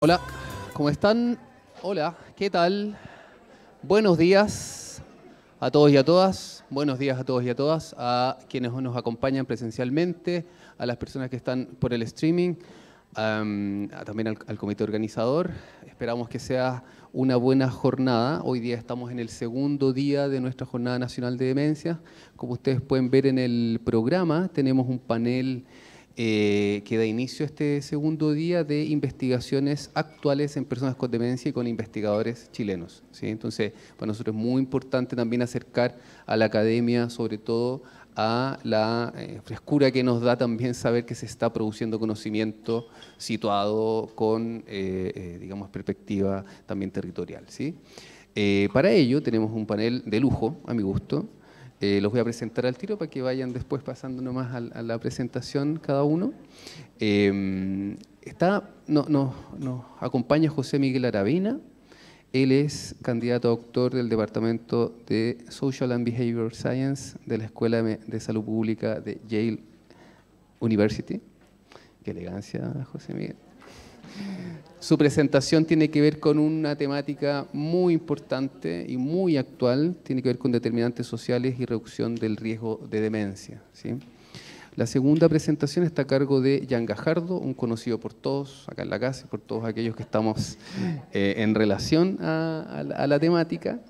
Hola, ¿cómo están? Hola, ¿qué tal? Buenos días a todos y a todas. Buenos días a todos y a todas, a quienes nos acompañan presencialmente, a las personas que están por el streaming, también al, al comité organizador. Esperamos que sea una buena jornada. Hoy día estamos en el segundo día de nuestra Jornada Nacional de Demencia. Como ustedes pueden ver en el programa, tenemos un panel eh, que da inicio este segundo día de investigaciones actuales en personas con demencia y con investigadores chilenos. ¿sí? Entonces, para nosotros es muy importante también acercar a la academia, sobre todo a la eh, frescura que nos da también saber que se está produciendo conocimiento situado con, eh, eh, digamos, perspectiva también territorial. ¿sí? Para ello tenemos un panel de lujo, a mi gusto, eh, los voy a presentar al tiro para que vayan después pasando nomás a, la presentación cada uno. Eh, está, no- no- nos acompaña José Miguel Aravena. Él es candidato a doctor del Departamento de Social and Behavioral Science de la Escuela de Salud Pública de Yale University. Qué elegancia, José Miguel. Su presentación tiene que ver con una temática muy importante y muy actual, tiene que ver con determinantes sociales y reducción del riesgo de demencia. ¿sí? La segunda presentación está a cargo de Jan Gajardo, un conocido por todos acá en la casa y por todos aquellos que estamos eh, en relación a, la temática.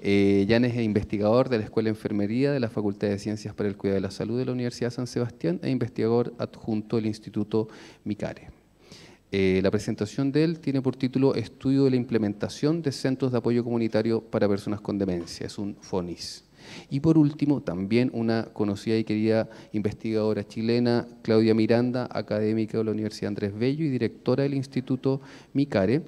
Eh, Jan es investigador de la Escuela de Enfermería de la Facultad de Ciencias para el Cuidado de la Salud de la Universidad de San Sebastián e investigador adjunto del Instituto Micare. Eh, la presentación de él tiene por título Estudio de la implementación de centros de apoyo comunitario para personas con demencia. Es un FONIS. Y por último, también una conocida y querida investigadora chilena, Claudia Miranda, académica de la Universidad Andrés Bello y directora del Instituto Micare.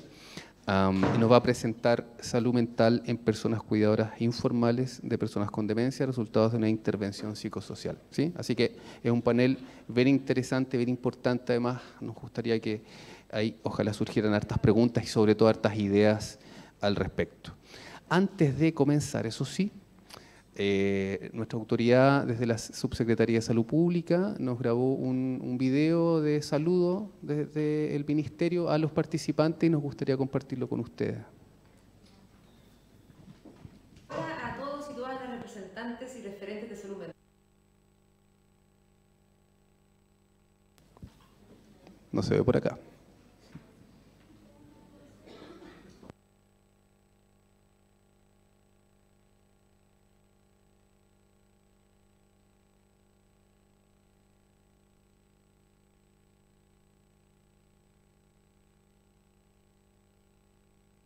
Y nos va a presentar salud mental en personas cuidadoras informales de personas con demencia, resultados de una intervención psicosocial. ¿sí? Así que es un panel bien interesante, bien importante. Además, nos gustaría que ahí ojalá surgieran hartas preguntas y sobre todo hartas ideas al respecto. Antes de comenzar, eso sí, eh, nuestra autoridad desde la Subsecretaría de Salud Pública nos grabó un, un video de saludo desde el Ministerio a los participantes y nos gustaría compartirlo con ustedes. Hola a todos y todas las representantes y referentes de salud mental. No se ve por acá.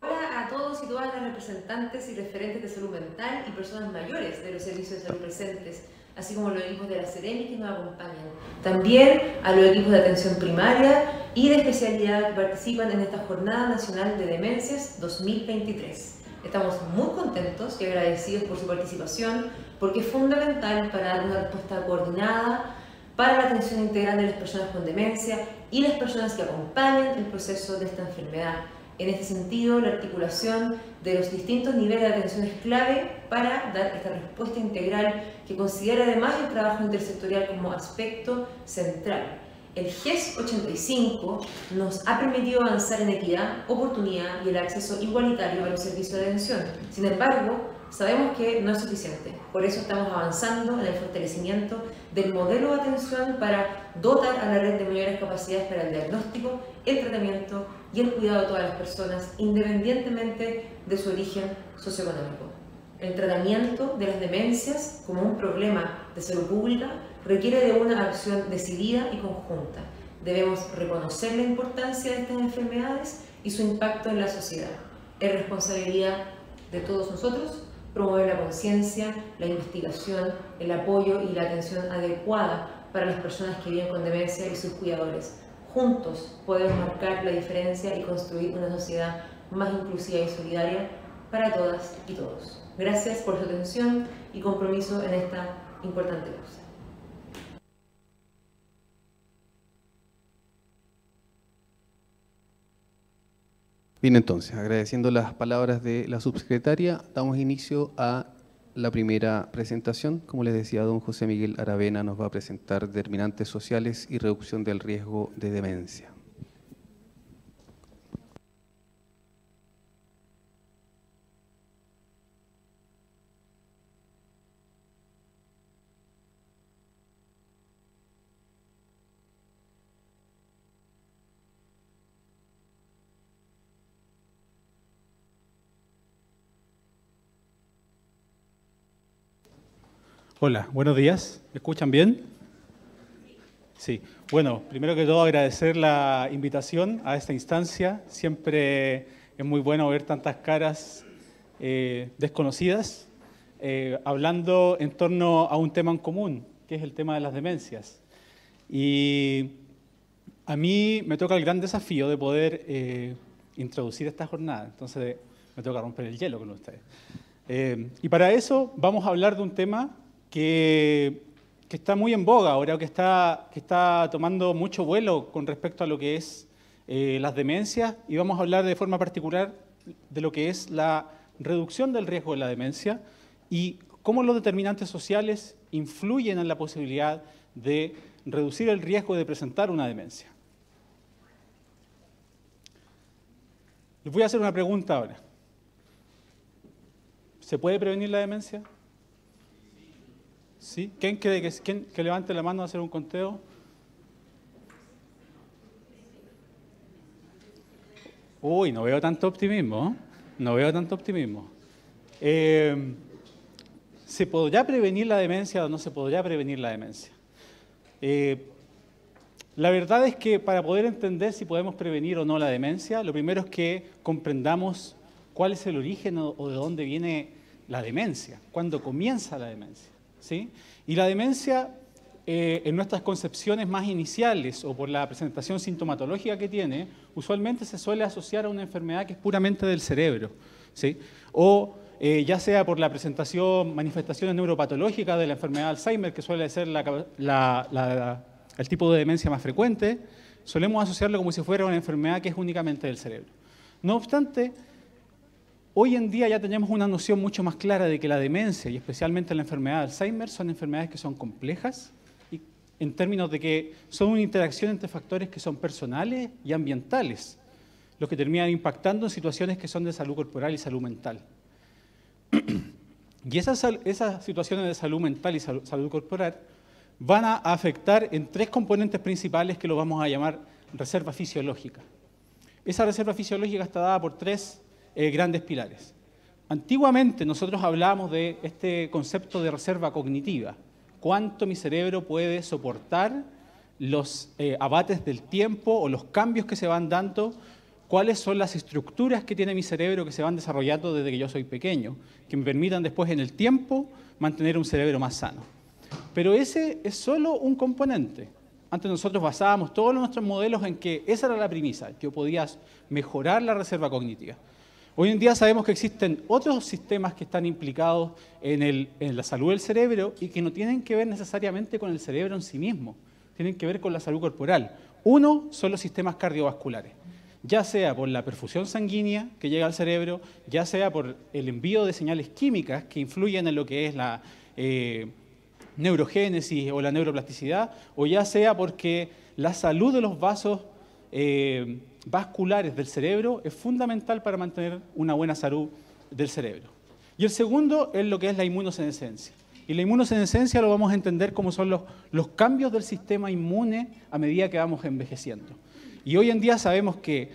Hola a todos y todas las representantes y referentes de salud mental y personas mayores de los servicios de salud presentes, así como los equipos de la Seremi que nos acompañan. También a los equipos de atención primaria y de especialidad que participan en esta Jornada Nacional de Demencias 2023. Estamos muy contentos y agradecidos por su participación porque es fundamental para dar una respuesta coordinada para la atención integral de las personas con demencia y las personas que acompañan el proceso de esta enfermedad. En este sentido, la articulación de los distintos niveles de atención es clave para dar esta respuesta integral que considera además el trabajo intersectorial como aspecto central. El GES 85 nos ha permitido avanzar en equidad, oportunidad y el acceso igualitario a los servicios de atención. Sin embargo, sabemos que no es suficiente. Por eso estamos avanzando en el fortalecimiento del modelo de atención para dotar a la red de mayores capacidades para el diagnóstico, el tratamiento y el cuidado de todas las personas, independientemente de su origen socioeconómico. El tratamiento de las demencias como un problema de salud pública requiere de una acción decidida y conjunta. Debemos reconocer la importancia de estas enfermedades y su impacto en la sociedad. Es responsabilidad de todos nosotros promover la conciencia, la investigación, el apoyo y la atención adecuada para las personas que viven con demencia y sus cuidadores. Juntos podemos marcar la diferencia y construir una sociedad más inclusiva y solidaria para todas y todos. Gracias por su atención y compromiso en esta importante causa. Bien, entonces, agradeciendo las palabras de la subsecretaria, damos inicio a la primera presentación. Como les decía, don José Miguel Aravena nos va a presentar determinantes sociales y reducción del riesgo de demencia. Hola, buenos días. ¿Me escuchan bien? Sí. Bueno, primero que todo agradecer la invitación a esta instancia. Siempre es muy bueno ver tantas caras eh, desconocidas eh, hablando en torno a un tema en común, que es el tema de las demencias. Y a mí me toca el gran desafío de poder eh, introducir esta jornada. Entonces me toca romper el hielo con ustedes. y para eso vamos a hablar de un tema que, está muy en boga ahora, que está, que está tomando mucho vuelo con respecto a lo que es eh, las demencias, y vamos a hablar de forma particular de lo que es la reducción del riesgo de la demencia y cómo los determinantes sociales influyen en la posibilidad de reducir el riesgo de presentar una demencia. Les voy a hacer una pregunta ahora. ¿Se puede prevenir la demencia? ¿Sí? ¿Quién cree que, quién, que levante la mano a hacer un conteo? Uy, no veo tanto optimismo. ¿eh? No veo tanto optimismo. Eh, ¿Se podrá prevenir la demencia o no se podrá prevenir la demencia? Eh, la verdad es que para poder entender si podemos prevenir o no la demencia, lo primero es que comprendamos cuál es el origen o de dónde viene la demencia, cuándo comienza la demencia. Y la demencia, eh, en nuestras concepciones más iniciales o por la presentación sintomatológica que tiene, usualmente se suele asociar a una enfermedad que es puramente del cerebro, ¿sí? O eh, ya sea por la presentación, manifestaciones neuropatológicas de la enfermedad de Alzheimer, que suele ser el tipo de demencia más frecuente, solemos asociarlo como si fuera una enfermedad que es únicamente del cerebro. No obstante, Hoy en día ya tenemos una noción mucho más clara de que la demencia y especialmente la enfermedad de Alzheimer son enfermedades que son complejas y en términos de que son una interacción entre factores que son personales y ambientales, los que terminan impactando en situaciones que son de salud corporal y salud mental. Y esas, esas situaciones de salud mental y salud, corporal van a afectar en tres componentes principales que lo vamos a llamar reserva fisiológica. Esa reserva fisiológica está dada por tres eh, grandes pilares. Antiguamente nosotros hablábamos de este concepto de reserva cognitiva, cuánto mi cerebro puede soportar los eh, abates del tiempo o los cambios que se van dando, cuáles son las estructuras que tiene mi cerebro que se van desarrollando desde que yo soy pequeño, que me permitan después en el tiempo mantener un cerebro más sano. Pero ese es solo un componente. Antes nosotros basábamos todos nuestros modelos en que esa era la premisa, yo podía mejorar la reserva cognitiva. Hoy en día sabemos que existen otros sistemas que están implicados en, la salud del cerebro y que no tienen que ver necesariamente con el cerebro en sí mismo, tienen que ver con la salud corporal. Uno son los sistemas cardiovasculares, ya sea por la perfusión sanguínea que llega al cerebro, ya sea por el envío de señales químicas que influyen en lo que es la eh, neurogénesis o la neuroplasticidad, o ya sea porque la salud de los vasos eh, vasculares del cerebro es fundamental para mantener una buena salud del cerebro. Y el segundo es lo que es la inmunosenescencia. Y la inmunosenescencia lo vamos a entender como son los, los cambios del sistema inmune a medida que vamos envejeciendo. Y hoy en día sabemos que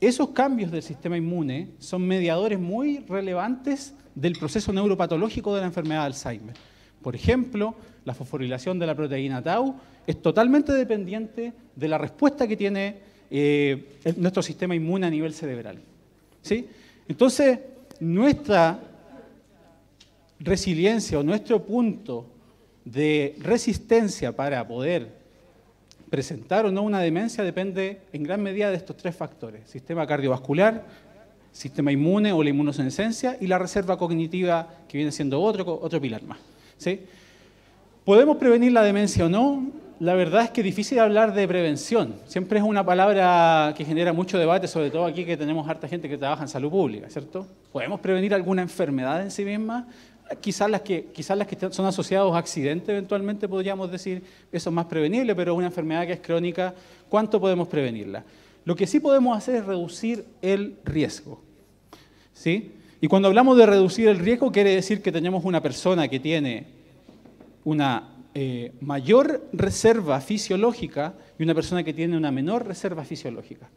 esos cambios del sistema inmune son mediadores muy relevantes del proceso neuropatológico de la enfermedad de Alzheimer. Por ejemplo, la fosforilación de la proteína tau es totalmente dependiente de la respuesta que tiene eh, nuestro sistema inmune a nivel cerebral. ¿sí? Entonces, nuestra resiliencia o nuestro punto de resistencia para poder presentar o no una demencia depende en gran medida de estos tres factores, sistema cardiovascular, sistema inmune o la inmunosenescencia y la reserva cognitiva que viene siendo otro, otro pilar más. ¿sí? ¿Podemos prevenir la demencia o no? La verdad es que es difícil hablar de prevención. Siempre es una palabra que genera mucho debate, sobre todo aquí que tenemos harta gente que trabaja en salud pública, ¿cierto? ¿Podemos prevenir alguna enfermedad en sí misma? Quizás las que, quizás las que son asociadas a accidentes eventualmente podríamos decir eso es más prevenible, pero una enfermedad que es crónica, ¿cuánto podemos prevenirla? Lo que sí podemos hacer es reducir el riesgo. ¿sí? Y cuando hablamos de reducir el riesgo, quiere decir que tenemos una persona que tiene una eh, mayor reserva fisiológica y una persona que tiene una menor reserva fisiológica.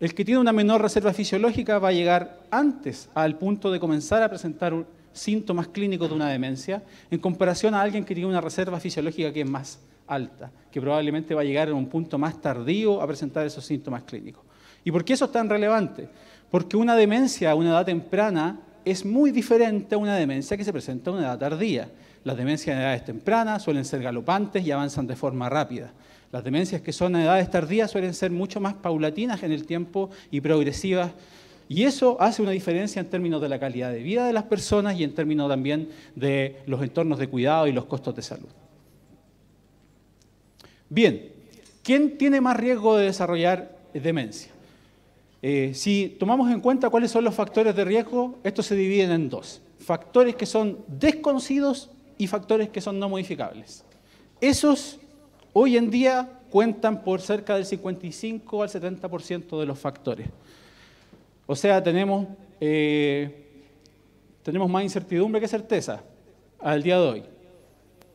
El que tiene una menor reserva fisiológica va a llegar antes al punto de comenzar a presentar síntomas clínicos de una demencia en comparación a alguien que tiene una reserva fisiológica que es más alta, que probablemente va a llegar en un punto más tardío a presentar esos síntomas clínicos. ¿Y por qué eso es tan relevante? Porque una demencia a una edad temprana es muy diferente a una demencia que se presenta a una edad tardía. Las demencias en edades tempranas suelen ser galopantes y avanzan de forma rápida. Las demencias que son en edades tardías suelen ser mucho más paulatinas en el tiempo y progresivas. Y eso hace una diferencia en términos de la calidad de vida de las personas y en términos también de los entornos de cuidado y los costos de salud. Bien, ¿quién tiene más riesgo de desarrollar demencia? Eh, si tomamos en cuenta cuáles son los factores de riesgo, estos se dividen en dos. Factores que son desconocidos y factores que son no modificables. Esos hoy en día cuentan por cerca del 55 al 70% de los factores. O sea, tenemos, eh, tenemos más incertidumbre que certeza al día de hoy.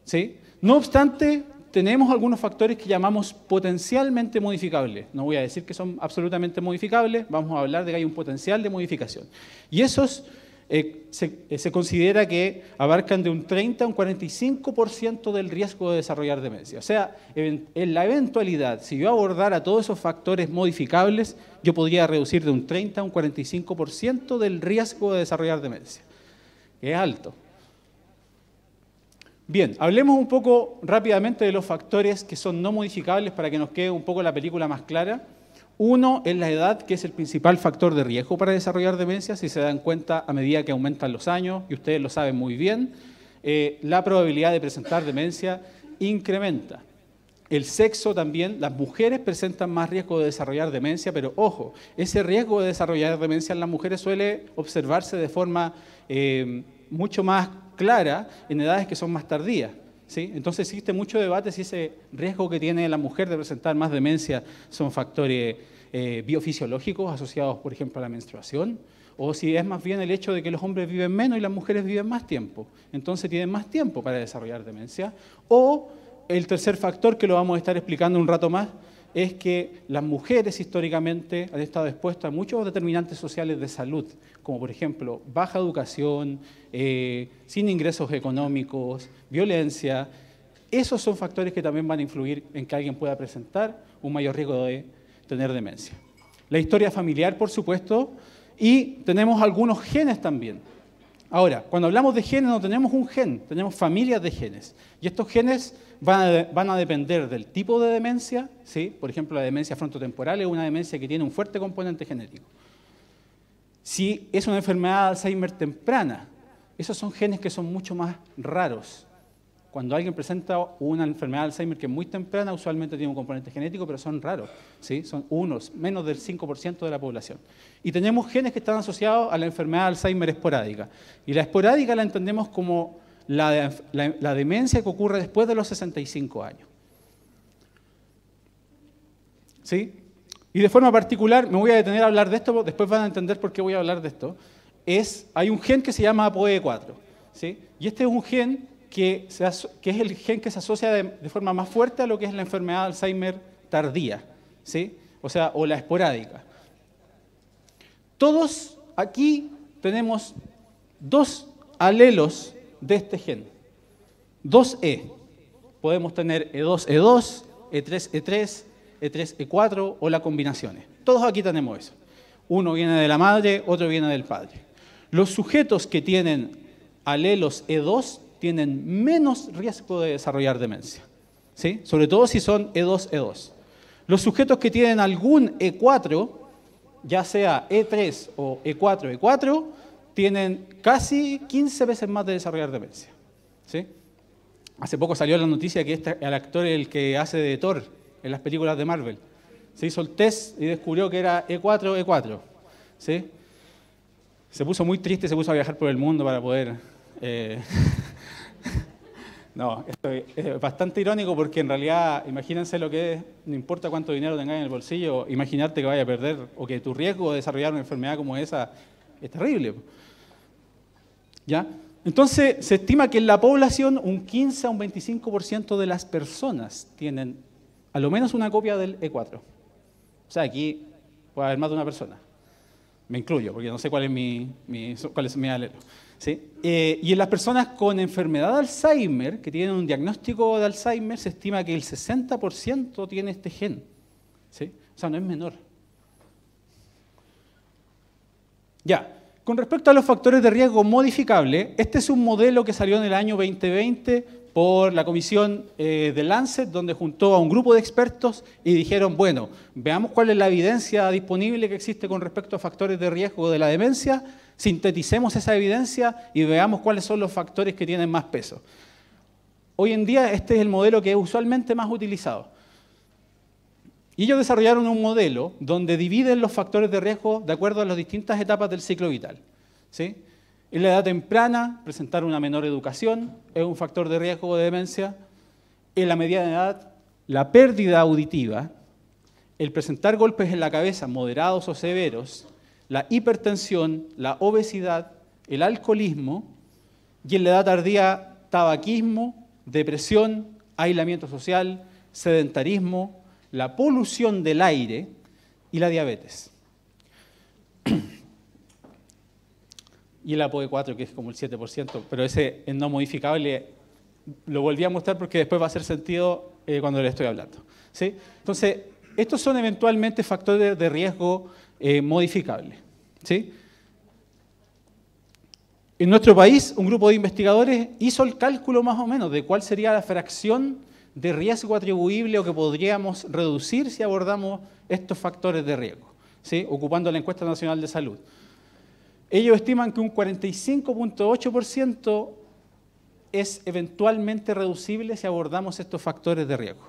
¿Sí? No obstante, tenemos algunos factores que llamamos potencialmente modificables. No voy a decir que son absolutamente modificables, vamos a hablar de que hay un potencial de modificación. Y esos eh, eh, se, considera que abarcan de un 30 a un 45% del riesgo de desarrollar demencia. O sea, en, la eventualidad, si yo abordara todos esos factores modificables, yo podría reducir de un 30 a un 45% del riesgo de desarrollar demencia. Es alto. Bien, hablemos un poco rápidamente de los factores que son no modificables para que nos quede un poco la película más clara. Uno es la edad, que es el principal factor de riesgo para desarrollar demencia, si se dan cuenta a medida que aumentan los años, y ustedes lo saben muy bien, eh, la probabilidad de presentar demencia incrementa. El sexo también, las mujeres presentan más riesgo de desarrollar demencia, pero ojo, ese riesgo de desarrollar demencia en las mujeres suele observarse de forma eh, mucho más clara en edades que son más tardías. Entonces existe mucho debate si ese riesgo que tiene la mujer de presentar más demencia son factores eh, biofisiológicos asociados, por ejemplo, a la menstruación, o si es más bien el hecho de que los hombres viven menos y las mujeres viven más tiempo. Entonces tienen más tiempo para desarrollar demencia. O el tercer factor, que lo vamos a estar explicando un rato más, es que las mujeres históricamente han estado expuestas a muchos determinantes sociales de salud, como por ejemplo baja educación, eh, sin ingresos económicos, violencia. Esos son factores que también van a influir en que alguien pueda presentar un mayor riesgo de tener demencia. La historia familiar, por supuesto, y tenemos algunos genes también. Ahora, cuando hablamos de genes no tenemos un gen, tenemos familias de genes. Y estos genes van a, depender del tipo de demencia, ¿sí? por ejemplo la demencia frontotemporal es una demencia que tiene un fuerte componente genético. Si es una enfermedad de Alzheimer temprana, esos son genes que son mucho más raros. Cuando alguien presenta una enfermedad de Alzheimer que es muy temprana, usualmente tiene un componente genético, pero son raros, ¿sí? son unos, menos del 5% de la población. Y tenemos genes que están asociados a la enfermedad de Alzheimer esporádica. Y la esporádica la entendemos como la, demencia que ocurre después de los 65 años. ¿Sí? Y de forma particular, me voy a detener a hablar de esto, después van a entender por qué voy a hablar de esto, es, hay un gen que se llama ApoE4, ¿sí? Y este es un gen que, es el gen que se asocia de, forma más fuerte a lo que es la enfermedad de Alzheimer tardía, ¿sí? o sea, o la esporádica. Todos aquí tenemos dos alelos de este gen, dos E. Podemos tener E2, E2, E3, E3, E3, E4 o las combinaciones. Todos aquí tenemos eso. Uno viene de la madre, otro viene del padre. Los sujetos que tienen alelos E2 tienen menos riesgo de desarrollar demencia, ¿sí? sobre todo si son E2, E2. Los sujetos que tienen algún E4, ya sea E3 o E4, E4, tienen casi 15 veces más de desarrollar demencia. ¿sí? Hace poco salió la noticia que este, el actor el que hace de Thor en las películas de Marvel. Se hizo el test y descubrió que era E4, E4. ¿sí? Se puso muy triste, se puso a viajar por el mundo para poder eh, no, esto es bastante irónico porque en realidad, imagínense lo que es, no importa cuánto dinero tengas en el bolsillo, imaginarte que vaya a perder o que tu riesgo de desarrollar una enfermedad como esa es terrible. ¿Ya? Entonces, se estima que en la población un 15 a un 25% de las personas tienen a lo menos una copia del E4. O sea, aquí puede haber más de una persona. Me incluyo, porque no sé cuál es mi, mi. ¿Sí? Eh, y en las personas con enfermedad de Alzheimer, que tienen un diagnóstico de Alzheimer, se estima que el 60% tiene este gen. O sea, no es menor. Ya, con respecto a los factores de riesgo modificables, este es un modelo que salió en el año 2020 por la comisión eh, de Lancet, donde juntó a un grupo de expertos y dijeron, bueno, veamos cuál es la evidencia disponible que existe con respecto a factores de riesgo de la demencia, sinteticemos esa evidencia y veamos cuáles son los factores que tienen más peso. Hoy en día este es el modelo que es usualmente más utilizado. Y ellos desarrollaron un modelo donde dividen los factores de riesgo de acuerdo a las distintas etapas del ciclo vital. ¿sí? En la edad temprana, presentar una menor educación es un factor de riesgo de demencia. En la mediana edad, la pérdida auditiva, el presentar golpes en la cabeza moderados o severos, la hipertensión, la obesidad, el alcoholismo y en la edad tardía, tabaquismo, depresión, aislamiento social, sedentarismo, la polución del aire y la diabetes. Y el APOE4, que es como el 7%, pero ese es no modificable lo volví a mostrar porque después va a hacer sentido eh, cuando le estoy hablando. ¿sí? Entonces, estos son eventualmente factores de riesgo eh, modificables. ¿sí? En nuestro país, un grupo de investigadores hizo el cálculo más o menos de cuál sería la fracción de riesgo atribuible o que podríamos reducir si abordamos estos factores de riesgo, ¿sí? ocupando la encuesta nacional de salud. Ellos estiman que un 45.8% es eventualmente reducible si abordamos estos factores de riesgo.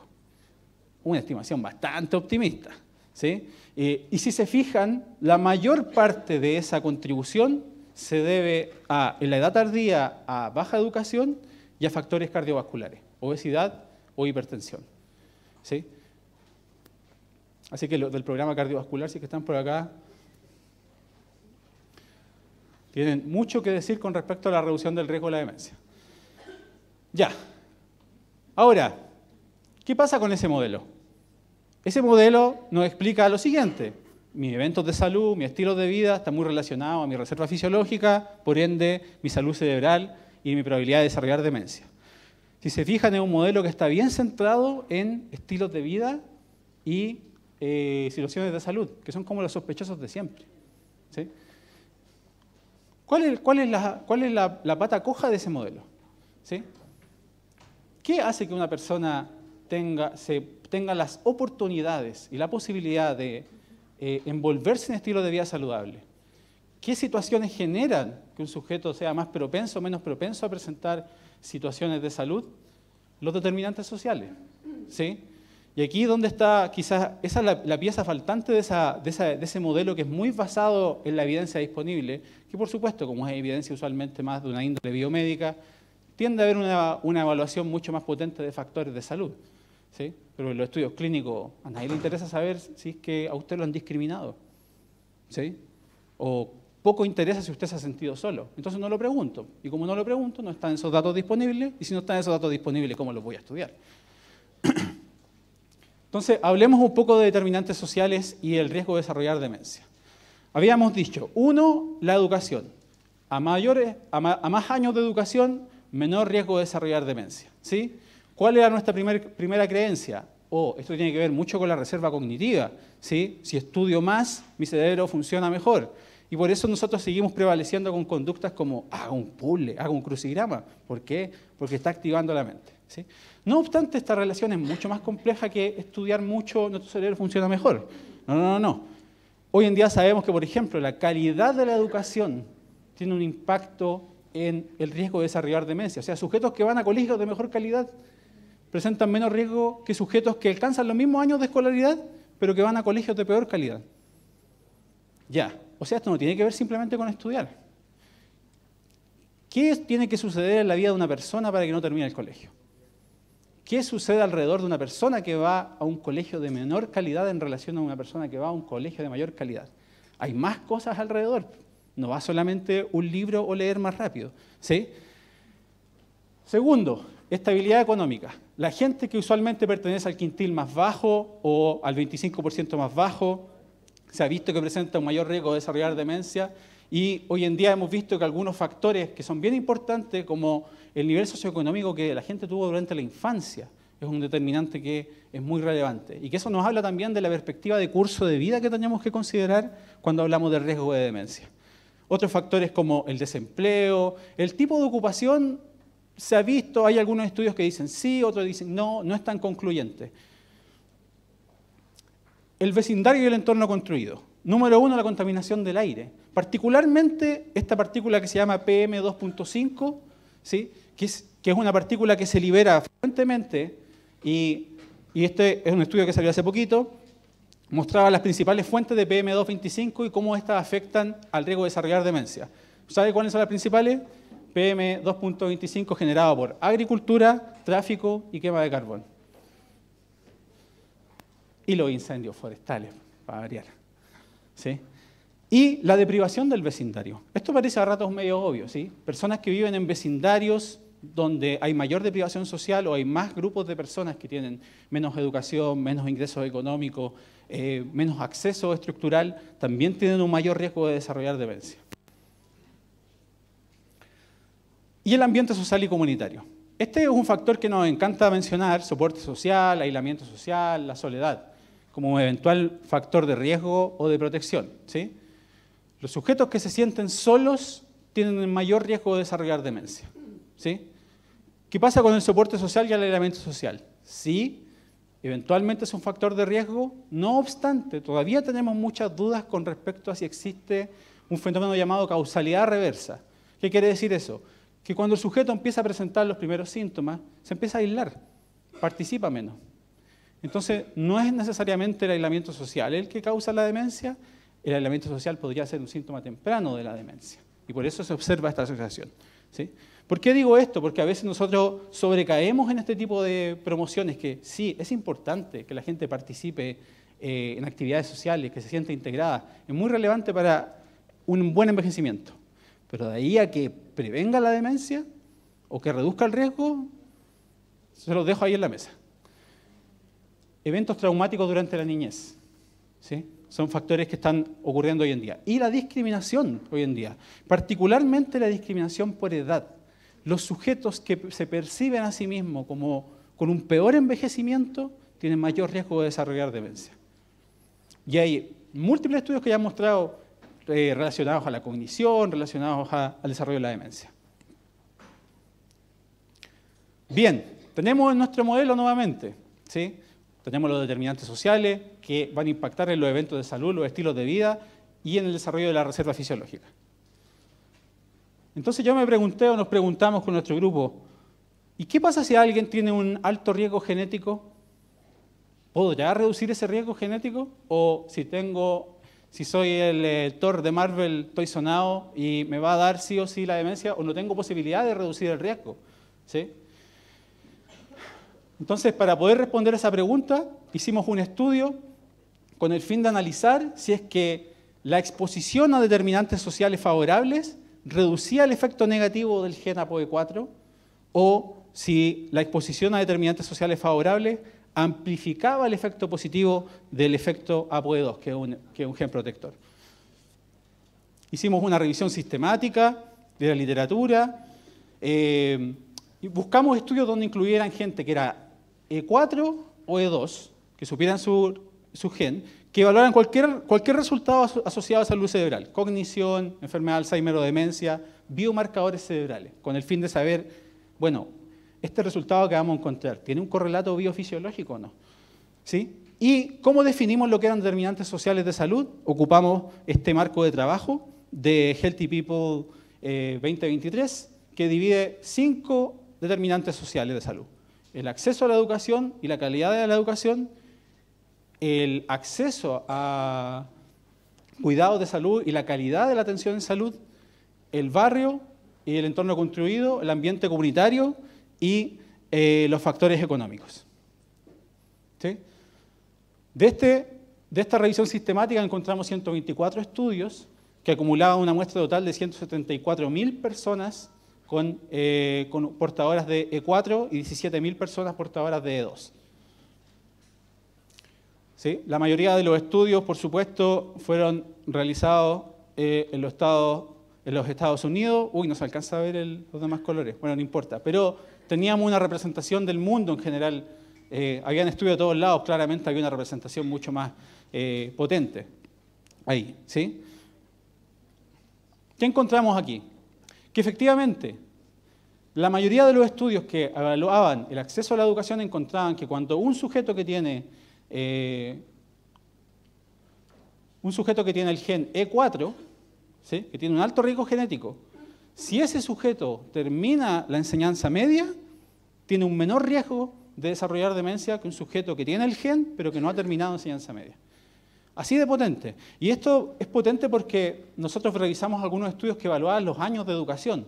Una estimación bastante optimista. ¿sí? Eh, y si se fijan, la mayor parte de esa contribución se debe a, en la edad tardía, a baja educación y a factores cardiovasculares, obesidad, o hipertensión. ¿Sí? Así que los del programa cardiovascular, si que están por acá, tienen mucho que decir con respecto a la reducción del riesgo de la demencia. Ya. Ahora, ¿qué pasa con ese modelo? Ese modelo nos explica lo siguiente. Mis eventos de salud, mi estilo de vida está muy relacionado a mi reserva fisiológica, por ende, mi salud cerebral y mi probabilidad de desarrollar demencia. Si se fijan, es un modelo que está bien centrado en estilos de vida y eh, situaciones de salud, que son como los sospechosos de siempre. ¿Cuál es, la, pata coja de ese modelo? ¿Qué hace que una persona tenga, las oportunidades y la posibilidad de eh, envolverse en estilo de vida saludable? ¿Qué situaciones generan que un sujeto sea más propenso o menos propenso a presentar situaciones de salud, los determinantes sociales. ¿sí? Y aquí donde está, quizás, esa es la, pieza faltante de, ese modelo que es muy basado en la evidencia disponible, que por supuesto, como es evidencia usualmente más de una índole biomédica, tiende a haber una, evaluación mucho más potente de factores de salud. ¿Sí? Pero en los estudios clínicos, a nadie le interesa saber si es que a usted lo han discriminado. ¿sí? O poco interesa si usted se ha sentido solo. Entonces no lo pregunto. Y como no lo pregunto, no están esos datos disponibles. Y si no están esos datos disponibles, ¿cómo los voy a estudiar? Entonces, hablemos un poco de determinantes sociales y el riesgo de desarrollar demencia. Habíamos dicho, uno, la educación. A, mayores, a, más años de educación, menor riesgo de desarrollar demencia. ¿sí? ¿Cuál era nuestra primera creencia? Oh, esto tiene que ver mucho con la reserva cognitiva. ¿sí? Si estudio más, mi cerebro funciona mejor. Y por eso nosotros seguimos prevaleciendo con conductas como haga un puzzle, haga un crucigrama. ¿Por qué? Porque está activando la mente. ¿sí? No obstante, esta relación es mucho más compleja que estudiar mucho, nuestro cerebro funciona mejor. No, no, no, no. Hoy en día sabemos que, por ejemplo, la calidad de la educación tiene un impacto en el riesgo de desarrollar demencia. O sea, sujetos que van a colegios de mejor calidad presentan menos riesgo que sujetos que alcanzan los mismos años de escolaridad, pero que van a colegios de peor calidad. Ya, o sea, esto no tiene que ver simplemente con estudiar. ¿Qué tiene que suceder en la vida de una persona para que no termine el colegio? ¿Qué sucede alrededor de una persona que va a un colegio de menor calidad en relación a una persona que va a un colegio de mayor calidad? Hay más cosas alrededor. No va solamente un libro o leer más rápido. ¿sí? Segundo, estabilidad económica. La gente que usualmente pertenece al quintil más bajo o al 25% más bajo se ha visto que presenta un mayor riesgo de desarrollar demencia y hoy en día hemos visto que algunos factores que son bien importantes, como el nivel socioeconómico que la gente tuvo durante la infancia, es un determinante que es muy relevante. Y que eso nos habla también de la perspectiva de curso de vida que tenemos que considerar cuando hablamos de riesgo de demencia. Otros factores como el desempleo, el tipo de ocupación, se ha visto, hay algunos estudios que dicen sí, otros dicen no, no es tan concluyente. El vecindario y el entorno construido. Número uno, la contaminación del aire. Particularmente esta partícula que se llama PM2.5, ¿sí? que, es, que es una partícula que se libera frecuentemente y, este es un estudio que salió hace poquito, mostraba las principales fuentes de PM2.25 y cómo estas afectan al riesgo de desarrollar demencia. ¿Sabe cuáles son las principales? PM2.25 generado por agricultura, tráfico y quema de carbón. Y los incendios forestales, para variar. ¿Sí? Y la deprivación del vecindario. Esto parece a ratos medio obvio, ¿sí? Personas que viven en vecindarios donde hay mayor deprivación social o hay más grupos de personas que tienen menos educación, menos ingresos económicos, eh, menos acceso estructural, también tienen un mayor riesgo de desarrollar demencia. Y el ambiente social y comunitario. Este es un factor que nos encanta mencionar, soporte social, aislamiento social, la soledad, como eventual factor de riesgo o de protección. ¿sí? Los sujetos que se sienten solos tienen el mayor riesgo de desarrollar demencia. ¿sí? ¿Qué pasa con el soporte social y el aislamiento social? Sí, eventualmente es un factor de riesgo, no obstante, todavía tenemos muchas dudas con respecto a si existe un fenómeno llamado causalidad reversa. ¿Qué quiere decir eso? Que cuando el sujeto empieza a presentar los primeros síntomas, se empieza a aislar, participa menos. Entonces, no es necesariamente el aislamiento social el que causa la demencia, el aislamiento social podría ser un síntoma temprano de la demencia. Y por eso se observa esta asociación. ¿sí? ¿Por qué digo esto? Porque a veces nosotros sobrecaemos en este tipo de promociones que sí, es importante que la gente participe eh, en actividades sociales, que se sienta integrada. Es muy relevante para un buen envejecimiento. Pero de ahí a que prevenga la demencia o que reduzca el riesgo, se los dejo ahí en la mesa. Eventos traumáticos durante la niñez. ¿sí? Son factores que están ocurriendo hoy en día. Y la discriminación hoy en día, particularmente la discriminación por edad los sujetos que se perciben a sí mismos como con un peor envejecimiento tienen mayor riesgo de desarrollar demencia. Y hay múltiples estudios que ya han mostrado eh, relacionados a la cognición, relacionados al desarrollo de la demencia. Bien, tenemos nuestro modelo nuevamente. ¿sí? Tenemos los determinantes sociales que van a impactar en los eventos de salud, los estilos de vida y en el desarrollo de la reserva fisiológica. Entonces yo me pregunté o nos preguntamos con nuestro grupo, ¿y qué pasa si alguien tiene un alto riesgo genético? ¿Puedo ya reducir ese riesgo genético? ¿O si tengo, si soy el eh, Thor de Marvel, estoy sonado y me va a dar sí o sí la demencia o no tengo posibilidad de reducir el riesgo? ¿Sí? Entonces, para poder responder a esa pregunta, hicimos un estudio con el fin de analizar si es que la exposición a determinantes sociales favorables reducía el efecto negativo del gen APOE4 o si la exposición a determinantes sociales favorables amplificaba el efecto positivo del efecto APOE2, que es un, que es un gen protector. Hicimos una revisión sistemática de la literatura eh, y buscamos estudios donde incluyeran gente que era E4 o E2, que supieran su, su gen, que evaluaran cualquier, cualquier resultado asociado a salud cerebral, cognición, enfermedad de Alzheimer o demencia, biomarcadores cerebrales, con el fin de saber, bueno, este resultado que vamos a encontrar, ¿tiene un correlato biofisiológico o no? ¿Sí? ¿Y cómo definimos lo que eran determinantes sociales de salud? Ocupamos este marco de trabajo de Healthy People 2023, eh, que divide cinco determinantes sociales de salud. El acceso a la educación y la calidad de la educación, el acceso a cuidados de salud y la calidad de la atención en salud, el barrio y el entorno construido, el ambiente comunitario y eh, los factores económicos. De, este, de esta revisión sistemática encontramos 124 estudios que acumulaban una muestra total de 174.000 personas con, eh, con, portadoras de E4 y 17.000 personas portadoras de E2. ¿sí? La mayoría de los estudios, por supuesto, fueron realizados eh, en, los Estados, en los Estados Unidos. Uy, no se alcanza a ver los demás colores. Bueno, no importa. Pero teníamos una representación del mundo en general. Eh, habían estudios de todos lados, claramente había una representación mucho más eh, potente. Ahí, ¿sí? ¿Qué encontramos aquí? Que efectivamente la mayoría de los estudios que evaluaban el acceso a la educación encontraban que cuando un sujeto que tiene eh, un sujeto que tiene el gen E4, que tiene un alto riesgo genético, si ese sujeto termina la enseñanza media, tiene un menor riesgo de desarrollar demencia que un sujeto que tiene el gen, pero que no ha terminado enseñanza media. Así de potente. Y esto es potente porque nosotros revisamos algunos estudios que evaluaban los años de educación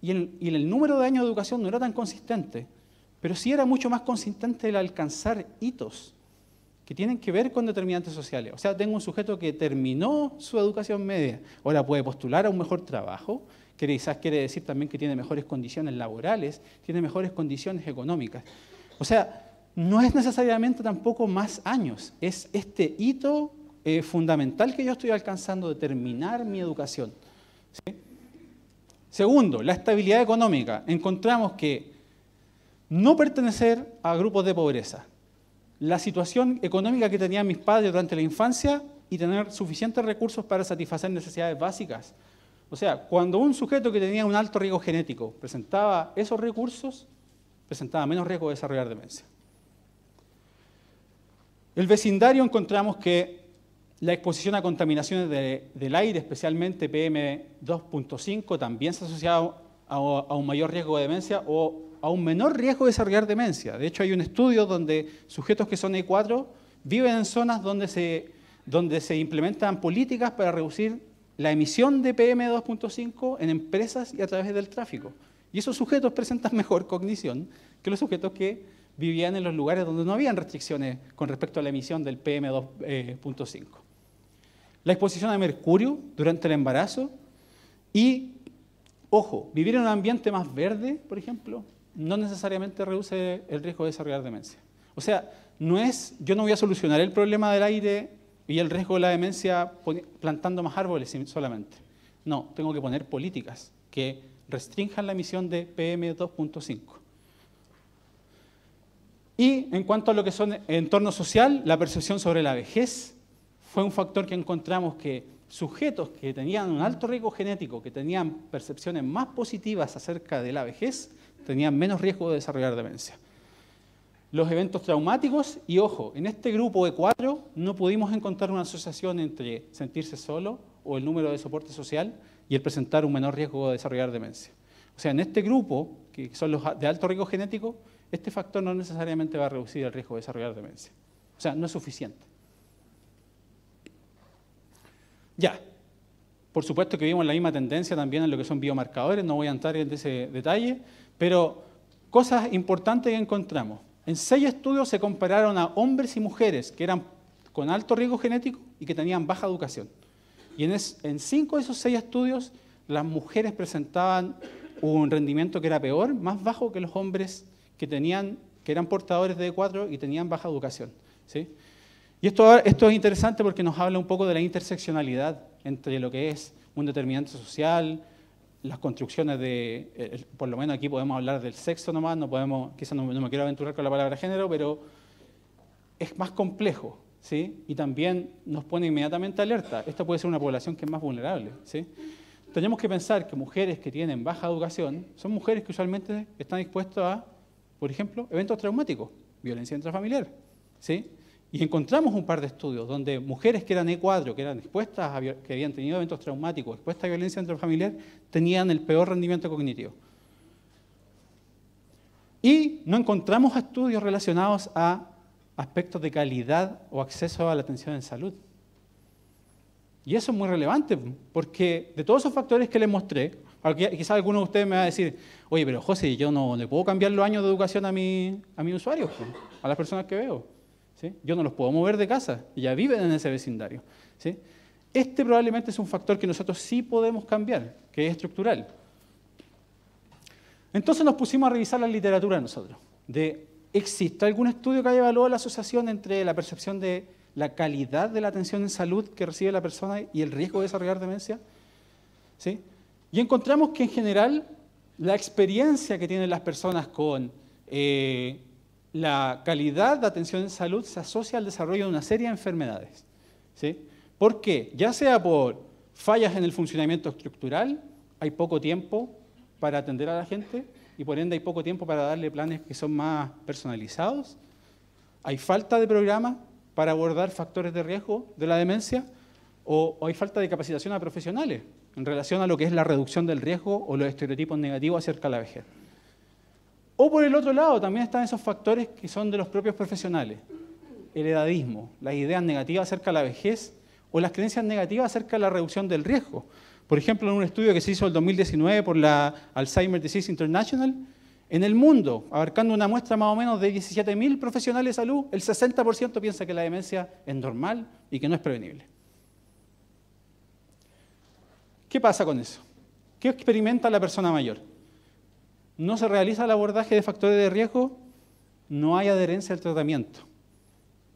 y el, número de años de educación no era tan consistente, pero sí era mucho más consistente el alcanzar hitos que tienen que ver con determinantes sociales. O sea, tengo un sujeto que terminó su educación media, ahora puede postular a un mejor trabajo, que quizás quiere decir también que tiene mejores condiciones laborales, tiene mejores condiciones económicas. O sea, no es necesariamente tampoco más años, es este hito eh, fundamental que yo estoy alcanzando de terminar mi educación. Segundo, la estabilidad económica. Encontramos que no pertenecer a grupos de pobreza, la situación económica que tenían mis padres durante la infancia y tener suficientes recursos para satisfacer necesidades básicas. O sea, cuando un sujeto que tenía un alto riesgo genético presentaba esos recursos, presentaba menos riesgo de desarrollar demencia. El vecindario encontramos que la exposición a contaminaciones del aire, especialmente PM2.5, también se ha asociado a, un mayor riesgo de demencia o a un menor riesgo de desarrollar demencia. De hecho, hay un estudio donde sujetos que son E4 viven en zonas donde se, donde se implementan políticas para reducir la emisión de PM2.5 en empresas y a través del tráfico. Y esos sujetos presentan mejor cognición que los sujetos que vivían en los lugares donde no habían restricciones con respecto a la emisión del PM2.5 la exposición a mercurio durante el embarazo y, ojo, vivir en un ambiente más verde, por ejemplo, no necesariamente reduce el riesgo de desarrollar demencia. O sea, no es, yo no voy a solucionar el problema del aire y el riesgo de la demencia plantando más árboles solamente. No, tengo que poner políticas que restrinjan la emisión de PM2.5. Y en cuanto a lo que son entorno social, la percepción sobre la vejez, fue un factor que encontramos que sujetos que tenían un alto riesgo genético, que tenían percepciones más positivas acerca de la vejez, tenían menos riesgo de desarrollar demencia. Los eventos traumáticos, y ojo, en este grupo de cuatro no pudimos encontrar una asociación entre sentirse solo o el número de soporte social y el presentar un menor riesgo de desarrollar demencia. O sea, en este grupo, que son los de alto riesgo genético, este factor no necesariamente va a reducir el riesgo de desarrollar demencia. O sea, no es suficiente. Ya, por supuesto que vimos la misma tendencia también en lo que son biomarcadores, no voy a entrar en ese detalle, pero cosas importantes que encontramos. En seis estudios se compararon a hombres y mujeres que eran con alto riesgo genético y que tenían baja educación. Y en, cinco de esos seis estudios, las mujeres presentaban un rendimiento que era peor, más bajo que los hombres que, tenían, que eran portadores de E4 y tenían baja educación. ¿sí? Y esto, esto es interesante porque nos habla un poco de la interseccionalidad entre lo que es un determinante social, las construcciones de, eh, por lo menos aquí podemos hablar del sexo nomás, no podemos, quizás no, me quiero aventurar con la palabra género, pero es más complejo, ¿sí? Y también nos pone inmediatamente alerta. Esto puede ser una población que es más vulnerable, ¿sí? Tenemos que pensar que mujeres que tienen baja educación son mujeres que usualmente están expuestas a, por ejemplo, eventos traumáticos, violencia intrafamiliar, ¿sí? Y encontramos un par de estudios donde mujeres que eran E4, que eran expuestas a, que habían tenido eventos traumáticos, expuestas a violencia intrafamiliar, tenían el peor rendimiento cognitivo. Y no encontramos estudios relacionados a aspectos de calidad o acceso a la atención en salud. Y eso es muy relevante, porque de todos esos factores que les mostré, quizás alguno de ustedes me va a decir, oye, pero José, yo no le puedo cambiar los años de educación a mi, a mi usuario, a las personas que veo. Yo no los puedo mover de casa, ya viven en ese vecindario. Este probablemente es un factor que nosotros sí podemos cambiar, que es estructural. Entonces nos pusimos a revisar la literatura nosotros, de ¿existe algún estudio que haya evaluado la asociación entre la percepción de la calidad de la atención en salud que recibe la persona y el riesgo de desarrollar demencia. ¿Sí? Y encontramos que en general la experiencia que tienen las personas con eh, la calidad de atención en salud se asocia al desarrollo de una serie de enfermedades. ¿sí? ¿Por qué? Ya sea por fallas en el funcionamiento estructural, hay poco tiempo para atender a la gente y por ende hay poco tiempo para darle planes que son más personalizados. Hay falta de programas para abordar factores de riesgo de la demencia o, hay falta de capacitación a profesionales en relación a lo que es la reducción del riesgo o los estereotipos negativos acerca de la vejez. O por el otro lado, también están esos factores que son de los propios profesionales. El edadismo, las ideas negativas acerca de la vejez o las creencias negativas acerca de la reducción del riesgo. Por ejemplo, en un estudio que se hizo en el 2019 por la Alzheimer Disease International, en el mundo, abarcando una muestra más o menos de 17.000 profesionales de salud, el 60% piensa que la demencia es normal y que no es prevenible. ¿Qué pasa con eso? ¿Qué experimenta la persona mayor? No se realiza el abordaje de factores de riesgo, no hay adherencia al tratamiento.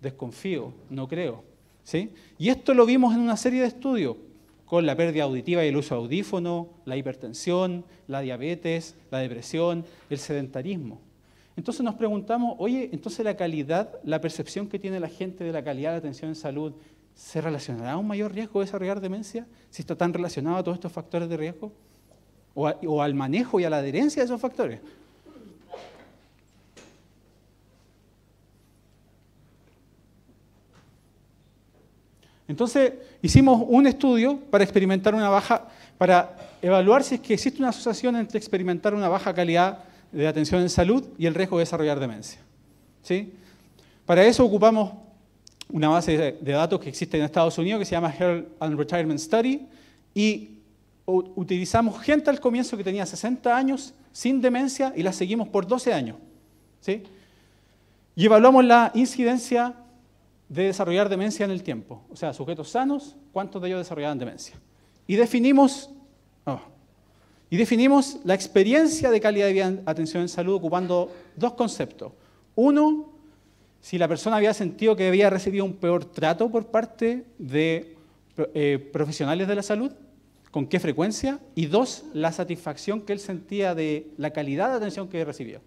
Desconfío, no creo. ¿sí? Y esto lo vimos en una serie de estudios, con la pérdida auditiva y el uso de audífono, la hipertensión, la diabetes, la depresión, el sedentarismo. Entonces nos preguntamos, oye, entonces la calidad, la percepción que tiene la gente de la calidad de atención en salud, ¿se relacionará a un mayor riesgo de desarrollar demencia? Si está tan relacionado a todos estos factores de riesgo o, al manejo y a la adherencia de esos factores. Entonces, hicimos un estudio para experimentar una baja, para evaluar si es que existe una asociación entre experimentar una baja calidad de atención en salud y el riesgo de desarrollar demencia. ¿Sí? Para eso ocupamos una base de datos que existe en Estados Unidos que se llama Health and Retirement Study y utilizamos gente al comienzo que tenía 60 años sin demencia y la seguimos por 12 años. ¿sí? Y evaluamos la incidencia de desarrollar demencia en el tiempo. O sea, sujetos sanos, ¿cuántos de ellos desarrollaban demencia? Y definimos, y definimos la experiencia de calidad de vida en atención en salud ocupando dos conceptos. Uno, si la persona había sentido que había recibido un peor trato por parte de eh, profesionales de la salud con qué frecuencia, y dos, la satisfacción que él sentía de la calidad de atención que recibió.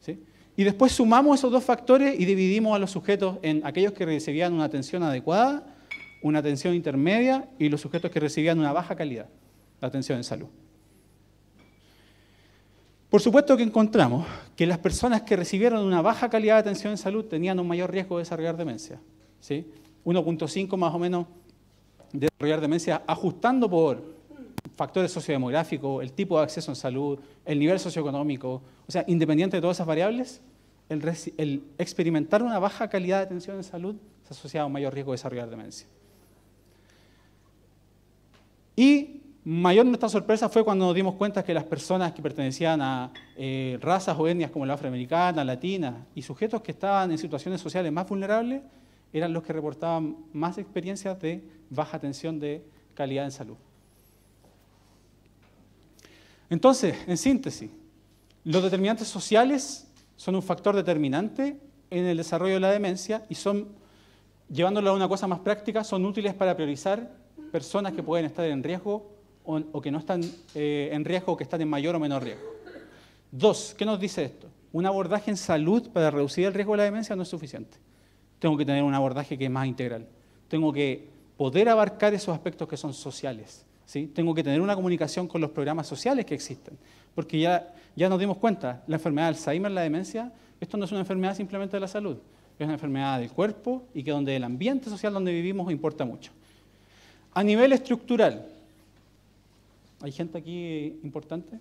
¿sí? Y después sumamos esos dos factores y dividimos a los sujetos en aquellos que recibían una atención adecuada, una atención intermedia y los sujetos que recibían una baja calidad de atención en salud. Por supuesto que encontramos que las personas que recibieron una baja calidad de atención en salud tenían un mayor riesgo de desarrollar demencia. ¿sí? 1.5 más o menos desarrollar demencia ajustando por factores sociodemográficos, el tipo de acceso en salud, el nivel socioeconómico, o sea, independiente de todas esas variables, el, experimentar una baja calidad de atención en salud se asocia a un mayor riesgo de desarrollar demencia. Y mayor nuestra sorpresa fue cuando nos dimos cuenta que las personas que pertenecían a eh, razas o etnias como la afroamericana, latina y sujetos que estaban en situaciones sociales más vulnerables eran los que reportaban más experiencias de baja atención de calidad en salud. Entonces, en síntesis, los determinantes sociales son un factor determinante en el desarrollo de la demencia y son, llevándolo a una cosa más práctica, son útiles para priorizar personas que pueden estar en riesgo o, que no están eh, en riesgo o que están en mayor o menor riesgo. Dos, ¿qué nos dice esto? Un abordaje en salud para reducir el riesgo de la demencia no es suficiente. Tengo que tener un abordaje que es más integral. Tengo que poder abarcar esos aspectos que son sociales. ¿sí? Tengo que tener una comunicación con los programas sociales que existen. Porque ya, ya nos dimos cuenta, la enfermedad de Alzheimer, la demencia, esto no es una enfermedad simplemente de la salud, es una enfermedad del cuerpo y que donde el ambiente social donde vivimos importa mucho. A nivel estructural, ¿hay gente aquí importante?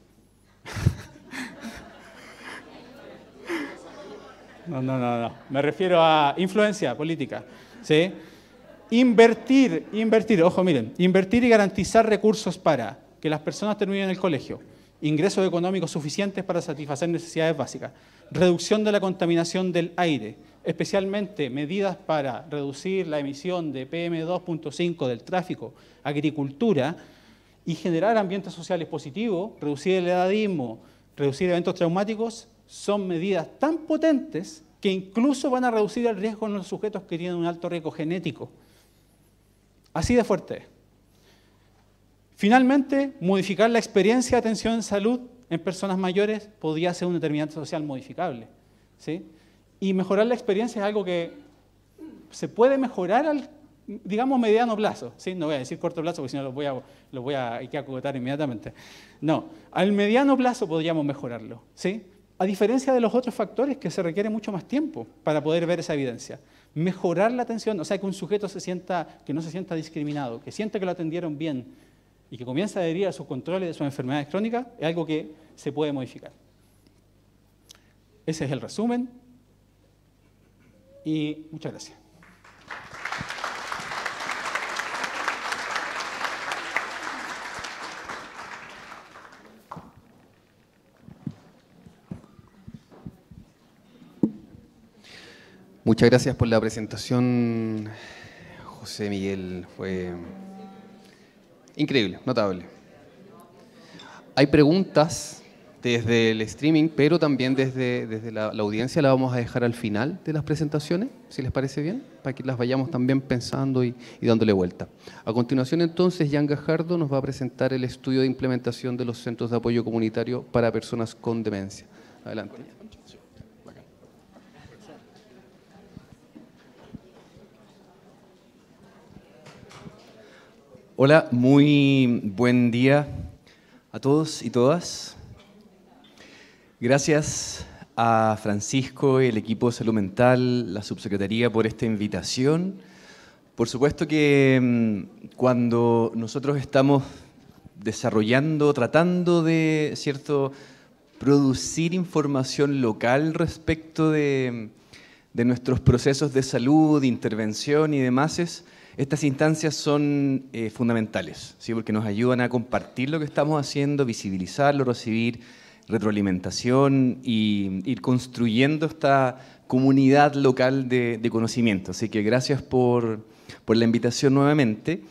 No, no, no, no. Me refiero a influencia política. ¿sí? Invertir, invertir, ojo, miren, invertir y garantizar recursos para que las personas terminen el colegio, ingresos económicos suficientes para satisfacer necesidades básicas, reducción de la contaminación del aire, especialmente medidas para reducir la emisión de PM2.5 del tráfico, agricultura y generar ambientes sociales positivos, reducir el edadismo, reducir eventos traumáticos, son medidas tan potentes que incluso van a reducir el riesgo en los sujetos que tienen un alto riesgo genético. Así de fuerte. Finalmente, modificar la experiencia de atención en salud en personas mayores podría ser un determinante social modificable. ¿sí? Y mejorar la experiencia es algo que se puede mejorar al, digamos, mediano plazo. ¿sí? No voy a decir corto plazo porque si no lo voy a, lo voy a, hay que acotar inmediatamente. No, al mediano plazo podríamos mejorarlo. ¿sí? A diferencia de los otros factores que se requiere mucho más tiempo para poder ver esa evidencia. Mejorar la atención, o sea, que un sujeto se sienta, que no se sienta discriminado, que siente que lo atendieron bien y que comienza a adherir a sus controles de sus enfermedades crónicas, es algo que se puede modificar. Ese es el resumen y muchas gracias. Muchas gracias por la presentación, José Miguel. Fue increíble, notable. Hay preguntas desde el streaming, pero también desde, desde la, audiencia la vamos a dejar al final de las presentaciones, si les parece bien, para que las vayamos también pensando y, y dándole vuelta. A continuación entonces, Jan Gajardo nos va a presentar el estudio de implementación de los centros de apoyo comunitario para personas con demencia. Adelante. Hola, muy buen día a todos y todas. Gracias a Francisco y el equipo de salud mental, la subsecretaría por esta invitación. Por supuesto que mm, cuando nosotros estamos desarrollando, tratando de cierto producir información local respecto de, de nuestros procesos de salud, intervención y demás, estas instancias son eh, fundamentales, ¿sí? porque nos ayudan a compartir lo que estamos haciendo, visibilizarlo, recibir retroalimentación y ir construyendo esta comunidad local de, conocimiento. Así que gracias por, la invitación nuevamente.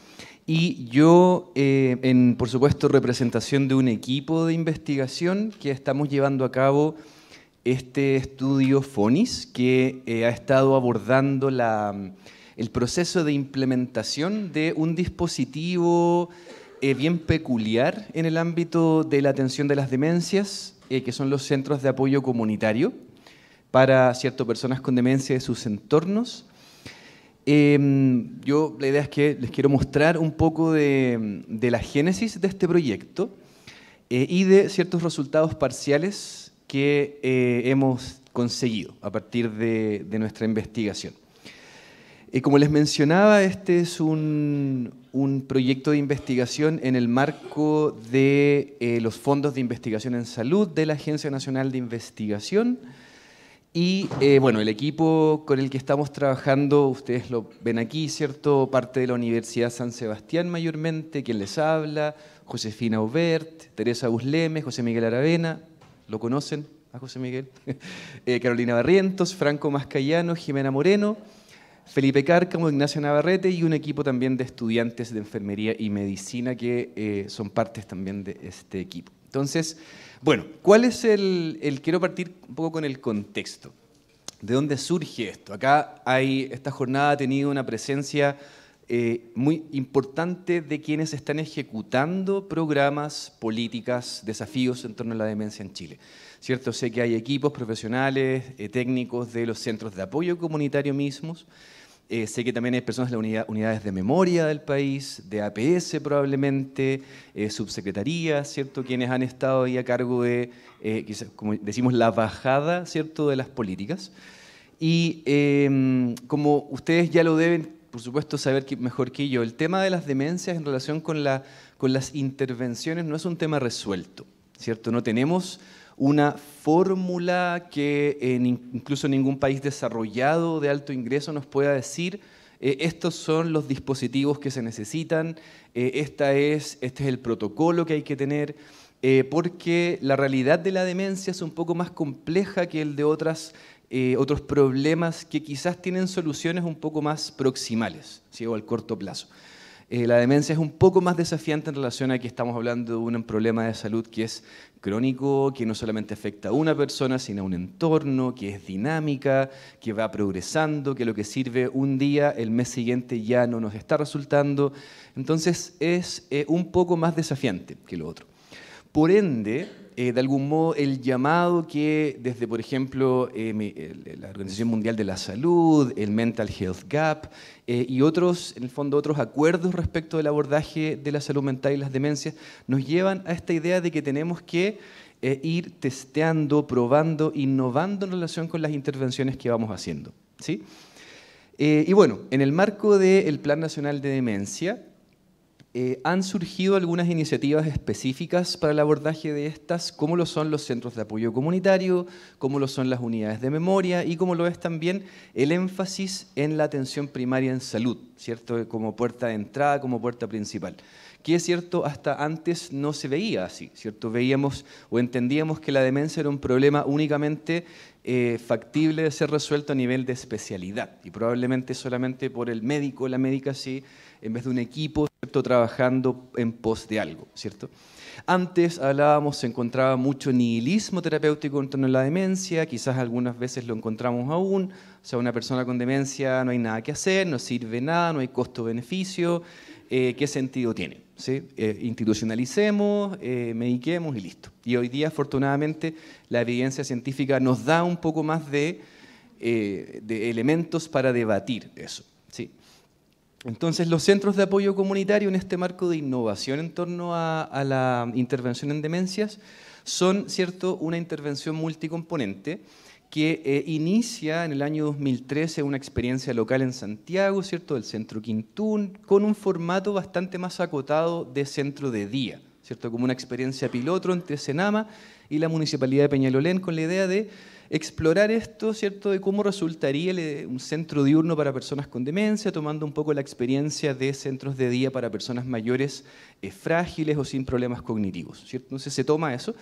Y yo, eh, por supuesto, representación de un equipo de investigación que estamos llevando a cabo este estudio FONIS, que eh, ha estado abordando la el proceso de implementación de un dispositivo eh, bien peculiar en el ámbito de la atención de las demencias, eh, que son los centros de apoyo comunitario para ciertas personas con demencia de sus entornos. Em, yo la idea es que les quiero mostrar un poco de, la génesis de este proyecto eh, y de ciertos resultados parciales que hemos conseguido a partir de nuestra investigación. Y como les mencionaba, este es un, proyecto de investigación en el marco de eh, los fondos de investigación en salud de la Agencia Nacional de Investigación. Y eh, bueno, el equipo con el que estamos trabajando, ustedes lo ven aquí, ¿cierto? Parte de la Universidad San Sebastián mayormente, quien les habla, Josefina Aubert, Teresa Busleme, José Miguel Aravena, ¿lo conocen a José Miguel? Eh, Carolina Barrientos, Franco Mascayano, Jimena Moreno Felipe Cárcamo, Ignacio Navarrete y un equipo también de estudiantes de enfermería y medicina que eh, son partes también de este equipo. Entonces, bueno, ¿cuál es el, Quiero partir un poco con el contexto. ¿De dónde surge esto? Acá hay, esta jornada ha tenido una presencia eh, muy importante de quienes están ejecutando programas, políticas, desafíos en torno a la demencia en Chile. ¿Cierto? Sé que hay equipos profesionales, eh, técnicos de los centros de apoyo comunitario mismos, eh, sé que también hay personas de las unidades de memoria del país, de APS probablemente, eh, subsecretarías, ¿cierto? Quienes han estado ahí a cargo de, eh, como decimos, la bajada, ¿cierto?, de las políticas. Y em, como ustedes ya lo deben, por supuesto, saber mejor que yo, el tema de las demencias en relación con, la, con las intervenciones no es un tema resuelto, ¿cierto? No tenemos una fórmula que incluso ningún país desarrollado de alto ingreso nos pueda decir, eh, estos son los dispositivos que se necesitan, eh, esta es, este es el protocolo que hay que tener, eh, porque la realidad de la demencia es un poco más compleja que el de otras, otros problemas que quizás tienen soluciones un poco más proximales, o al corto plazo. Eh, la demencia es un poco más desafiante en relación a que estamos hablando de un problema de salud que es crónico, que no solamente afecta a una persona, sino a un entorno, que es dinámica, que va progresando, que lo que sirve un día, el mes siguiente ya no nos está resultando. Entonces es eh, un poco más desafiante que lo otro. Por ende, eh, de algún modo el llamado que desde, por ejemplo, eh, la Organización Mundial de la Salud, el Mental Health Gap eh, y otros, en el fondo, otros acuerdos respecto del abordaje de la salud mental y las demencias, nos llevan a esta idea de que tenemos que ir testeando, probando, innovando en relación con las intervenciones que vamos haciendo. ¿sí? y bueno, en el marco del Plan Nacional de Demencia, eh, han surgido algunas iniciativas específicas para el abordaje de estas, como lo son los centros de apoyo comunitario, como lo son las unidades de memoria y como lo es también el énfasis en la atención primaria en salud, ¿cierto? Como puerta de entrada, como puerta principal. Que es cierto, hasta antes no se veía así, ¿cierto? Veíamos o entendíamos que la demencia era un problema únicamente eh, factible de ser resuelto a nivel de especialidad y probablemente solamente por el médico o la médica sí en vez de un equipo ¿cierto? trabajando en pos de algo. ¿cierto? Antes hablábamos, se encontraba mucho nihilismo terapéutico en torno a la demencia, quizás algunas veces lo encontramos aún, o sea, una persona con demencia no hay nada que hacer, no sirve nada, no hay costo-beneficio, eh, ¿qué sentido tiene? ¿Sí? Eh, institucionalicemos, eh, mediquemos y listo. Y hoy día, afortunadamente, la evidencia científica nos da un poco más de, de elementos para debatir eso. ¿sí? Entonces, los centros de apoyo comunitario en este marco de innovación en torno a, la intervención en demencias son ¿cierto? una intervención multicomponente que eh, inicia en el año 2013 una experiencia local en Santiago, ¿cierto? del Centro Quintún, con un formato bastante más acotado de centro de día, ¿cierto? como una experiencia piloto entre Senama y la Municipalidad de Peñalolén, con la idea de explorar esto, ¿cierto?, de cómo resultaría un centro diurno para personas con demencia, tomando un poco la experiencia de centros de día para personas mayores eh, frágiles o sin problemas cognitivos, ¿cierto? Entonces se toma eso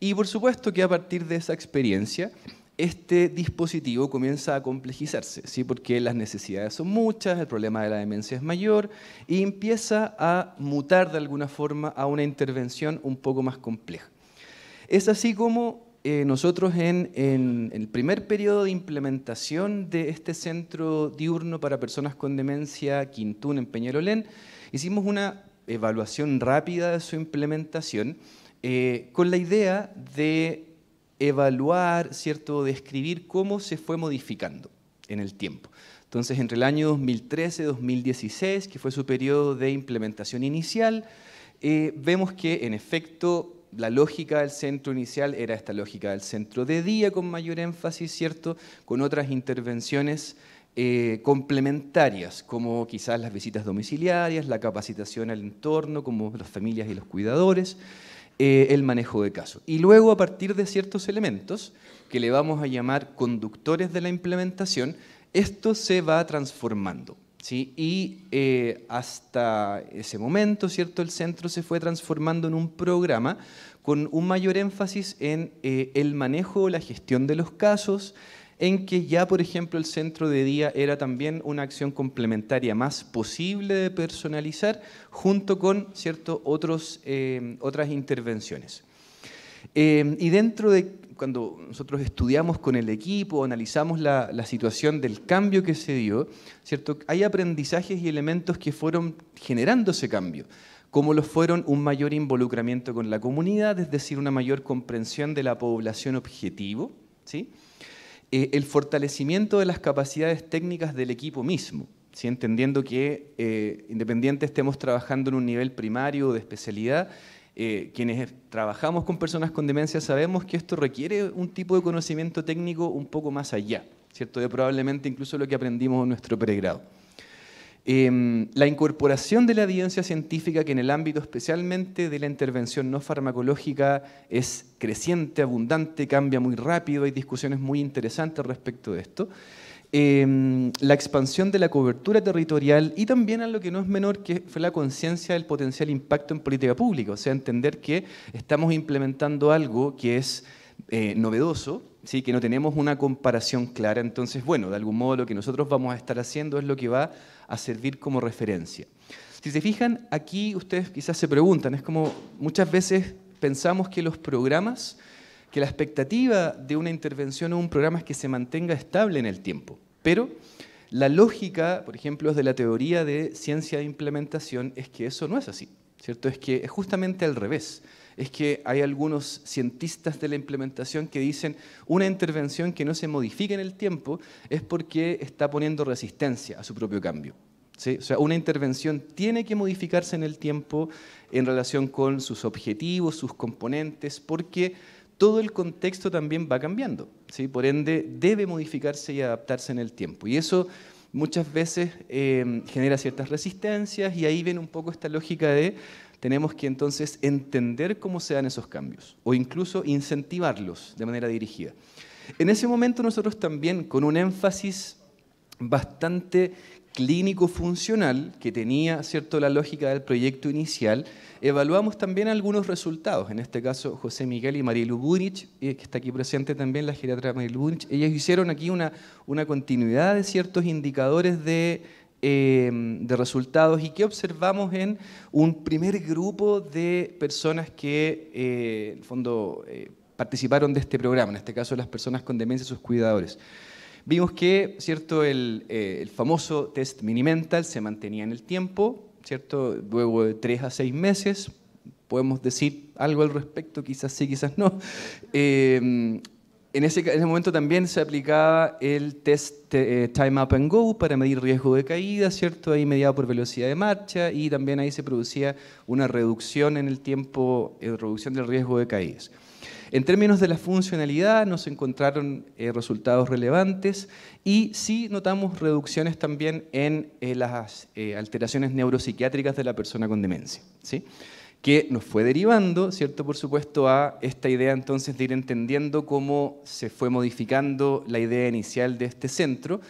y por supuesto que a partir de esa experiencia este dispositivo comienza a complejizarse, ¿sí? porque las necesidades son muchas, el problema de la demencia es mayor y empieza a mutar de alguna forma a una intervención un poco más compleja. Es así como eh, nosotros en, el primer periodo de implementación de este centro diurno para personas con demencia Quintún en Peñarolén, hicimos una evaluación rápida de su implementación eh, con la idea de evaluar, ¿cierto?, describir cómo se fue modificando en el tiempo. Entonces, entre el año 2013-2016, que fue su periodo de implementación inicial, eh, vemos que en efecto la lógica del centro inicial era esta lógica del centro de día con mayor énfasis, ¿cierto? Con otras intervenciones eh, complementarias, como quizás las visitas domiciliarias, la capacitación al entorno, como las familias y los cuidadores, eh, el manejo de casos. Y luego, a partir de ciertos elementos, que le vamos a llamar conductores de la implementación, esto se va transformando. Y eh, hasta ese momento, ¿cierto? El centro se fue transformando en un programa con un mayor énfasis en eh, el manejo o la gestión de los casos, en que ya, por ejemplo, el centro de día era también una acción complementaria más posible de personalizar, junto con ¿cierto? Otros, eh, otras intervenciones. y dentro de cuando nosotros estudiamos con el equipo, analizamos la, situación del cambio que se dio, ¿cierto? hay aprendizajes y elementos que fueron generando ese cambio, como lo fueron un mayor involucramiento con la comunidad, es decir, una mayor comprensión de la población objetivo, ¿sí? Eh, el fortalecimiento de las capacidades técnicas del equipo mismo, ¿sí? entendiendo que eh, independiente estemos trabajando en un nivel primario de especialidad, eh, quienes trabajamos con personas con demencia sabemos que esto requiere un tipo de conocimiento técnico un poco más allá, ¿cierto? De probablemente incluso lo que aprendimos en nuestro pregrado. Em, la incorporación de la evidencia científica, que en el ámbito especialmente de la intervención no farmacológica es creciente, abundante, cambia muy rápido, hay discusiones muy interesantes respecto de esto. Em, la expansión de la cobertura territorial y también a lo que no es menor, que fue la conciencia del potencial impacto en política pública, o sea, entender que estamos implementando algo que es eh, novedoso, ¿sí? que no tenemos una comparación clara, entonces, bueno, de algún modo lo que nosotros vamos a estar haciendo es lo que va a servir como referencia. Si se fijan, aquí ustedes quizás se preguntan, es como muchas veces pensamos que los programas, que la expectativa de una intervención o un programa es que se mantenga estable en el tiempo, pero la lógica, por ejemplo, de la teoría de ciencia de implementación es que eso no es así, ¿cierto? Es que es justamente al revés. Es que hay algunos cientistas de la implementación que dicen una intervención que no se modifique en el tiempo es porque está poniendo resistencia a su propio cambio. ¿sí? O sea, una intervención tiene que modificarse en el tiempo en relación con sus objetivos, sus componentes, porque todo el contexto también va cambiando. ¿sí? Por ende, debe modificarse y adaptarse en el tiempo. Y eso muchas veces eh, genera ciertas resistencias y ahí viene un poco esta lógica de tenemos que entonces entender cómo se dan esos cambios o incluso incentivarlos de manera dirigida. En ese momento nosotros también, con un énfasis bastante clínico funcional que tenía cierto la lógica del proyecto inicial, evaluamos también algunos resultados. En este caso, José Miguel y Marilu Bunich, eh, que está aquí presente también la geriatra Marilu Bunich, ellas hicieron aquí una, una continuidad de ciertos indicadores de, eh, de resultados y que observamos en un primer grupo de personas que, eh, en el fondo, participaron de este programa, en este caso las personas con demencia y sus cuidadores. Vimos que ¿cierto? El, eh, el, famoso test Minimental se mantenía en el tiempo, ¿cierto? luego de tres a seis meses. Podemos decir algo al respecto, quizás sí, quizás no. Eh, en, ese, en, ese, momento también se aplicaba el test eh, Time Up and Go para medir riesgo de caída, ¿cierto? ahí mediado por velocidad de marcha y también ahí se producía una reducción en el tiempo, eh, reducción del riesgo de caídas. En términos de la funcionalidad, nos encontraron eh, resultados relevantes y sí notamos reducciones también en eh, las eh, alteraciones neuropsiquiátricas de la persona con demencia. ¿sí? que nos fue derivando, ¿cierto? Por supuesto, a esta idea entonces de ir entendiendo cómo se fue modificando la idea inicial de este centro,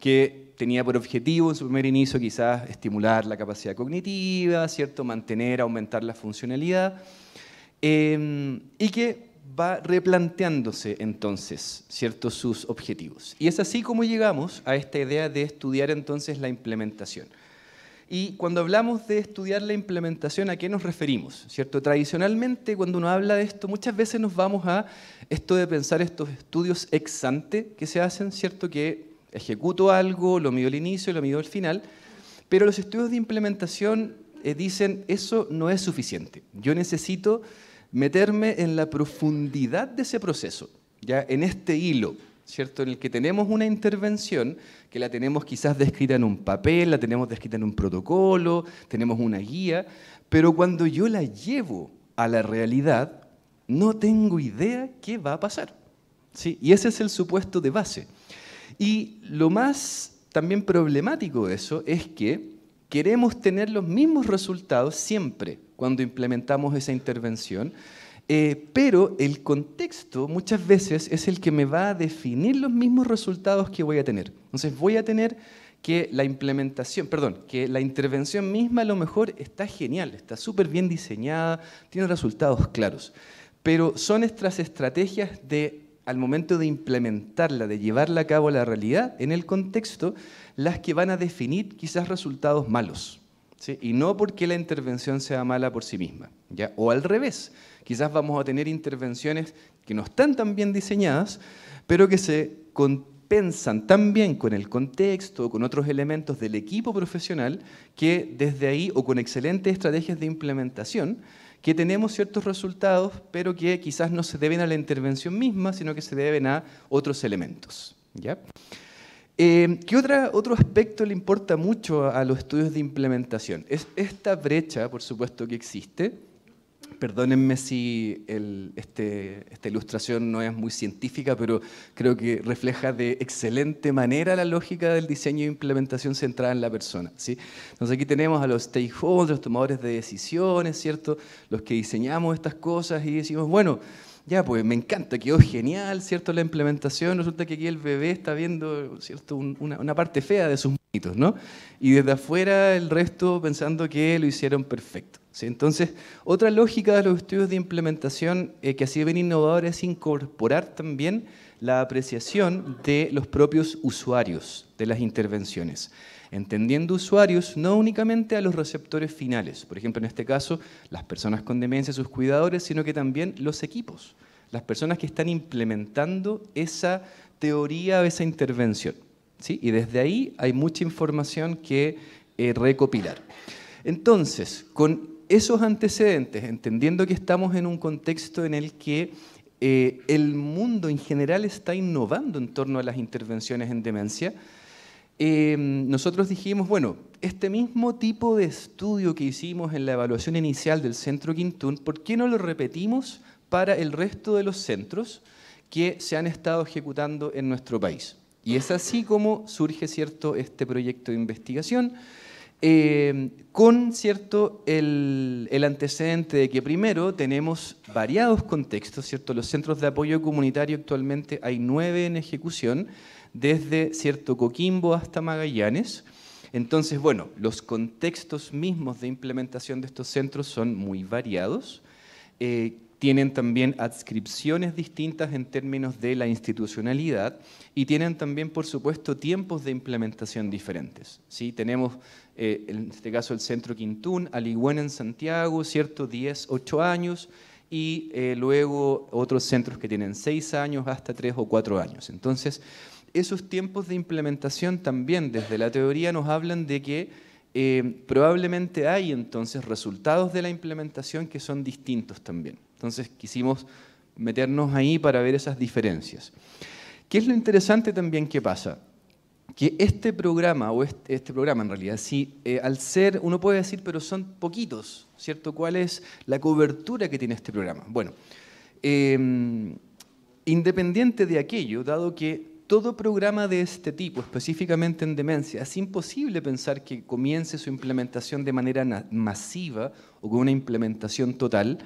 que tenía por objetivo en su primer inicio quizás estimular la capacidad cognitiva, ¿cierto? Mantener, aumentar la funcionalidad, y que va replanteándose entonces ciertos sus objetivos. Y es así como llegamos a esta idea de estudiar entonces la implementación. Y cuando hablamos de estudiar la implementación, ¿a qué nos referimos? ¿Cierto? Tradicionalmente, cuando uno habla de esto, muchas veces nos vamos a esto de pensar estos estudios ex ante que se hacen, ¿cierto? Que ejecuto algo, lo mido al inicio, lo mido al final, pero los estudios de implementación eh, dicen, eso no es suficiente. Yo necesito meterme en la profundidad de ese proceso, ya en este hilo, ¿cierto? En el que tenemos una intervención que la tenemos quizás descrita en un papel, la tenemos descrita en un protocolo, tenemos una guía, pero cuando yo la llevo a la realidad, no tengo idea qué va a pasar. ¿sí? Y ese es el supuesto de base. Y lo más también problemático de eso es que queremos tener los mismos resultados siempre cuando implementamos esa intervención, eh, pero el contexto muchas veces es el que me va a definir los mismos resultados que voy a tener. Entonces voy a tener que la implementación, perdón, que la intervención misma a lo mejor está genial, está súper bien diseñada, tiene resultados claros, pero son nuestras estrategias de al momento de implementarla, de llevarla a cabo la realidad, en el contexto, las que van a definir quizás resultados malos. Y no porque la intervención sea mala por sí misma. ¿ya? O al revés, quizás vamos a tener intervenciones que no están tan bien diseñadas, pero que se compensan tan bien con el contexto o con otros elementos del equipo profesional que desde ahí, o con excelentes estrategias de implementación, que tenemos ciertos resultados, pero que quizás no se deben a la intervención misma, sino que se deben a otros elementos. ¿ya? Eh, ¿Qué otra, otro aspecto le importa mucho a, los estudios de implementación? Es esta brecha, por supuesto, que existe. Perdónenme si este, esta ilustración no es muy científica, pero creo que refleja de excelente manera la lógica del diseño e implementación centrada en la persona. ¿sí? Entonces aquí tenemos a los stakeholders, los tomadores de decisiones, ¿cierto? Los que diseñamos estas cosas y decimos, bueno, ya, pues me encanta, quedó genial, ¿cierto? La implementación, resulta que aquí el bebé está viendo, ¿cierto? una, parte fea de sus monitos, ¿no? Y desde afuera el resto pensando que lo hicieron perfecto. Entonces, otra lógica de los estudios de implementación eh, que ha sido bien innovador es incorporar también la apreciación de los propios usuarios de las intervenciones. entendiendo usuarios no únicamente a los receptores finales, por ejemplo en este caso las personas con demencia, sus cuidadores, sino que también los equipos, las personas que están implementando esa teoría o esa intervención. ¿sí? Y desde ahí hay mucha información que eh, recopilar. Entonces, con esos antecedentes, entendiendo que estamos en un contexto en el que eh, el mundo en general está innovando en torno a las intervenciones en demencia, eh, nosotros dijimos, bueno, este mismo tipo de estudio que hicimos en la evaluación inicial del Centro Quintún, ¿por qué no lo repetimos para el resto de los centros que se han estado ejecutando en nuestro país? Y es así como surge cierto, este proyecto de investigación eh, con cierto el, antecedente de que primero tenemos variados contextos, cierto los centros de apoyo comunitario actualmente hay nueve en ejecución, desde cierto Coquimbo hasta Magallanes. Entonces, bueno, los contextos mismos de implementación de estos centros son muy variados. Eh, tienen también adscripciones distintas en términos de la institucionalidad y tienen también, por supuesto, tiempos de implementación diferentes. ¿sí? Tenemos, eh, en este caso, el Centro Quintún, Aligüen en Santiago, ¿cierto? 10, 8 años, y eh, luego otros centros que tienen 6 años hasta 3 o 4 años. Entonces, esos tiempos de implementación también desde la teoría nos hablan de que eh, probablemente hay entonces resultados de la implementación que son distintos también. Entonces quisimos meternos ahí para ver esas diferencias. ¿Qué es lo interesante también que pasa? Que este programa, o este, este programa en realidad, sí, eh, al ser, uno puede decir, pero son poquitos, ¿cierto? ¿Cuál es la cobertura que tiene este programa? Bueno, em, independiente de aquello, dado que todo programa de este tipo, específicamente en demencia, es imposible pensar que comience su implementación de manera masiva o con una implementación total,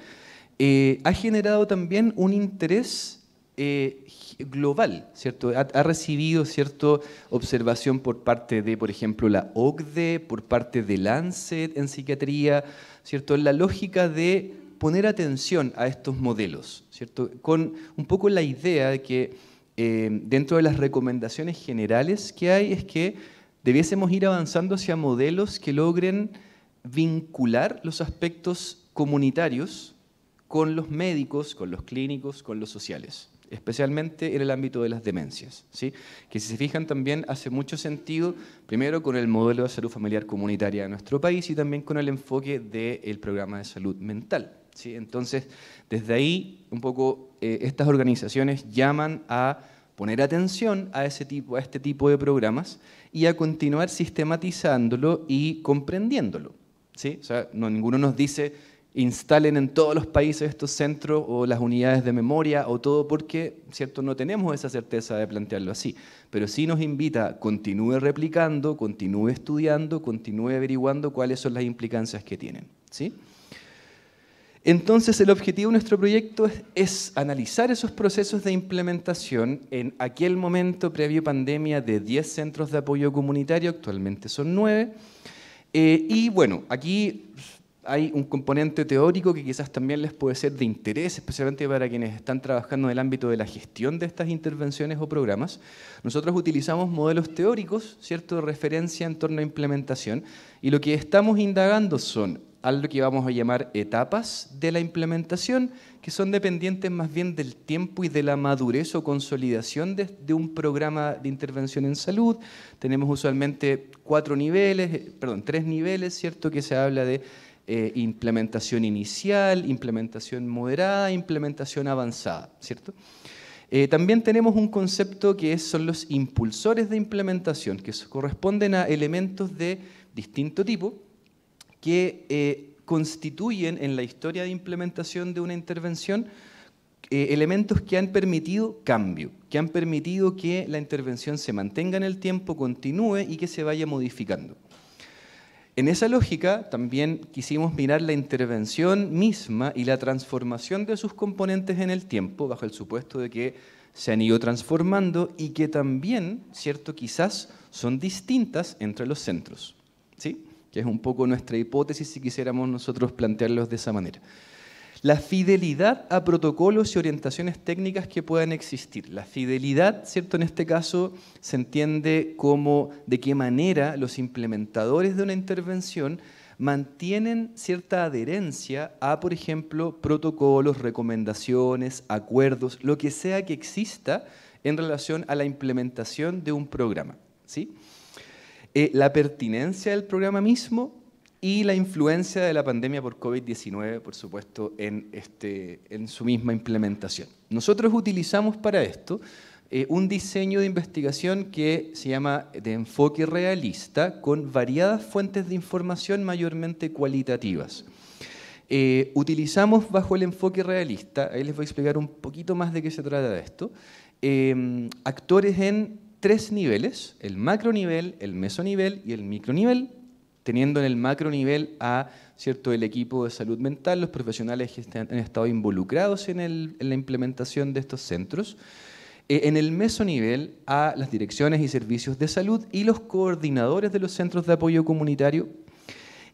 eh, ha generado también un interés eh, global, ¿cierto? Ha, recibido cierta observación por parte de, por ejemplo, la OCDE, por parte de Lancet en psiquiatría, ¿cierto? En la lógica de poner atención a estos modelos, ¿cierto? Con un poco la idea de que eh, dentro de las recomendaciones generales que hay es que debiésemos ir avanzando hacia modelos que logren vincular los aspectos comunitarios con los médicos, con los clínicos, con los sociales, especialmente en el ámbito de las demencias, ¿sí? que si se fijan también hace mucho sentido, primero con el modelo de salud familiar comunitaria de nuestro país y también con el enfoque del programa de salud mental. ¿sí? Entonces, desde ahí, un poco, eh, estas organizaciones llaman a poner atención a, ese tipo, a este tipo de programas y a continuar sistematizándolo y comprendiéndolo. ¿sí? O sea, no, ninguno nos dice instalen en todos los países estos centros o las unidades de memoria o todo porque, ¿cierto? No tenemos esa certeza de plantearlo así, pero sí nos invita, continúe replicando, continúe estudiando, continúe averiguando cuáles son las implicancias que tienen, ¿sí? Entonces, el objetivo de nuestro proyecto es, analizar esos procesos de implementación en aquel momento previo pandemia de 10 centros de apoyo comunitario, actualmente son 9. Eh, y bueno, aquí hay un componente teórico que quizás también les puede ser de interés, especialmente para quienes están trabajando en el ámbito de la gestión de estas intervenciones o programas. Nosotros utilizamos modelos teóricos, ¿cierto?, de referencia en torno a implementación, y lo que estamos indagando son algo que vamos a llamar etapas de la implementación, que son dependientes más bien del tiempo y de la madurez o consolidación de, de un programa de intervención en salud. Tenemos usualmente cuatro niveles, eh, perdón, tres niveles, ¿cierto?, que se habla de eh, implementación inicial, implementación moderada, implementación avanzada, ¿cierto? Eh, también tenemos un concepto que son los impulsores de implementación, que corresponden a elementos de distinto tipo que eh, constituyen en la historia de implementación de una intervención elementos que han permitido cambio, que han permitido que la intervención se mantenga en el tiempo, continúe y que se vaya modificando. En esa lógica también quisimos mirar la intervención misma y la transformación de sus componentes en el tiempo, bajo el supuesto de que se han ido transformando y que también, cierto, quizás son distintas entre los centros, ¿sí? que es un poco nuestra hipótesis si quisiéramos nosotros plantearlos de esa manera. La fidelidad a protocolos y orientaciones técnicas que puedan existir. La fidelidad, ¿cierto? En este caso se entiende como de qué manera los implementadores de una intervención mantienen cierta adherencia a, por ejemplo, protocolos, recomendaciones, acuerdos, lo que sea que exista en relación a la implementación de un programa. ¿sí? Eh, la pertinencia del programa mismo y la influencia de la pandemia por COVID-19, por supuesto, en, este, en su misma implementación. Nosotros utilizamos para esto eh, un diseño de investigación que se llama de enfoque realista, con variadas fuentes de información mayormente cualitativas. Eh, utilizamos bajo el enfoque realista, ahí les voy a explicar un poquito más de qué se trata esto, eh, actores en tres niveles, el macro nivel, el mesonivel y el micronivel, teniendo en el macro nivel a ¿cierto? el equipo de salud mental, los profesionales que han estado involucrados en, la implementación de estos centros, eh, en el mesonivel a las direcciones y servicios de salud y los coordinadores de los centros de apoyo comunitario.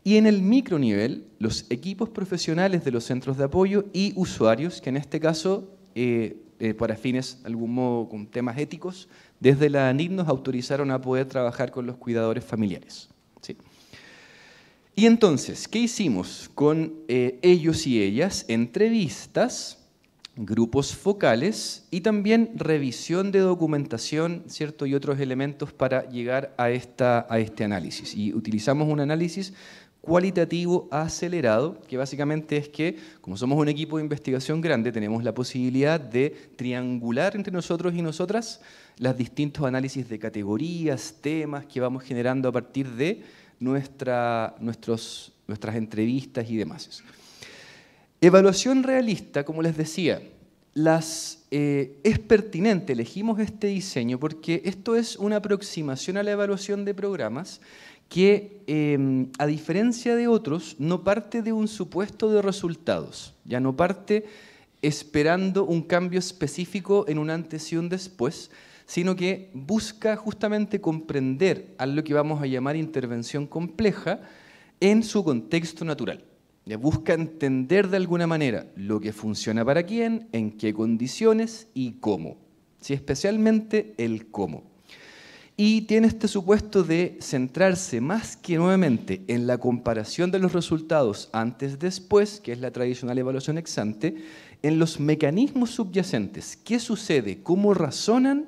Y en el micronivel, los equipos profesionales de los centros de apoyo y usuarios, que en este caso, eh, eh, para fines, algún modo, con temas éticos, desde la ANID nos autorizaron a poder trabajar con los cuidadores familiares. Y entonces, ¿qué hicimos con ellos y ellas? Entrevistas grupos focales y también revisión de documentación ¿cierto? y otros elementos para llegar a, esta, a este análisis. Y utilizamos un análisis cualitativo acelerado, que básicamente es que, como somos un equipo de investigación grande, tenemos la posibilidad de triangular entre nosotros y nosotras los distintos análisis de categorías, temas que vamos generando a partir de nuestras entrevistas y demás. Evaluación realista, como les decía, las, eh, es pertinente, elegimos este diseño porque esto es una aproximación a la evaluación de programas que, em, a diferencia de otros, no parte de un supuesto de resultados, ya no parte esperando un cambio específico en un antes y un después, sino que busca justamente comprender a lo que vamos a llamar intervención compleja en su contexto natural busca entender de alguna manera lo que funciona para quién, en qué condiciones y cómo. ¿sí? Especialmente el cómo. Y tiene este supuesto de centrarse más que nuevamente en la comparación de los resultados antes-después, que es la tradicional evaluación ex ante, en los mecanismos subyacentes. ¿Qué sucede? ¿Cómo razonan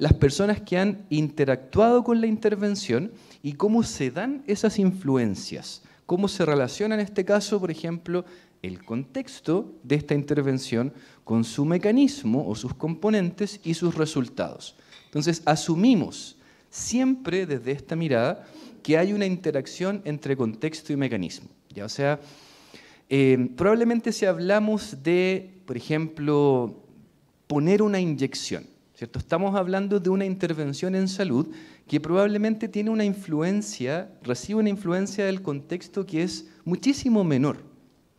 las personas que han interactuado con la intervención y cómo se dan esas influencias? cómo se relaciona en este caso, por ejemplo, el contexto de esta intervención con su mecanismo o sus componentes y sus resultados. Entonces, asumimos siempre desde esta mirada que hay una interacción entre contexto y mecanismo. ¿ya? O sea, eh, probablemente si hablamos de, por ejemplo, poner una inyección, ¿cierto? Estamos hablando de una intervención en salud que probablemente tiene una influencia, recibe una influencia del contexto que es muchísimo menor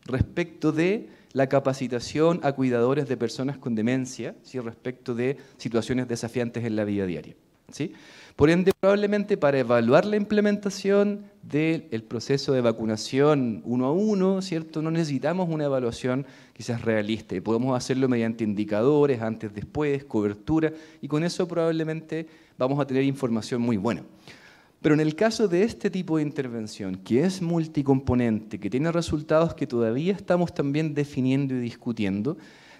respecto de la capacitación a cuidadores de personas con demencia, ¿sí? respecto de situaciones desafiantes en la vida diaria. ¿sí? Por ende, probablemente para evaluar la implementación del proceso de vacunación uno a uno, ¿cierto? no necesitamos una evaluación quizás realista y podemos hacerlo mediante indicadores, antes, después, cobertura, y con eso probablemente vamos a tener información muy buena. Pero en el caso de este tipo de intervención, que es multicomponente, que tiene resultados que todavía estamos también definiendo y discutiendo,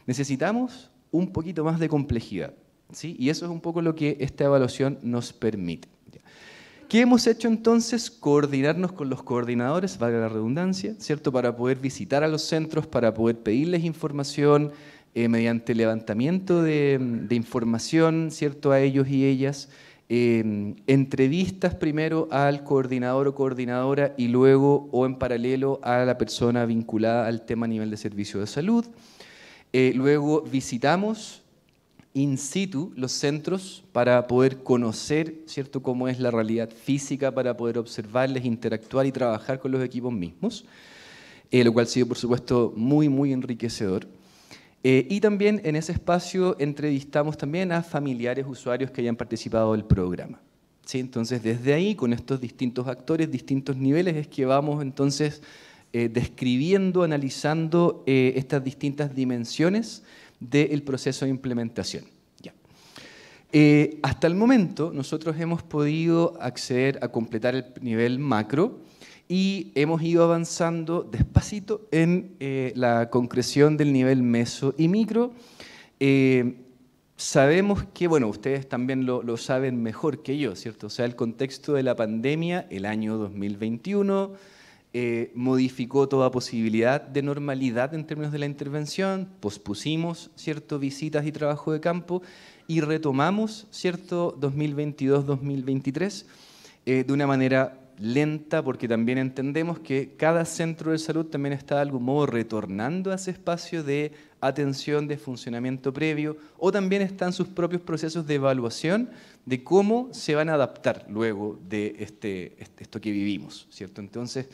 necesitamos un poquito más de complejidad. ¿sí? Y eso es un poco lo que esta evaluación nos permite. ¿Qué hemos hecho entonces? Coordinarnos con los coordinadores, valga la redundancia, ¿cierto? Para poder visitar a los centros, para poder pedirles información, eh, mediante levantamiento de, información ¿cierto? a ellos y ellas, eh, entrevistas primero al coordinador o coordinadora y luego o en paralelo a la persona vinculada al tema a nivel de servicio de salud. Eh, luego visitamos in situ los centros para poder conocer ¿cierto? cómo es la realidad física, para poder observarles, interactuar y trabajar con los equipos mismos, lo cual ha sido por supuesto muy, muy enriquecedor. Eh, y también en ese espacio entrevistamos también a familiares usuarios que hayan participado del programa. ¿Sí? Entonces, desde ahí, con estos distintos actores, distintos niveles, es que vamos entonces eh, describiendo, analizando eh, estas distintas dimensiones del proceso de implementación. Eh, hasta el momento nosotros hemos podido acceder a completar el nivel macro y hemos ido avanzando despacito en la concreción del nivel meso y micro. sabemos que, bueno, ustedes también lo, lo saben mejor que yo, ¿cierto? O sea, el contexto de la pandemia, el año 2021, eh, modificó toda posibilidad de normalidad en términos de la intervención, pospusimos cierto visitas y trabajo de campo y retomamos cierto 2022-2023 eh, de una manera lenta porque también entendemos que cada centro de salud también está de algún modo retornando a ese espacio de atención, de funcionamiento previo o también están sus propios procesos de evaluación de cómo se van a adaptar luego de este, este esto que vivimos, ¿cierto? Entonces,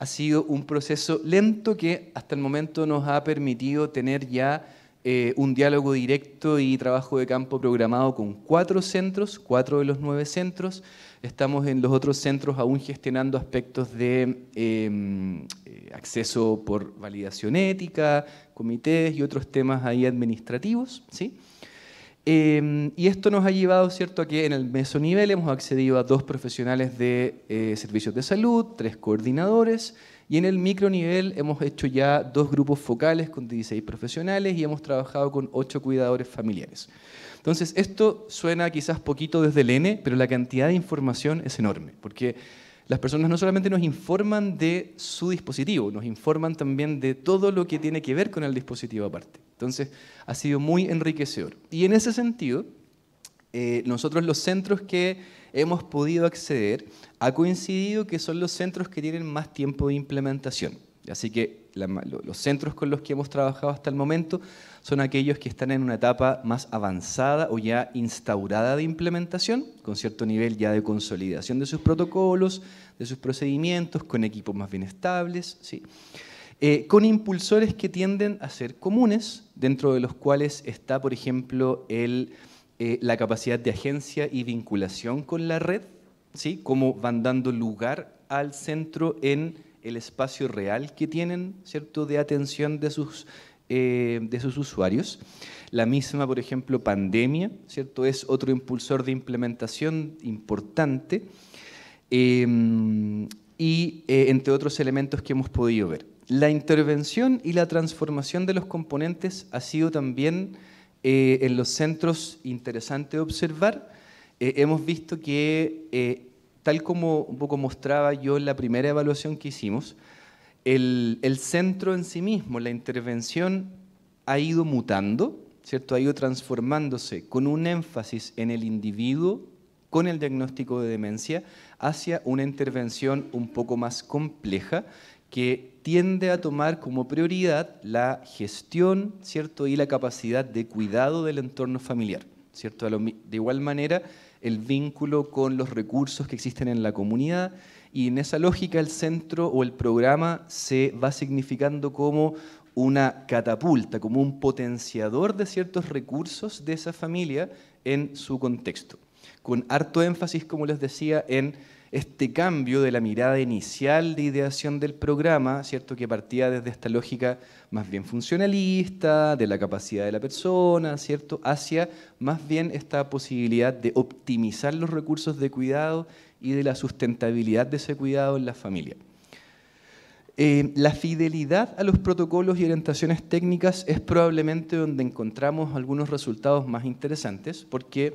ha sido un proceso lento que hasta el momento nos ha permitido tener ya eh, un diálogo directo y trabajo de campo programado con cuatro centros, cuatro de los nueve centros. Estamos en los otros centros aún gestionando aspectos de em, eh, acceso por validación ética, comités y otros temas ahí administrativos. ¿sí? Em, y esto nos ha llevado ¿cierto? a que en el mesonivel hemos accedido a dos profesionales de eh, servicios de salud, tres coordinadores, y en el micronivel hemos hecho ya dos grupos focales con 16 profesionales y hemos trabajado con ocho cuidadores familiares. Entonces, esto suena quizás poquito desde el N, pero la cantidad de información es enorme, porque las personas no solamente nos informan de su dispositivo, nos informan también de todo lo que tiene que ver con el dispositivo aparte. Entonces, ha sido muy enriquecedor. Y en ese sentido, eh, nosotros los centros que hemos podido acceder, ha coincidido que son los centros que tienen más tiempo de implementación. Así que los centros con los que hemos trabajado hasta el momento son aquellos que están en una etapa más avanzada o ya instaurada de implementación, con cierto nivel ya de consolidación de sus protocolos, de sus procedimientos, con equipos más bien estables, ¿sí? Eh, con impulsores que tienden a ser comunes, dentro de los cuales está, por ejemplo, el, eh, la capacidad de agencia y vinculación con la red, ¿sí? cómo van dando lugar al centro en el espacio real que tienen, ¿cierto?, de atención de sus, eh, de sus usuarios. La misma, por ejemplo, pandemia, ¿cierto?, es otro impulsor de implementación importante em, y eh, entre otros elementos que hemos podido ver. La intervención y la transformación de los componentes ha sido también eh, en los centros interesante observar. hemos visto que tal como un poco mostraba yo en la primera evaluación que hicimos, el, centro en sí mismo, la intervención, ha ido mutando, ¿cierto? ha ido transformándose con un énfasis en el individuo con el diagnóstico de demencia hacia una intervención un poco más compleja que tiende a tomar como prioridad la gestión ¿cierto? y la capacidad de cuidado del entorno familiar. ¿cierto? De igual manera, el vínculo con los recursos que existen en la comunidad y en esa lógica el centro o el programa se va significando como una catapulta, como un potenciador de ciertos recursos de esa familia en su contexto, con harto énfasis, como les decía, en este cambio de la mirada inicial de ideación del programa, ¿cierto? que partía desde esta lógica más bien funcionalista, de la capacidad de la persona, ¿cierto? hacia más bien esta posibilidad de optimizar los recursos de cuidado y de la sustentabilidad de ese cuidado en la familia. Eh, la fidelidad a los protocolos y orientaciones técnicas es probablemente donde encontramos algunos resultados más interesantes, porque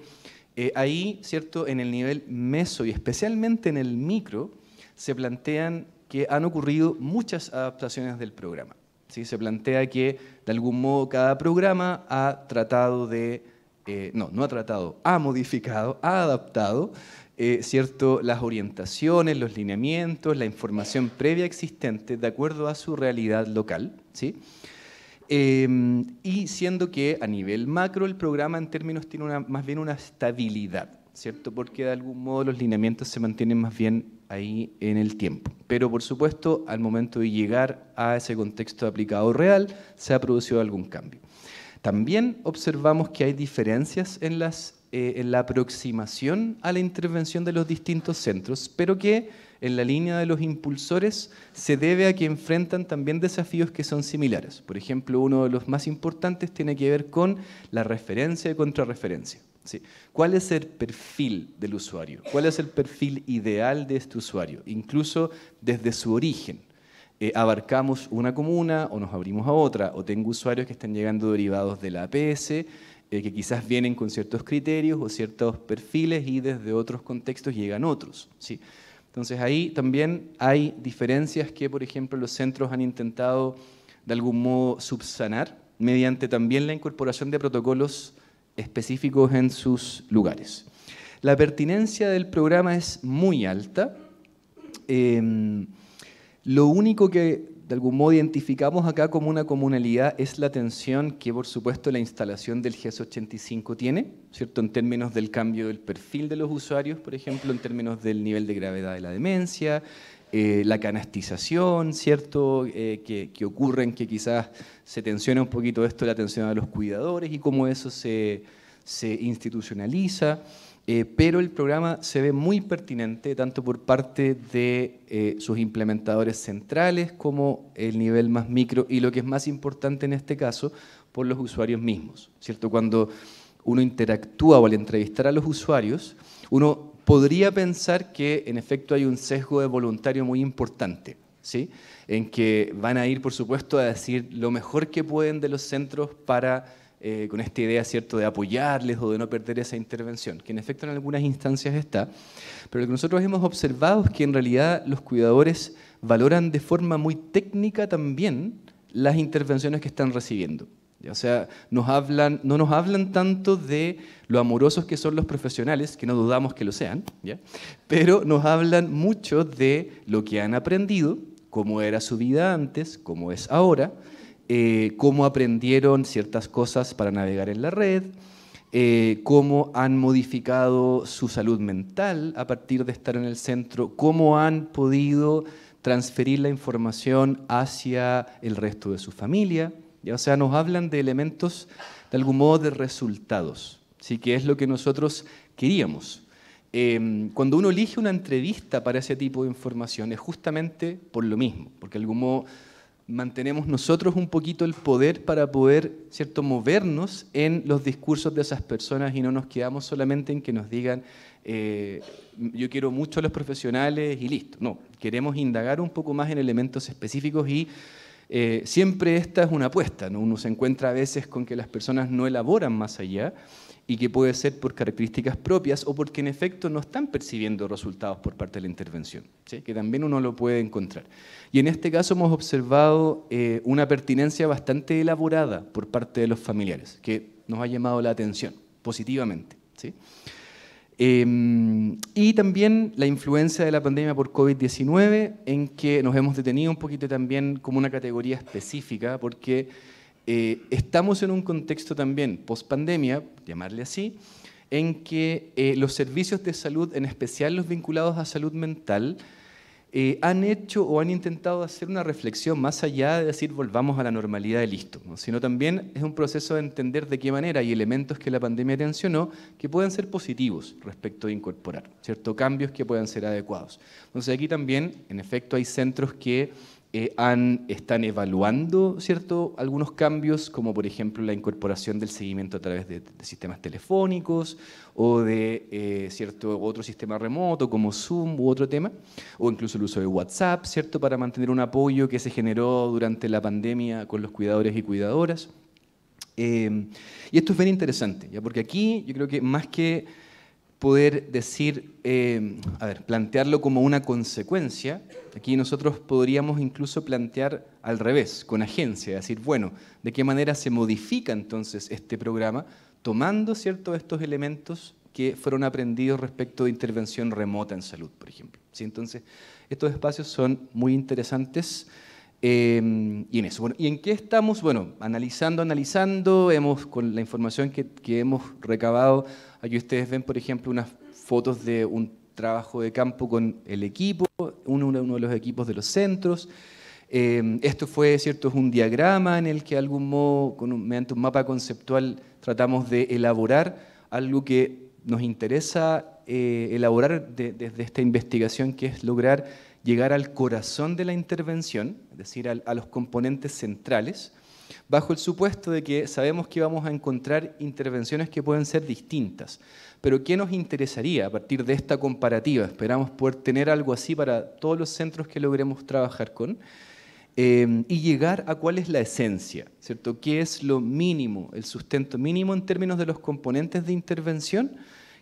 eh, ahí, ¿cierto? En el nivel meso y especialmente en el micro, se plantean que han ocurrido muchas adaptaciones del programa. ¿sí? Se plantea que, de algún modo, cada programa ha tratado de, eh, no, no ha tratado, ha modificado, ha adaptado, eh, ¿cierto? Las orientaciones, los lineamientos, la información previa existente de acuerdo a su realidad local, ¿sí? Em, y siendo que a nivel macro el programa en términos tiene una, más bien una estabilidad, ¿cierto? Porque de algún modo los lineamientos se mantienen más bien ahí en el tiempo. Pero por supuesto, al momento de llegar a ese contexto aplicado real, se ha producido algún cambio. También observamos que hay diferencias en las eh, en la aproximación a la intervención de los distintos centros, pero que en la línea de los impulsores se debe a que enfrentan también desafíos que son similares. Por ejemplo, uno de los más importantes tiene que ver con la referencia y contrarreferencia. ¿Cuál es el perfil del usuario? ¿Cuál es el perfil ideal de este usuario? Incluso desde su origen. Eh, abarcamos una comuna o nos abrimos a otra, o tengo usuarios que están llegando derivados de la APS, eh, que quizás vienen con ciertos criterios o ciertos perfiles y desde otros contextos llegan otros. ¿sí? Entonces ahí también hay diferencias que, por ejemplo, los centros han intentado de algún modo subsanar mediante también la incorporación de protocolos específicos en sus lugares. La pertinencia del programa es muy alta. Em, lo único que de algún modo identificamos acá como una comunalidad es la atención que, por supuesto, la instalación del GES 85 tiene, ¿cierto? En términos del cambio del perfil de los usuarios, por ejemplo, en términos del nivel de gravedad de la demencia, eh, la canastización, ¿cierto? Eh, que, que, ocurre en que quizás se tensiona un poquito esto la atención a los cuidadores y cómo eso se, se institucionaliza. Eh, pero el programa se ve muy pertinente tanto por parte de eh, sus implementadores centrales como el nivel más micro y lo que es más importante en este caso, por los usuarios mismos. ¿cierto? Cuando uno interactúa o al entrevistar a los usuarios, uno podría pensar que en efecto hay un sesgo de voluntario muy importante, ¿sí? en que van a ir, por supuesto, a decir lo mejor que pueden de los centros para eh, con esta idea cierto de apoyarles o de no perder esa intervención, que en efecto en algunas instancias está, pero lo que nosotros hemos observado es que en realidad los cuidadores valoran de forma muy técnica también las intervenciones que están recibiendo. O sea, no nos hablan tanto de lo amorosos que son los profesionales, que no dudamos que lo sean, ¿ya? pero nos hablan mucho de lo que han aprendido, cómo era su vida antes, cómo es ahora, eh, cómo aprendieron ciertas cosas para navegar en la red, eh, cómo han modificado su salud mental a partir de estar en el centro, cómo han podido transferir la información hacia el resto de su familia. O sea, nos hablan de elementos, de algún modo, de resultados, ¿sí? que es lo que nosotros queríamos. Em, cuando uno elige una entrevista para ese tipo de información es justamente por lo mismo, porque de algún modo mantenemos nosotros un poquito el poder para poder ¿cierto? movernos en los discursos de esas personas y no nos quedamos solamente en que nos digan eh, yo quiero mucho a los profesionales y listo. No, queremos indagar un poco más en elementos específicos y eh, siempre esta es una apuesta. ¿no? Uno se encuentra a veces con que las personas no elaboran más allá y que puede ser por características propias o porque en efecto no están percibiendo resultados por parte de la intervención, que también uno lo puede encontrar. Y en este caso hemos observado eh, una pertinencia bastante elaborada por parte de los familiares, que nos ha llamado la atención positivamente. Em, y también la influencia de la pandemia por COVID-19, en que nos hemos detenido un poquito también como una categoría específica, porque eh, estamos en un contexto también post-pandemia, llamarle así, en que eh, los servicios de salud, en especial los vinculados a salud mental, eh, han hecho o han intentado hacer una reflexión más allá de decir volvamos a la normalidad de listo, sino también es un proceso de entender de qué manera hay elementos que la pandemia tensionó que pueden ser positivos respecto de incorporar, ¿cierto? cambios que puedan ser adecuados. Entonces aquí también, en efecto, hay centros que eh, están evaluando ¿cierto? algunos cambios, como por ejemplo la incorporación del seguimiento a través de, sistemas telefónicos o de eh, cierto otro sistema remoto como Zoom u otro tema, o incluso el uso de WhatsApp, ¿cierto? para mantener un apoyo que se generó durante la pandemia con los cuidadores y cuidadoras. Eh, y esto es bien interesante, ¿ya? porque aquí yo creo que más que poder decir, eh, a ver, plantearlo como una consecuencia, aquí nosotros podríamos incluso plantear al revés, con agencia, decir, bueno, ¿de qué manera se modifica entonces este programa tomando ciertos estos elementos que fueron aprendidos respecto de intervención remota en salud, por ejemplo? ¿Sí? Entonces, estos espacios son muy interesantes. Eh, y en eso. ¿Y en qué estamos? Bueno, analizando, analizando, hemos, con la información que, que hemos recabado Aquí ustedes ven, por ejemplo, unas fotos de un trabajo de campo con el equipo, uno, de los equipos de los centros. Eh, esto fue, cierto, es un diagrama en el que, de algún modo, con mediante un mapa conceptual, tratamos de elaborar algo que nos interesa eh, elaborar desde esta investigación, que es lograr llegar al corazón de la intervención, es decir, a los componentes centrales, bajo el supuesto de que sabemos que vamos a encontrar intervenciones que pueden ser distintas. Pero ¿qué nos interesaría a partir de esta comparativa? Esperamos poder tener algo así para todos los centros que logremos trabajar con. Eh, y llegar a cuál es la esencia, ¿cierto? ¿Qué es lo mínimo, el sustento mínimo en términos de los componentes de intervención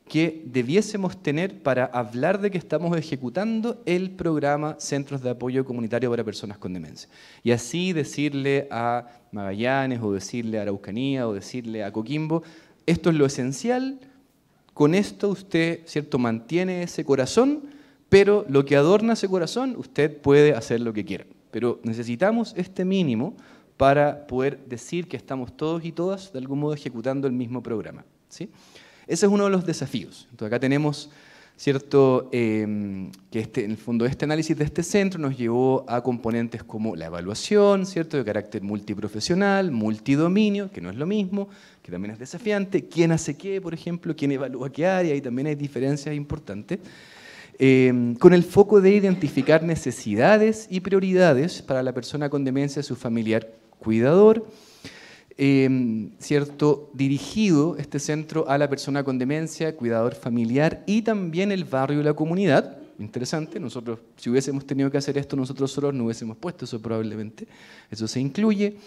que debiésemos tener para hablar de que estamos ejecutando el programa Centros de Apoyo Comunitario para Personas con Demencia? Y así decirle a Magallanes o decirle a Araucanía o decirle a Coquimbo, esto es lo esencial, con esto usted, ¿cierto?, mantiene ese corazón, pero lo que adorna ese corazón, usted puede hacer lo que quiera. Pero necesitamos este mínimo para poder decir que estamos todos y todas de algún modo ejecutando el mismo programa. ¿sí? Ese es uno de los desafíos. Entonces acá tenemos cierto em, que este, en el fondo este análisis de este centro nos llevó a componentes como la evaluación, cierto, de carácter multiprofesional, multidominio, que no es lo mismo, que también es desafiante, quién hace qué, por ejemplo, quién evalúa qué área, y también hay diferencias importantes. Em, con el foco de identificar necesidades y prioridades para la persona con demencia su familiar cuidador, em, ¿cierto? dirigido este centro a la persona con demencia, cuidador familiar y también el barrio y la comunidad. Interesante, nosotros si hubiésemos tenido que hacer esto nosotros solos no hubiésemos puesto eso probablemente. Eso se incluye.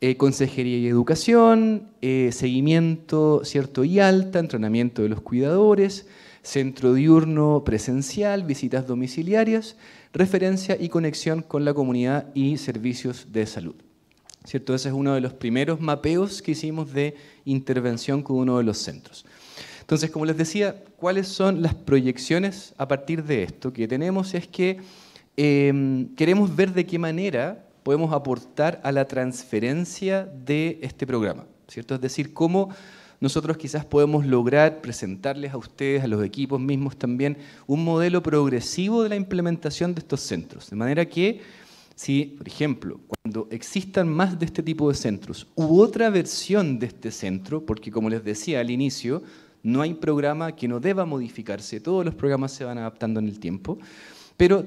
Eh, consejería y educación, eh, seguimiento cierto y alta, entrenamiento de los cuidadores, centro diurno presencial, visitas domiciliarias, referencia y conexión con la comunidad y servicios de salud. ¿Cierto? Ese es uno de los primeros mapeos que hicimos de intervención con uno de los centros. Entonces, como les decía, ¿cuáles son las proyecciones a partir de esto? que tenemos es que em, queremos ver de qué manera podemos aportar a la transferencia de este programa. ¿cierto? Es decir, cómo nosotros quizás podemos lograr presentarles a ustedes, a los equipos mismos también, un modelo progresivo de la implementación de estos centros. De manera que, si, por ejemplo, cuando existan más de este tipo de centros u otra versión de este centro, porque como les decía al inicio, no hay programa que no deba modificarse, todos los programas se van adaptando en el tiempo, pero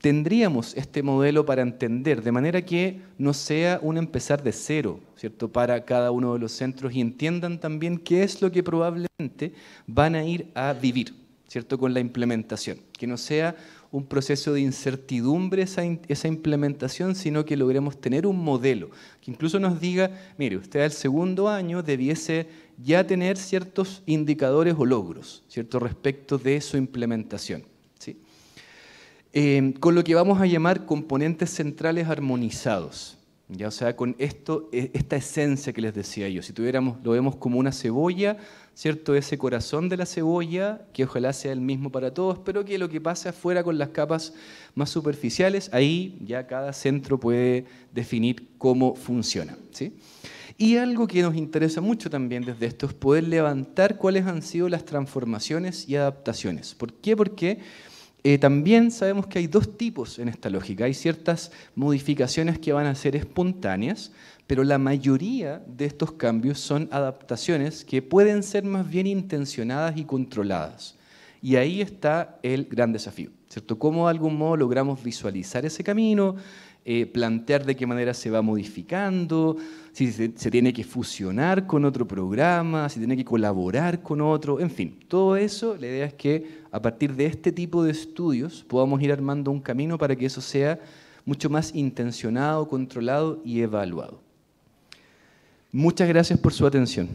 tendríamos este modelo para entender, de manera que no sea un empezar de cero, ¿cierto?, para cada uno de los centros y entiendan también qué es lo que probablemente van a ir a vivir, ¿cierto?, con la implementación. Que no sea un proceso de incertidumbre esa, esa implementación, sino que logremos tener un modelo que incluso nos diga, mire, usted al segundo año debiese ya tener ciertos indicadores o logros, ¿cierto?, respecto de su implementación. Em, con lo que vamos a llamar componentes centrales armonizados. ¿Ya? O sea, con esto, e, esta esencia que les decía yo, si tuviéramos, lo vemos como una cebolla, ¿cierto? Ese corazón de la cebolla, que ojalá sea el mismo para todos, pero que lo que pasa afuera con las capas más superficiales, ahí ya cada centro puede definir cómo funciona. ¿sí? Y algo que nos interesa mucho también desde esto es poder levantar cuáles han sido las transformaciones y adaptaciones. ¿Por qué? Porque eh, también sabemos que hay dos tipos en esta lógica. Hay ciertas modificaciones que van a ser espontáneas, pero la mayoría de estos cambios son adaptaciones que pueden ser más bien intencionadas y controladas. Y ahí está el gran desafío, ¿cierto? ¿Cómo de algún modo logramos visualizar ese camino, eh, plantear de qué manera se va modificando, si se, tiene que fusionar con otro programa, si tiene que colaborar con otro, en fin, todo eso, la idea es que a partir de este tipo de estudios podamos ir armando un camino para que eso sea mucho más intencionado, controlado y evaluado. Muchas gracias por su atención.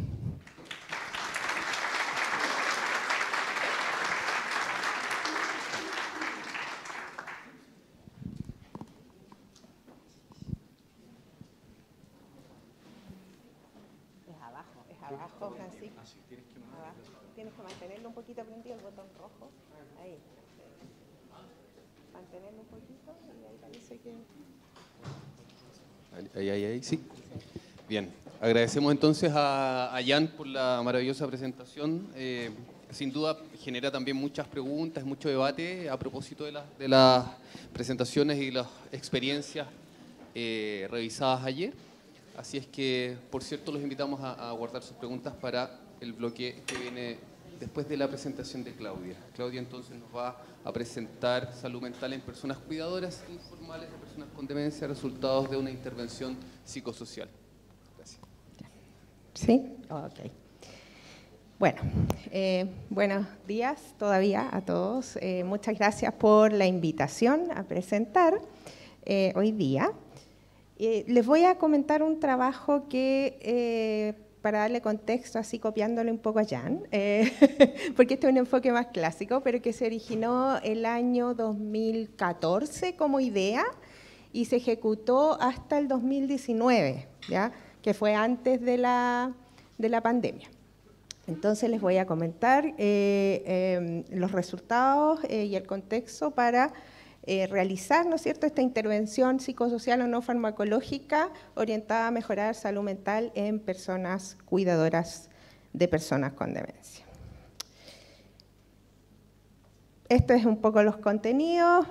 Ahí, ahí, ahí, sí. Bien, agradecemos entonces a, Jan por la maravillosa presentación. Eh, sin duda genera también muchas preguntas, mucho debate a propósito de, las presentaciones y las experiencias eh, revisadas ayer. Así es que, por cierto, los invitamos a, guardar sus preguntas para el bloque que viene después de la presentación de Claudia. Claudia entonces nos va a presentar salud mental en personas cuidadoras informales de personas con demencia, resultados de una intervención psicosocial. ¿Sí? Ok. Bueno, eh, buenos días todavía a todos. Eh, muchas gracias por la invitación a presentar eh, hoy día. les voy a comentar un trabajo que, para darle contexto, así copiándole un poco a Jan, porque este es un enfoque más clásico, pero que se originó el año 2014 como idea y se ejecutó hasta el 2019, ¿ya? Que fue antes de la, de la pandemia. Entonces les voy a comentar eh, em, los resultados eh, y el contexto para eh, realizar ¿no es cierto? esta intervención psicosocial o no farmacológica orientada a mejorar salud mental en personas cuidadoras de personas con demencia. Estos es un poco los contenidos,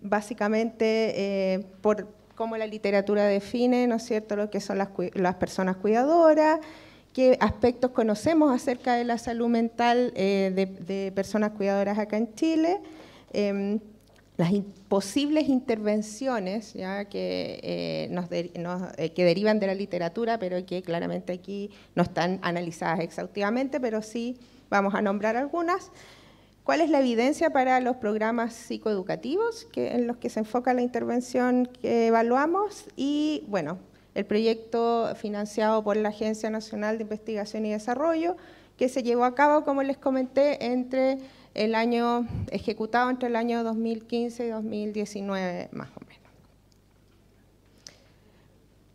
básicamente por cómo la literatura define, ¿no es cierto?, lo que son las, personas cuidadoras, qué aspectos conocemos acerca de la salud mental eh, de, personas cuidadoras acá en Chile, em, las posibles intervenciones eh, eh, que derivan de la literatura, pero que claramente aquí no están analizadas exhaustivamente, pero sí vamos a nombrar algunas. ¿Cuál es la evidencia para los programas psicoeducativos que, en los que se enfoca la intervención que evaluamos? Y, bueno, el proyecto financiado por la Agencia Nacional de Investigación y Desarrollo, que se llevó a cabo, como les comenté, entre el año ejecutado entre el año 2015 y 2019 más o menos.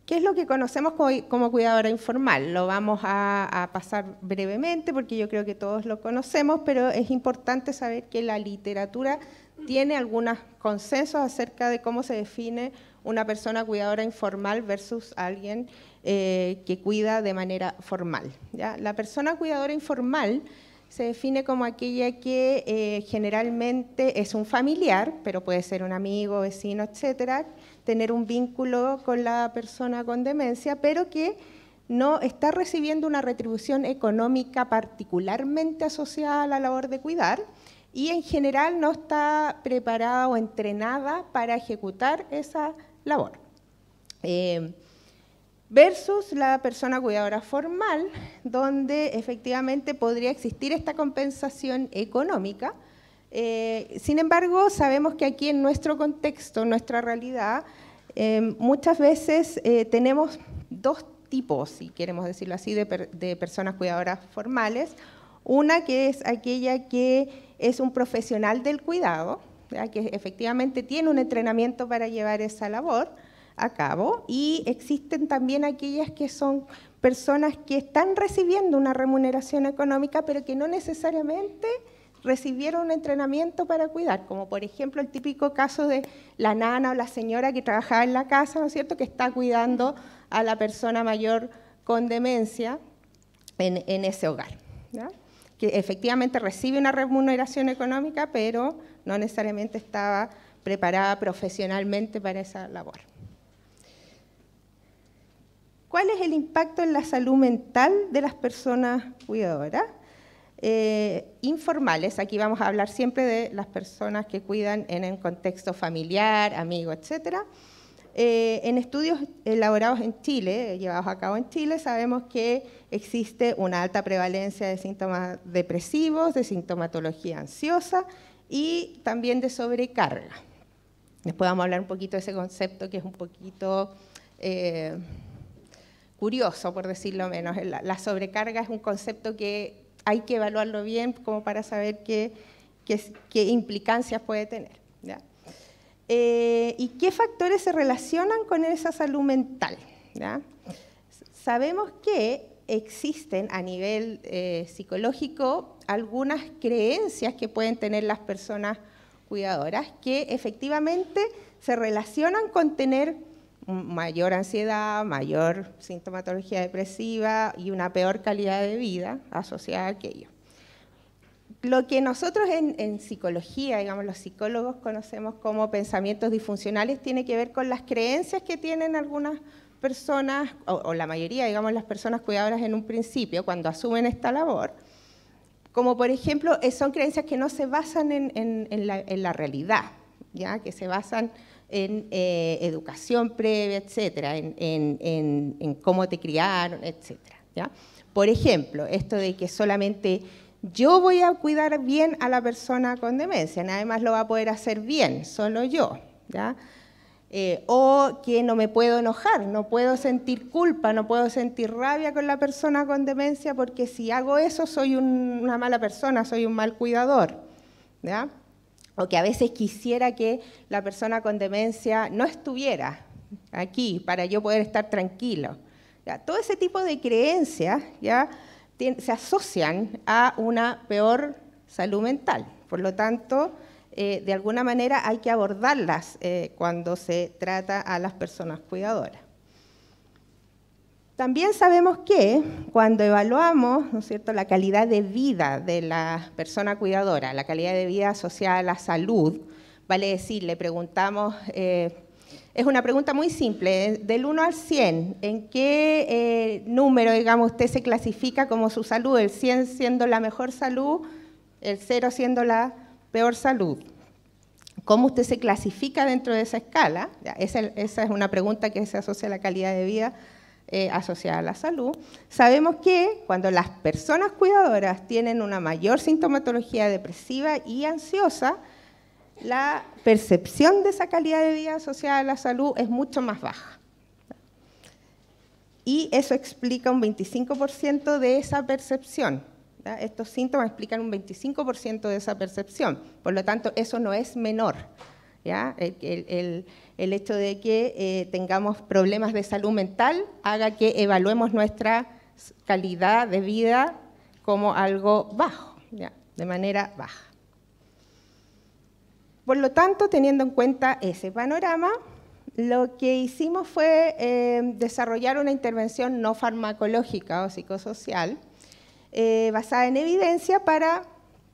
¿Qué es lo que conocemos como, cuidadora informal? Lo vamos a, pasar brevemente porque yo creo que todos lo conocemos, pero es importante saber que la literatura tiene algunos consensos acerca de cómo se define una persona cuidadora informal versus alguien eh, que cuida de manera formal. La persona cuidadora informal se define como aquella que eh, generalmente es un familiar, pero puede ser un amigo, vecino, etcétera, tener un vínculo con la persona con demencia, pero que no está recibiendo una retribución económica particularmente asociada a la labor de cuidar, y en general no está preparada o entrenada para ejecutar esa labor. Eh, versus la persona cuidadora formal, donde efectivamente podría existir esta compensación económica. Eh, sin embargo, sabemos que aquí en nuestro contexto, en nuestra realidad, eh, muchas veces tenemos dos tipos, si queremos decirlo así, de, de personas cuidadoras formales. Una que es aquella que es un profesional del cuidado, que efectivamente tiene un entrenamiento para llevar esa labor a cabo, y existen también aquellas que son personas que están recibiendo una remuneración económica, pero que no necesariamente recibieron un entrenamiento para cuidar, como por ejemplo el típico caso de la nana o la señora que trabajaba en la casa, ¿no es cierto?, que está cuidando a la persona mayor con demencia en, ese hogar que efectivamente recibe una remuneración económica, pero no necesariamente estaba preparada profesionalmente para esa labor. ¿Cuál es el impacto en la salud mental de las personas cuidadoras? Eh, informales, aquí vamos a hablar siempre de las personas que cuidan en el contexto familiar, amigo, etcétera. Eh, en estudios elaborados en Chile, llevados a cabo en Chile, sabemos que existe una alta prevalencia de síntomas depresivos, de sintomatología ansiosa y también de sobrecarga. Después vamos a hablar un poquito de ese concepto que es un poquito eh, curioso, por decirlo menos. La, sobrecarga es un concepto que hay que evaluarlo bien como para saber qué, implicancias puede tener. Eh, ¿Y qué factores se relacionan con esa salud mental? Sabemos que existen a nivel eh, psicológico algunas creencias que pueden tener las personas cuidadoras que efectivamente se relacionan con tener mayor ansiedad, mayor sintomatología depresiva y una peor calidad de vida asociada a aquello lo que nosotros en, psicología, digamos, los psicólogos conocemos como pensamientos disfuncionales, tiene que ver con las creencias que tienen algunas personas, o, la mayoría, digamos, las personas cuidadoras en un principio, cuando asumen esta labor, como por ejemplo eh, son creencias que no se basan en, la, realidad, ¿ya? que se basan en eh, educación previa, etcétera, en, cómo te criaron, etcétera. ¿ya? Por ejemplo, esto de que solamente yo voy a cuidar bien a la persona con demencia, nadie más lo va a poder hacer bien, solo yo. ¿ya? Eh, o que no me puedo enojar, no puedo sentir culpa, no puedo sentir rabia con la persona con demencia porque si hago eso soy una mala persona, soy un mal cuidador. O que a veces quisiera que la persona con demencia no estuviera aquí para yo poder estar tranquilo. Todo ese tipo de creencias ¿ya? se asocian a una peor salud mental. Por lo tanto, eh, de alguna manera hay que abordarlas eh, cuando se trata a las personas cuidadoras. También sabemos que cuando evaluamos ¿no es cierto? la calidad de vida de la persona cuidadora, la calidad de vida asociada a la salud, vale decir, le preguntamos, eh, es una pregunta muy simple, del 1 al 100, ¿en qué número, digamos, usted se clasifica como su salud? El 100 siendo la mejor salud, el 0 siendo la peor salud. ¿Cómo usted se clasifica dentro de esa escala? Esa, es una pregunta que se asocia a la calidad de vida eh, asociada a la salud. Sabemos que cuando las personas cuidadoras tienen una mayor sintomatología depresiva y ansiosa, la percepción de esa calidad de vida asociada a la salud es mucho más baja. Y eso explica un 25% de esa percepción. Estos síntomas explican un 25% de esa percepción, por lo tanto eso no es menor. El, hecho de que eh, tengamos problemas de salud mental haga que evaluemos nuestra calidad de vida como algo bajo, de manera baja. Por lo tanto, teniendo en cuenta ese panorama, lo que hicimos fue eh, desarrollar una intervención no farmacológica o psicosocial eh, basada en evidencia para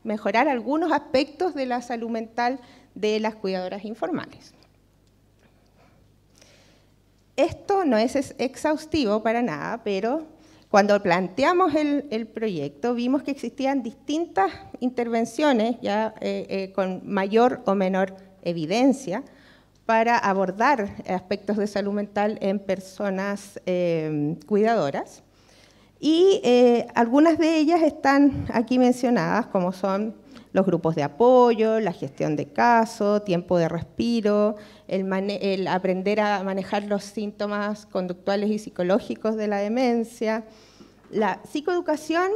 mejorar algunos aspectos de la salud mental de las cuidadoras informales. Esto no es exhaustivo para nada, pero cuando planteamos el, proyecto vimos que existían distintas intervenciones ya eh, eh, con mayor o menor evidencia para abordar aspectos de salud mental en personas cuidadoras. Y eh, algunas de ellas están aquí mencionadas, como son los grupos de apoyo, la gestión de caso, tiempo de respiro, el, aprender a manejar los síntomas conductuales y psicológicos de la demencia, la psicoeducación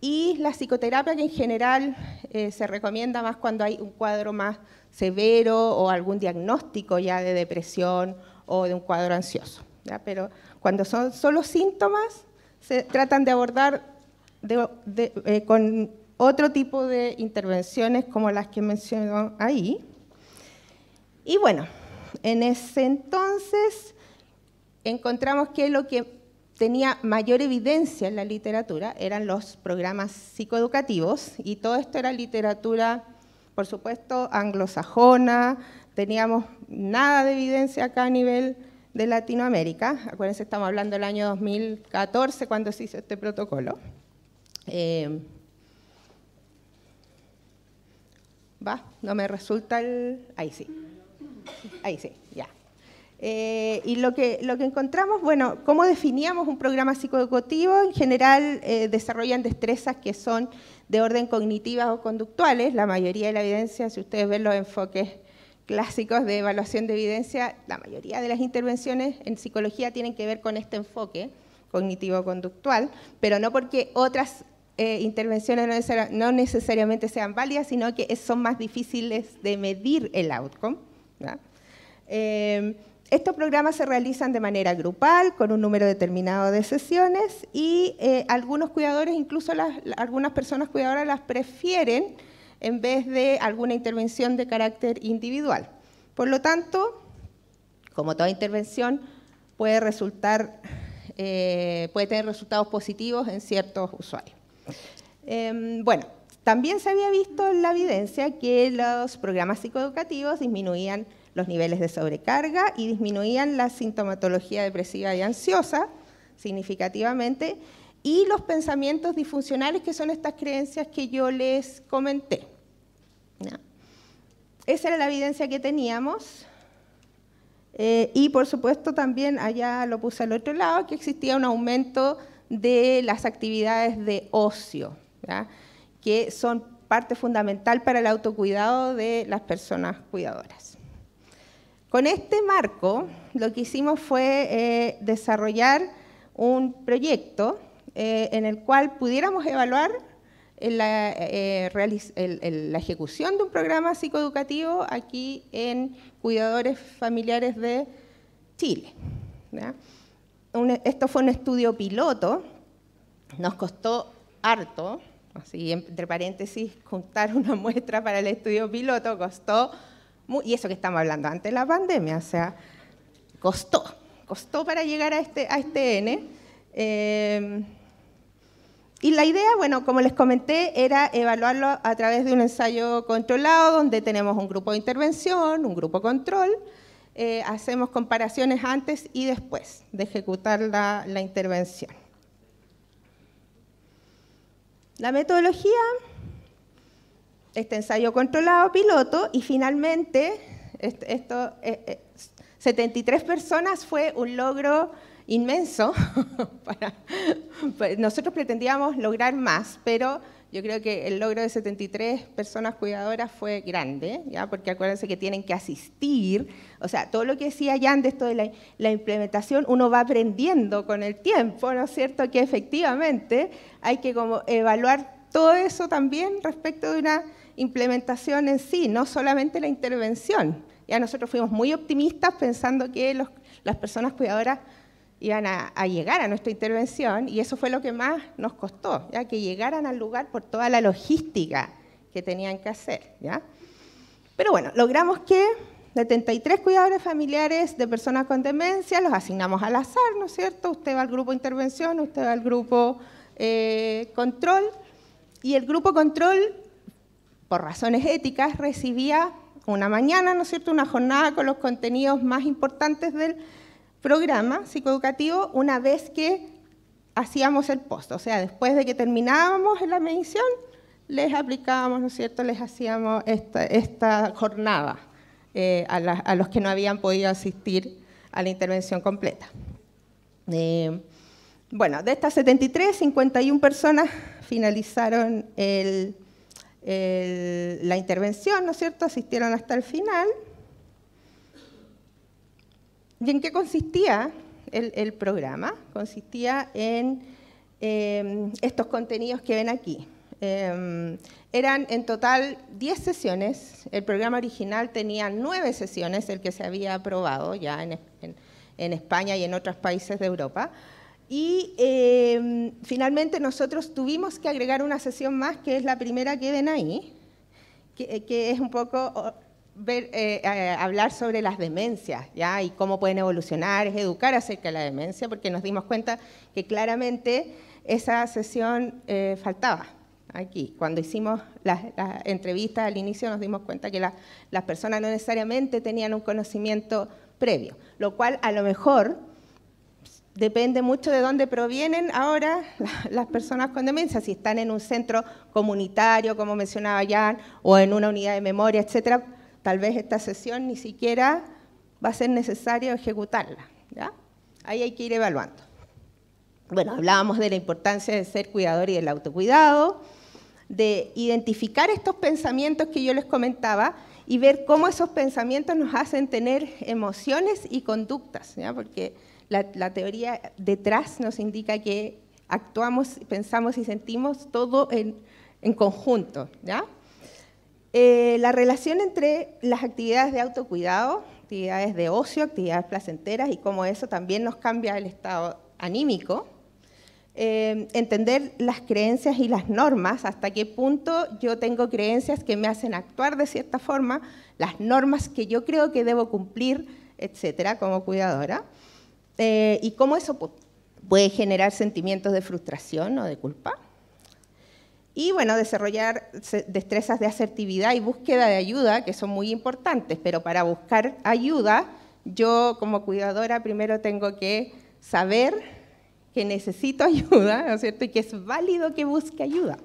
y la psicoterapia que en general eh, se recomienda más cuando hay un cuadro más severo o algún diagnóstico ya de depresión o de un cuadro ansioso. Pero cuando son solo síntomas, se tratan de abordar eh, con otro tipo de intervenciones como las que mencionó ahí. Y bueno, en ese entonces encontramos que lo que tenía mayor evidencia en la literatura eran los programas psicoeducativos y todo esto era literatura, por supuesto, anglosajona, teníamos nada de evidencia acá a nivel de Latinoamérica. Acuérdense, estamos hablando del año 2014 cuando se hizo este protocolo. Eh, ¿Va? No me resulta el... Ahí sí. Ahí sí, ya. Eh, y lo que, lo que encontramos, bueno, ¿cómo definíamos un programa psicoeducativo? En general eh, desarrollan destrezas que son de orden cognitivas o conductuales. La mayoría de la evidencia, si ustedes ven los enfoques clásicos de evaluación de evidencia, la mayoría de las intervenciones en psicología tienen que ver con este enfoque cognitivo-conductual, pero no porque otras eh, intervenciones no, necesariamente sean válidas, sino que son más difíciles de medir el outcome. Eh, estos programas se realizan de manera grupal, con un número determinado de sesiones, y eh, algunos cuidadores, incluso algunas personas cuidadoras las prefieren en vez de alguna intervención de carácter individual. Por lo tanto, como toda intervención, puede, resultar, eh, puede tener resultados positivos en ciertos usuarios. Em, bueno, también se había visto la evidencia que los programas psicoeducativos disminuían los niveles de sobrecarga y disminuían la sintomatología depresiva y ansiosa significativamente y los pensamientos disfuncionales, que son estas creencias que yo les comenté. Esa era la evidencia que teníamos. Eh, y por supuesto también allá lo puse al otro lado, que existía un aumento de las actividades de ocio, que son parte fundamental para el autocuidado de las personas cuidadoras. Con este marco, lo que hicimos fue eh, desarrollar un proyecto eh, en el cual pudiéramos evaluar la, la, ejecución de un programa psicoeducativo aquí en cuidadores familiares de Chile. Esto fue un estudio piloto, nos costó harto, así entre paréntesis, juntar una muestra para el estudio piloto costó, y eso que estamos hablando antes de la pandemia, o sea, costó, costó para llegar a este, a este N. Eh, y la idea, bueno, como les comenté, era evaluarlo a través de un ensayo controlado donde tenemos un grupo de intervención, un grupo control, eh, hacemos comparaciones antes y después de ejecutar la, intervención. La metodología, este ensayo controlado piloto y finalmente esto, 73 eh, eh, personas fue un logro inmenso. Pues, nosotros pretendíamos lograr más, pero yo creo que el logro de 73 personas cuidadoras fue grande, ¿ya? porque acuérdense que tienen que asistir. O sea, todo lo que decía Jan de esto de la, implementación, uno va aprendiendo con el tiempo, ¿no es cierto? Que efectivamente hay que como evaluar todo eso también respecto de una implementación en sí, no solamente la intervención. Ya nosotros fuimos muy optimistas pensando que los, las personas cuidadoras iban a, llegar a nuestra intervención y eso fue lo que más nos costó, ya que llegaran al lugar por toda la logística que tenían que hacer. ¿ya? Pero bueno, logramos que 73 cuidadores familiares de personas con demencia los asignamos al azar, ¿no es cierto? Usted va al grupo intervención, usted va al grupo eh, control y el grupo control, por razones éticas, recibía una mañana, ¿no es cierto?, una jornada con los contenidos más importantes del programa psicoeducativo una vez que hacíamos el post, o sea, después de que terminábamos la medición, les aplicábamos, ¿no es cierto?, les hacíamos esta, jornada eh, a, los que no habían podido asistir a la intervención completa. Eh, bueno, de estas 73, 51 personas finalizaron la intervención, ¿no es cierto?, asistieron hasta el final. ¿Y en qué consistía el, programa? Consistía en em, estos contenidos que ven aquí. Em, eran en total 10 sesiones, el programa original tenía 9 sesiones, el que se había aprobado ya en, España y en otros países de Europa. Y em, finalmente nosotros tuvimos que agregar una sesión más, que es la primera que ven ahí, que, que es un poco eh, eh, hablar sobre las demencias ¿ya? y cómo pueden evolucionar, es educar acerca de la demencia, porque nos dimos cuenta que claramente esa sesión eh, faltaba aquí. Cuando hicimos las, entrevistas al inicio nos dimos cuenta que las personas no necesariamente tenían un conocimiento previo, lo cual a lo mejor depende mucho de dónde provienen ahora las personas con demencia, si están en un centro comunitario, como mencionaba Jan, o en una unidad de memoria, etcétera, tal vez esta sesión ni siquiera va a ser necesario ejecutarla. ¿ya? Ahí hay que ir evaluando. Bueno, hablábamos de la importancia de ser cuidador y del autocuidado, de identificar estos pensamientos que yo les comentaba y ver cómo esos pensamientos nos hacen tener emociones y conductas, ¿ya? porque la, teoría detrás nos indica que actuamos, pensamos y sentimos todo en, en conjunto. ¿ya? Eh, la relación entre las actividades de autocuidado, actividades de ocio, actividades placenteras y cómo eso también nos cambia el estado anímico. Eh, entender las creencias y las normas, hasta qué punto yo tengo creencias que me hacen actuar de cierta forma, las normas que yo creo que debo cumplir, etcétera, como cuidadora, eh, y cómo eso puede generar sentimientos de frustración o de culpa. Y bueno, desarrollar destrezas de asertividad y búsqueda de ayuda, que son muy importantes, pero para buscar ayuda, yo como cuidadora primero tengo que saber que necesito ayuda, ¿no es cierto? Y que es válido que busque ayuda.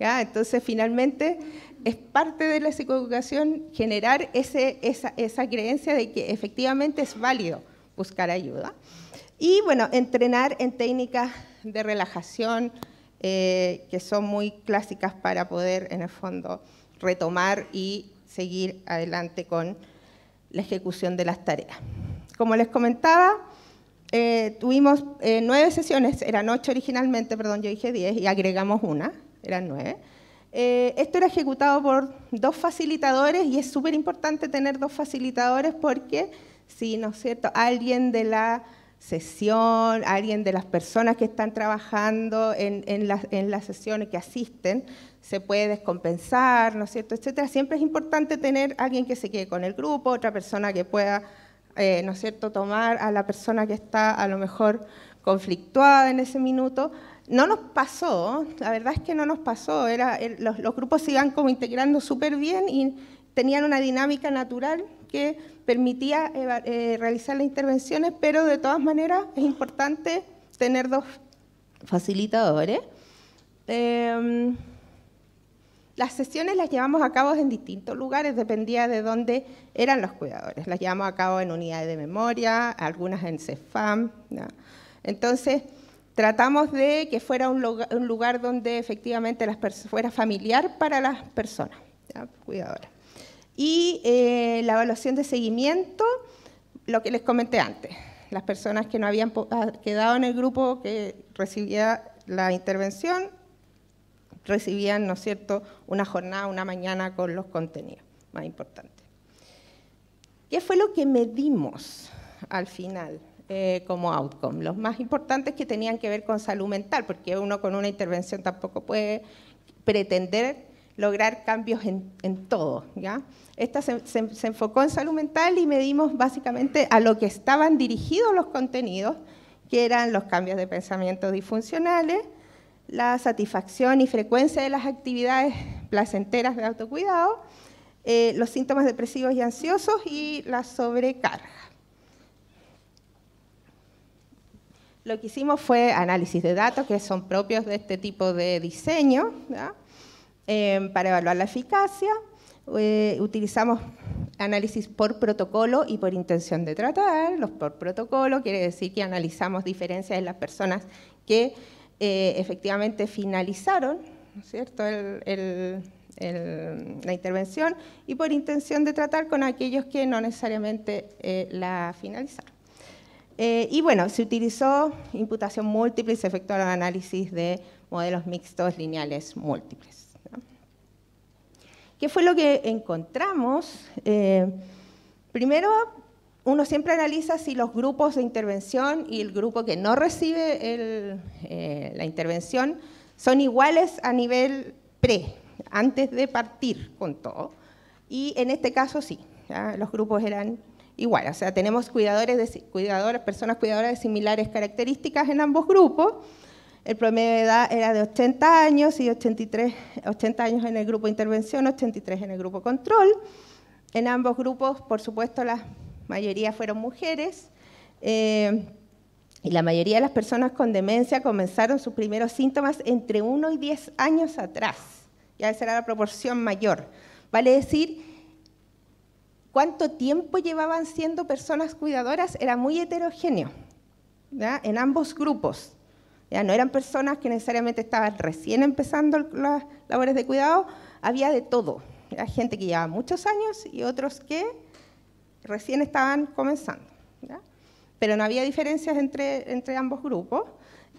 ¿ya? Entonces, finalmente, es parte de la psicoeducación generar ese, esa, esa creencia de que efectivamente es válido buscar ayuda. Y, bueno, entrenar en técnicas de relajación eh, que son muy clásicas para poder, en el fondo, retomar y seguir adelante con la ejecución de las tareas. Como les comentaba, eh, tuvimos eh, nueve sesiones, eran ocho originalmente, perdón, yo dije diez, y agregamos una, eran nueve. Eh, esto era ejecutado por dos facilitadores y es súper importante tener dos facilitadores porque si, ¿no es cierto?, alguien de la sesión, alguien de las personas que están trabajando en, en, en las sesiones que asisten, se puede descompensar, ¿no es cierto?, etcétera. Siempre es importante tener alguien que se quede con el grupo, otra persona que pueda, eh, ¿no es cierto?, tomar a la persona que está a lo mejor conflictuada en ese minuto. No nos pasó, la verdad es que no nos pasó, Era, los, grupos iban como integrando súper bien y tenían una dinámica natural que permitía eh, realizar las intervenciones, pero de todas maneras es importante tener dos facilitadores. Eh, las sesiones las llevamos a cabo en distintos lugares, dependía de dónde eran los cuidadores. Las llevamos a cabo en unidades de memoria, algunas en CEFAM. Entonces, tratamos de que fuera un lugar, donde efectivamente fuera familiar para las personas, cuidadoras. Y eh, la evaluación de seguimiento, lo que les comenté antes, las personas que no habían ah, quedado en el grupo que recibía la intervención recibían, ¿no es cierto?, una jornada, una mañana con los contenidos más importantes. ¿Qué fue lo que medimos al final eh, como outcome? Los más importantes que tenían que ver con salud mental, porque uno con una intervención tampoco puede pretender lograr cambios en, todo. ¿ya? Esta se, se, se enfocó en salud mental y medimos básicamente a lo que estaban dirigidos los contenidos, que eran los cambios de pensamiento disfuncionales, la satisfacción y frecuencia de las actividades placenteras de autocuidado, eh, los síntomas depresivos y ansiosos y la sobrecarga. Lo que hicimos fue análisis de datos que son propios de este tipo de diseño eh, para evaluar la eficacia. Eh, utilizamos análisis por protocolo y por intención de tratar. Los por protocolo quiere decir que analizamos diferencias en las personas que eh, efectivamente finalizaron ¿no es cierto? La intervención y por intención de tratar con aquellos que no necesariamente eh, la finalizaron. Y bueno, se utilizó imputación múltiple y se efectuó el análisis de modelos mixtos lineales múltiples. ¿Qué fue lo que encontramos? Eh, primero, uno siempre analiza si los grupos de intervención y el grupo que no recibe el, eh, la intervención son iguales a nivel pre, antes de partir con todo. Y en este caso sí, ¿ya? los grupos eran iguales. O sea, tenemos cuidadores de, personas cuidadoras de similares características en ambos grupos. El promedio de edad era de 80 años y 83, 80 años en el grupo intervención, 83 en el grupo control. En ambos grupos, por supuesto, las mayoría fueron mujeres, eh, y la mayoría de las personas con demencia comenzaron sus primeros síntomas entre 1 y 10 años atrás. Ya esa era la proporción mayor. Vale decir, cuánto tiempo llevaban siendo personas cuidadoras era muy heterogéneo, en ambos grupos. No eran personas que necesariamente estaban recién empezando las labores de cuidado, había de todo. Era gente que llevaba muchos años y otros que recién estaban comenzando. Pero no había diferencias entre, ambos grupos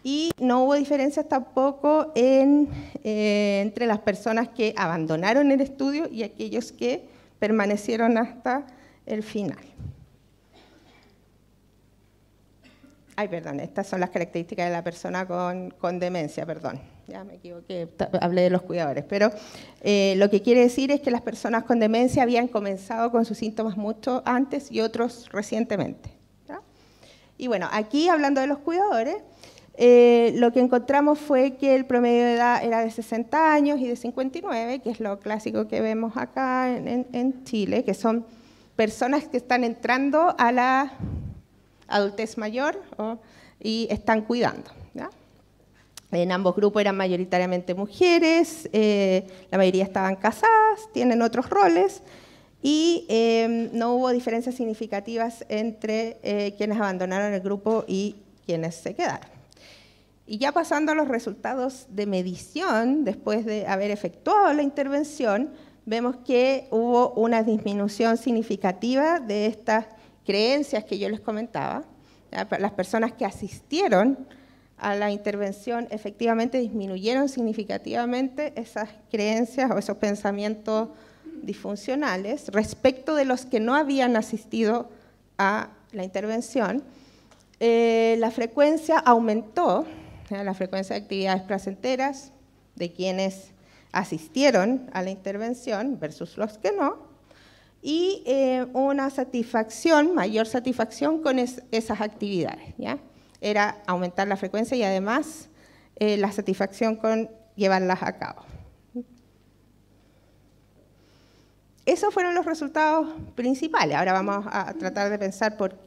y no hubo diferencias tampoco eh, entre las personas que abandonaron el estudio y aquellos que permanecieron hasta el final. Ay, perdón, estas son las características de la persona con, demencia, perdón. Ya me equivoqué, hablé de los cuidadores. Pero eh, lo que quiere decir es que las personas con demencia habían comenzado con sus síntomas mucho antes y otros recientemente. Y bueno, aquí hablando de los cuidadores, eh, lo que encontramos fue que el promedio de edad era de 60 años y de 59, que es lo clásico que vemos acá en Chile, que son personas que están entrando a la adultez mayor y están cuidando. En ambos grupos eran mayoritariamente mujeres, eh, la mayoría estaban casadas, tienen otros roles y em, no hubo diferencias significativas entre eh, quienes abandonaron el grupo y quienes se quedaron. Y ya pasando a los resultados de medición, después de haber efectuado la intervención, vemos que hubo una disminución significativa de estas creencias que yo les comentaba. Las personas que asistieron a la intervención efectivamente disminuyeron significativamente esas creencias o esos pensamientos disfuncionales respecto de los que no habían asistido a la intervención. Eh, la frecuencia aumentó, la frecuencia de actividades placenteras de quienes asistieron a la intervención versus los que no, y eh, una satisfacción, mayor satisfacción con esas actividades. ¿ya? Era aumentar la frecuencia y además eh, la satisfacción con llevarlas a cabo. Esos fueron los resultados principales. Ahora vamos a tratar de pensar por,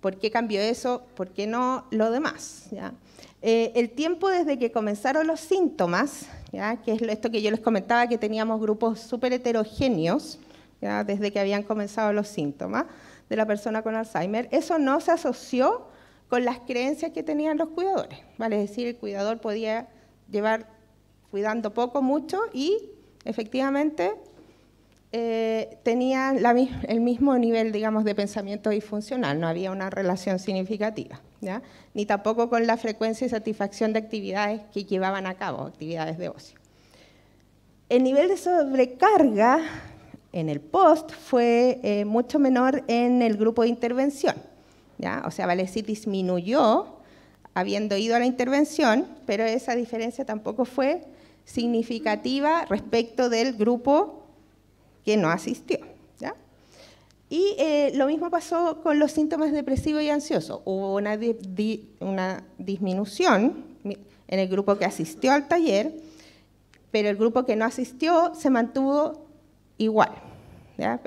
por qué cambió eso, por qué no lo demás. ¿ya? Eh, el tiempo desde que comenzaron los síntomas, que es esto que yo les comentaba, que teníamos grupos súper heterogéneos, desde que habían comenzado los síntomas de la persona con Alzheimer, eso no se asoció con las creencias que tenían los cuidadores. ¿vale? Es decir, el cuidador podía llevar cuidando poco, mucho y efectivamente eh, tenían el mismo nivel, digamos, de pensamiento disfuncional, no había una relación significativa, ni tampoco con la frecuencia y satisfacción de actividades que llevaban a cabo, actividades de ocio. El nivel de sobrecarga en el post fue eh, mucho menor en el grupo de intervención, ¿ya? o sea, vale decir, disminuyó habiendo ido a la intervención, pero esa diferencia tampoco fue significativa respecto del grupo que no asistió. Y eh, lo mismo pasó con los síntomas depresivos y ansiosos. Hubo una, una disminución en el grupo que asistió al taller, pero el grupo que no asistió se mantuvo igual.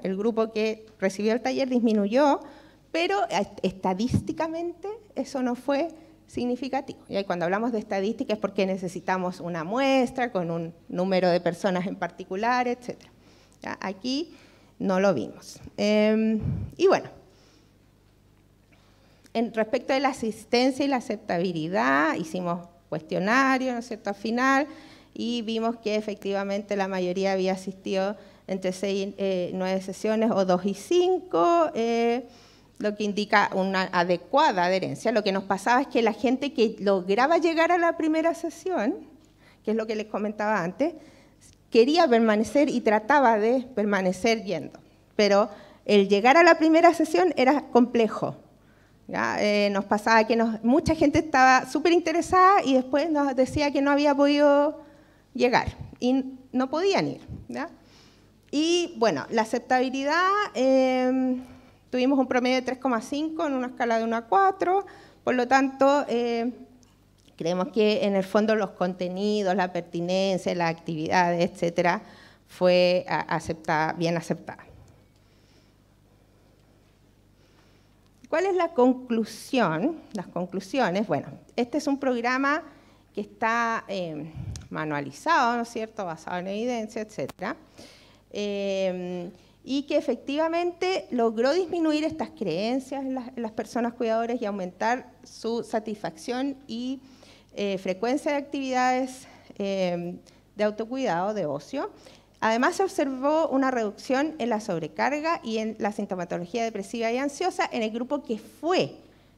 El grupo que recibió el taller disminuyó, pero estadísticamente eso no fue significativo. Y cuando hablamos de estadística es porque necesitamos una muestra con un número de personas en particular, etcétera. Aquí no lo vimos. Em, y bueno, en respecto de la asistencia y la aceptabilidad, hicimos cuestionario, ¿no es cierto?, al final, y vimos que efectivamente la mayoría había asistido entre seis, eh, nueve sesiones o dos y cinco, eh, lo que indica una adecuada adherencia. Lo que nos pasaba es que la gente que lograba llegar a la primera sesión, que es lo que les comentaba antes, quería permanecer y trataba de permanecer yendo, pero el llegar a la primera sesión era complejo. Eh, nos pasaba que mucha gente estaba súper interesada y después nos decía que no había podido llegar y no podían ir. Y bueno, la aceptabilidad, em, tuvimos un promedio de 3,5 en una escala de 1 a 4, por lo tanto, eh, Creemos que en el fondo los contenidos, la pertinencia, las actividades, etcétera, fue aceptada, bien aceptada. ¿Cuál es la conclusión? Las conclusiones, bueno, este es un programa que está eh, manualizado, ¿no es cierto?, basado en evidencia, etcétera, eh, y que efectivamente logró disminuir estas creencias en las, en las personas cuidadoras y aumentar su satisfacción y eh, frecuencia de actividades eh, de autocuidado, de ocio. Además, se observó una reducción en la sobrecarga y en la sintomatología depresiva y ansiosa en el grupo que fue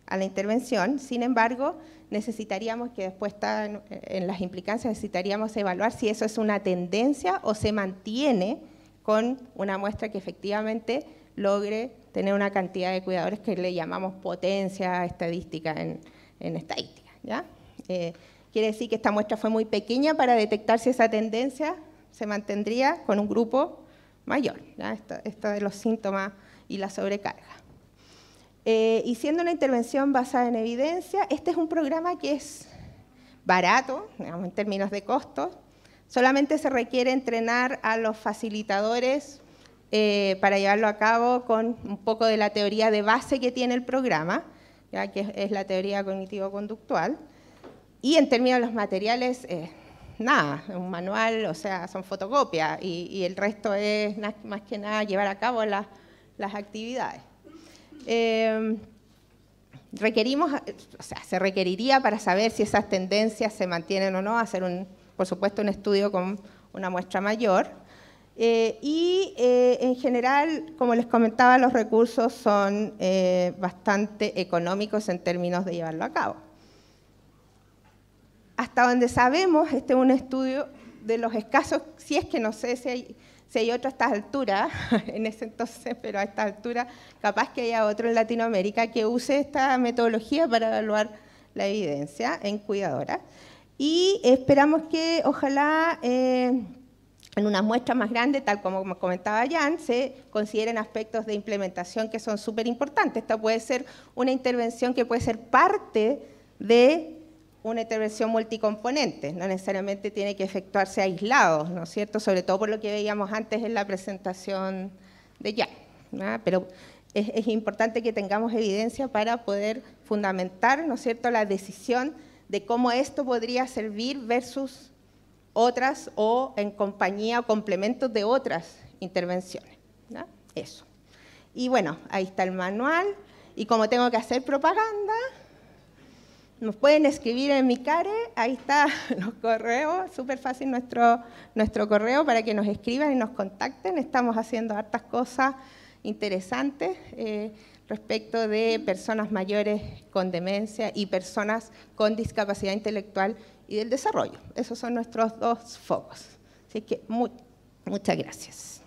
a la intervención. Sin embargo, necesitaríamos, que después está en, en las implicancias, necesitaríamos evaluar si eso es una tendencia o se mantiene con una muestra que efectivamente logre tener una cantidad de cuidadores que le llamamos potencia estadística en, estadística. ¿ya? Eh, quiere decir que esta muestra fue muy pequeña para detectar si esa tendencia se mantendría con un grupo mayor, esta, de los síntomas y la sobrecarga. Eh, y siendo una intervención basada en evidencia, este es un programa que es barato, en términos de costos, solamente se requiere entrenar a los facilitadores eh, para llevarlo a cabo con un poco de la teoría de base que tiene el programa, ya que es la teoría cognitivo-conductual. y en términos de los materiales, eh, nada, un manual, o sea, son fotocopias y, el resto es más que nada llevar a cabo las, actividades. Sea, se requeriría para saber si esas tendencias se mantienen o no, hacer un, por supuesto, un estudio con una muestra mayor. Eh, y eh, en general, como les comentaba, los recursos son eh, bastante económicos en términos de llevarlo a cabo. Hasta donde sabemos, este es un estudio de los escasos, si es que no sé si hay, si hay otro a estas alturas, en ese entonces, pero a esta altura, capaz que haya otro en Latinoamérica que use esta metodología para evaluar la evidencia en cuidadora. Y esperamos que ojalá eh, en una muestra más grande, tal como comentaba Jan, se consideren aspectos de implementación que son súper importantes. Esta puede ser una intervención que puede ser parte de una intervención multicomponente, no necesariamente tiene que efectuarse aislado, ¿no es cierto? Sobre todo por lo que veíamos antes en la presentación de Jan. Pero es, es, importante que tengamos evidencia para poder fundamentar, ¿no es cierto?, la decisión de cómo esto podría servir versus otras o en compañía o complementos de otras intervenciones. Eso. Y bueno, ahí está el manual. Y como tengo que hacer propaganda, nos pueden escribir en mi care, ahí está los correos, súper fácil nuestro, nuestro correo para que nos escriban y nos contacten. Estamos haciendo hartas cosas interesantes eh, respecto de personas mayores con demencia y personas con discapacidad intelectual y del desarrollo. Esos son nuestros dos focos. Así que muchas gracias.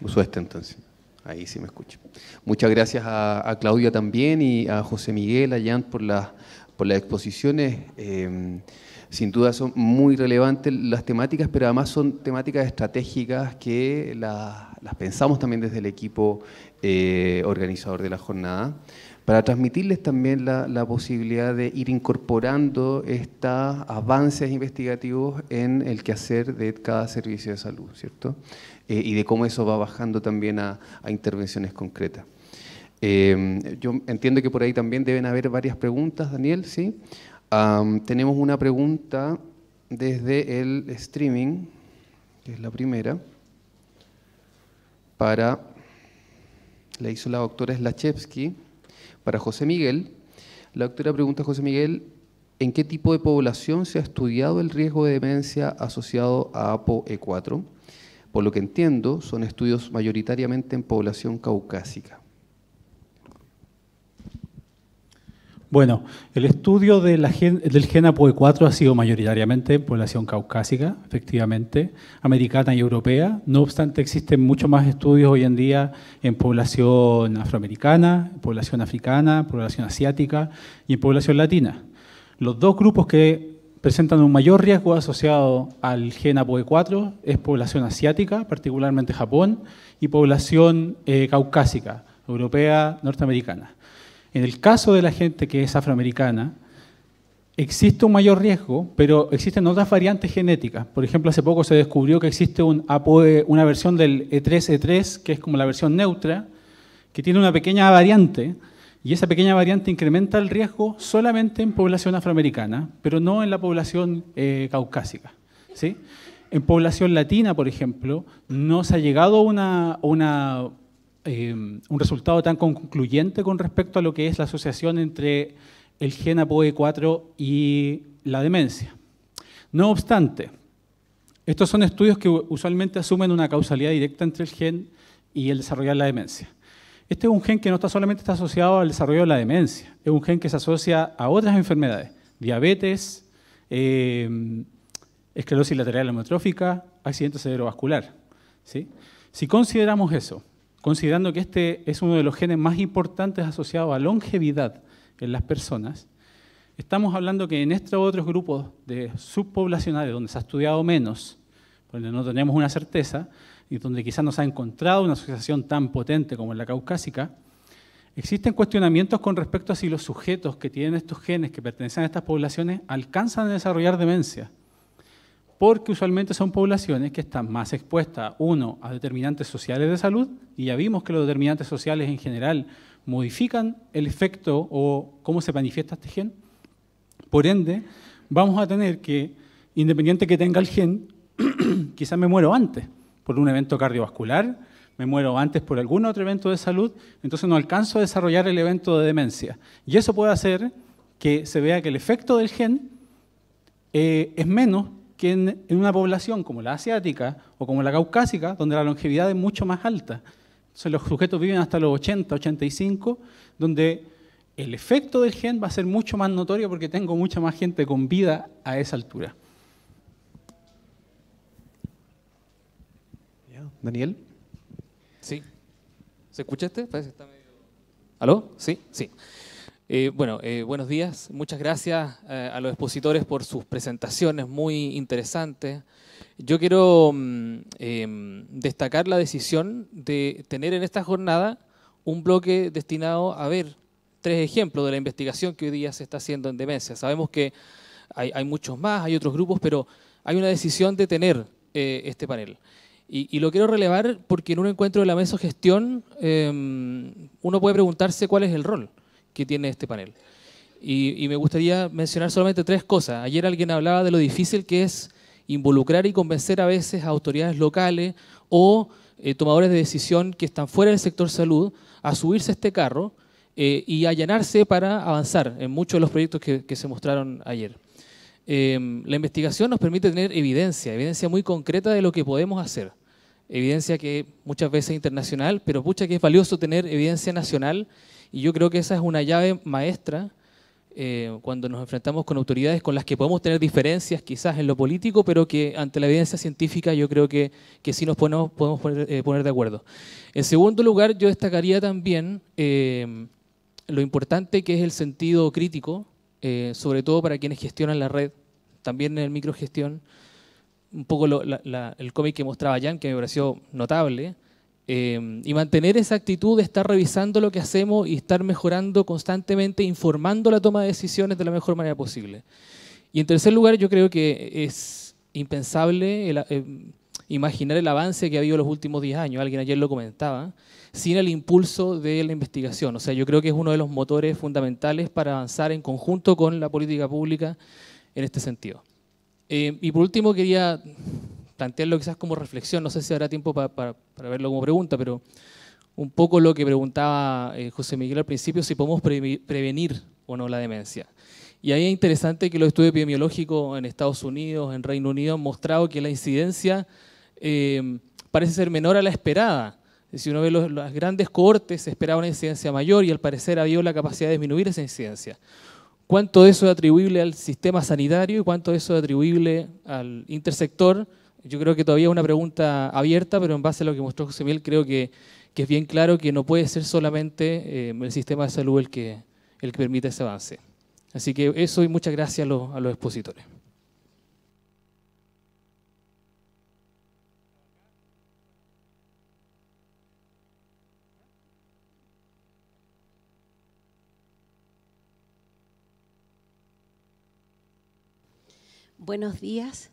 Uso este entonces. Ahí sí me escucho. Muchas gracias a, Claudia también y a José Miguel, a Jan por, por las exposiciones. Em, sin duda son muy relevantes las temáticas, pero además son temáticas estratégicas que las pensamos también desde el equipo eh, organizador de la jornada para transmitirles también la, posibilidad de ir incorporando estos avances investigativos en el quehacer de cada servicio de salud, ¿cierto? Eh, y de cómo eso va bajando también a, intervenciones concretas. Eh, yo entiendo que por ahí también deben haber varias preguntas, Daniel, ¿sí? tenemos una pregunta desde el streaming, que es la primera, para, la hizo la doctora Slachevsky, para José Miguel, la doctora pregunta a José Miguel, ¿en qué tipo de población se ha estudiado el riesgo de demencia asociado a APOE4? Por lo que entiendo, son estudios mayoritariamente en población caucásica. Bueno, el estudio del gen APOE4 ha sido mayoritariamente en población caucásica, efectivamente, americana y europea. No obstante, existen muchos más estudios hoy en día en población afroamericana, población africana, población asiática y en población latina. Los dos grupos que presentan un mayor riesgo asociado al gen APOE4 es población asiática, particularmente Japón, y población eh, caucásica, europea, norteamericana. En el caso de la gente que es afroamericana, existe un mayor riesgo, pero existen otras variantes genéticas. Por ejemplo, hace poco se descubrió que existe una versión del E3E3, que es como la versión neutra, que tiene una pequeña variante, y esa pequeña variante incrementa el riesgo solamente en población afroamericana, pero no en la población eh, caucásica. ¿sí? En población latina, por ejemplo, no se ha llegado a eh, un resultado tan concluyente con respecto a lo que es la asociación entre el gen APOE4 y la demencia. No obstante, estos son estudios que usualmente asumen una causalidad directa entre el gen y el desarrollo de la demencia. Este es un gen que no está solamente está asociado al desarrollo de la demencia, es un gen que se asocia a otras enfermedades, diabetes, eh, esclerosis lateral amiotrófica, accidente cerebrovascular. ¿sí? Si consideramos eso, considerando que este es uno de los genes más importantes asociados a longevidad en las personas, estamos hablando que en estos otros grupos de subpoblacionales donde se ha estudiado menos, donde no tenemos una certeza y donde quizás no se ha encontrado una asociación tan potente como en la caucásica, Existen cuestionamientos con respecto a si los sujetos que tienen estos genes, que pertenecen a estas poblaciones, alcanzan a desarrollar demencia. Porque usualmente son poblaciones que están más expuestas, uno, a determinantes sociales de salud, y ya vimos que los determinantes sociales en general modifican el efecto o cómo se manifiesta este gen. Por ende, vamos a tener que, independiente que tenga el gen, quizás me muero antes por un evento cardiovascular, me muero antes por algún otro evento de salud, entonces no alcanzo a desarrollar el evento de demencia. Y eso puede hacer que se vea que el efecto del gen eh, es menos que en, en, una población como la asiática o como la caucásica, donde la longevidad es mucho más alta. Entonces los sujetos viven hasta los 80, 85, donde el efecto del gen va a ser mucho más notorio porque tengo mucha más gente con vida a esa altura. Daniel. Sí. ¿Se escucha este? ¿Aló? Sí, sí. Eh, bueno, eh, buenos días. Muchas gracias eh, a los expositores por sus presentaciones muy interesantes. Yo quiero mm, em, destacar la decisión de tener en esta jornada un bloque destinado a ver tres ejemplos de la investigación que hoy día se está haciendo en demencia. Sabemos que hay, hay muchos más, hay otros grupos, pero hay una decisión de tener este panel. Y, lo quiero relevar porque en un encuentro de la mesogestión eh, uno puede preguntarse cuál es el rol que tiene este panel. Y, me gustaría mencionar solamente tres cosas. Ayer alguien hablaba de lo difícil que es involucrar y convencer a veces a autoridades locales o eh, tomadores de decisión que están fuera del sector salud a subirse a este carro eh, y allanarse para avanzar en muchos de los proyectos que se mostraron ayer. Em, la investigación nos permite tener evidencia, evidencia muy concreta de lo que podemos hacer. Evidencia que muchas veces es internacional, pero mucha que es valioso tener evidencia nacional y yo creo que esa es una llave maestra eh, cuando nos enfrentamos con autoridades con las que podemos tener diferencias quizás en lo político, pero que ante la evidencia científica yo creo que, que sí nos podemos, podemos eh, poner, de acuerdo. En segundo lugar, yo destacaría también em, lo importante que es el sentido crítico eh, sobre todo para quienes gestionan la red, también en el microgestión. Un poco el cómic que mostraba Jan, que me pareció notable. Eh, y mantener esa actitud de estar revisando lo que hacemos y estar mejorando constantemente, informando la toma de decisiones de la mejor manera posible. Y en tercer lugar, yo creo que es impensable eh, imaginar el avance que ha habido los últimos 10 años. Alguien ayer lo comentaba sin el impulso de la investigación. O sea, yo creo que es uno de los motores fundamentales para avanzar en conjunto con la política pública en este sentido. Eh, y por último, quería plantearlo quizás como reflexión, no sé si habrá tiempo para, verlo como pregunta, pero un poco lo que preguntaba eh, José Miguel al principio, si podemos prevenir o no la demencia. Y ahí es interesante que los estudios epidemiológicos en Estados Unidos, en Reino Unido, han mostrado que la incidencia eh, parece ser menor a la esperada si uno ve los, las grandes cohortes, se esperaba una incidencia mayor y al parecer ha habido la capacidad de disminuir esa incidencia. ¿Cuánto de eso es atribuible al sistema sanitario y cuánto de eso es atribuible al intersector? Yo creo que todavía es una pregunta abierta, pero en base a lo que mostró José Miguel, creo que, es bien claro que no puede ser solamente eh, el sistema de salud el que, el que permite ese avance. Así que eso y muchas gracias a los, a los expositores. Buenos días,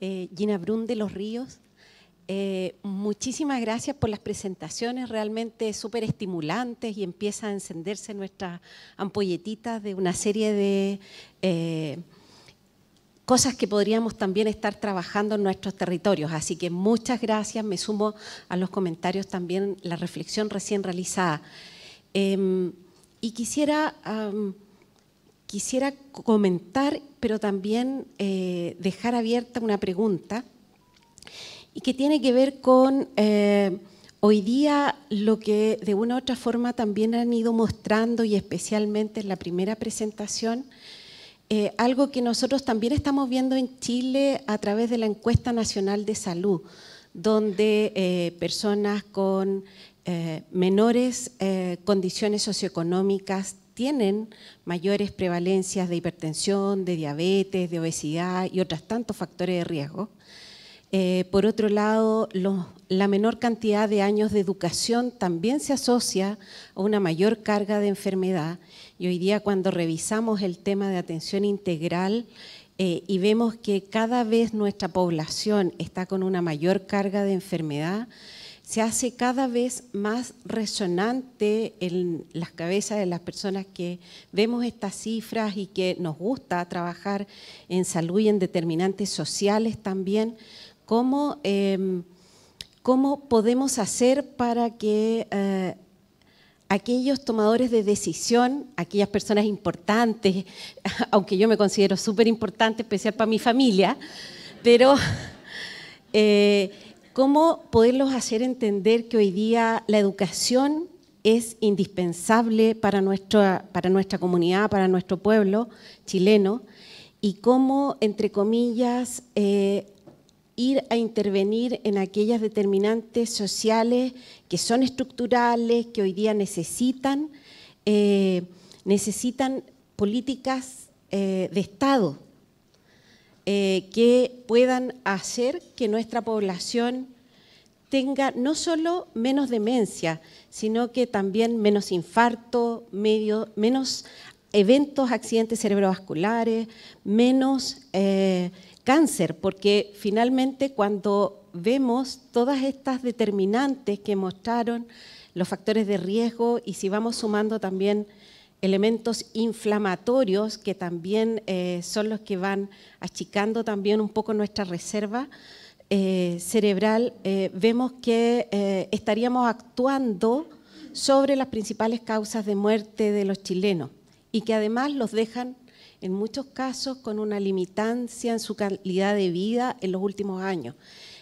eh, Gina Brun de Los Ríos. Eh, muchísimas gracias por las presentaciones, realmente súper estimulantes y empieza a encenderse nuestra ampolletitas de una serie de eh, cosas que podríamos también estar trabajando en nuestros territorios. Así que muchas gracias, me sumo a los comentarios también, la reflexión recién realizada. Em, y quisiera quisiera comentar, pero también eh, dejar abierta una pregunta y que tiene que ver con eh, hoy día lo que de una u otra forma también han ido mostrando y especialmente en la primera presentación, eh, algo que nosotros también estamos viendo en Chile a través de la encuesta nacional de salud, donde personas con menores condiciones socioeconómicas tienen mayores prevalencias de hipertensión, de diabetes, de obesidad y otros tantos factores de riesgo. Eh, por otro lado, la menor cantidad de años de educación también se asocia a una mayor carga de enfermedad. Y hoy día cuando revisamos el tema de atención integral eh, y vemos que cada vez nuestra población está con una mayor carga de enfermedad, se hace cada vez más resonante en las cabezas de las personas que vemos estas cifras y que nos gusta trabajar en salud y en determinantes sociales también, cómo, em, cómo podemos hacer para que eh, aquellos tomadores de decisión, aquellas personas importantes, aunque yo me considero súper importante, especial para mi familia, pero... Eh, cómo poderlos hacer entender que hoy día la educación es indispensable para nuestra, para nuestra comunidad, para nuestro pueblo chileno, y cómo, entre comillas, eh, ir a intervenir en aquellas determinantes sociales que son estructurales, que hoy día necesitan, eh, necesitan políticas eh, de Estado eh, que puedan hacer que nuestra población tenga no solo menos demencia, sino que también menos infarto, menos eventos, accidentes cerebrovasculares, menos eh, cáncer, porque finalmente cuando vemos todas estas determinantes que mostraron los factores de riesgo y si vamos sumando también elementos inflamatorios que también eh, son los que van achicando también un poco nuestra reserva eh, cerebral, eh, vemos que estaríamos actuando sobre las principales causas de muerte de los chilenos y que además los dejan en muchos casos con una limitancia en su calidad de vida en los últimos años.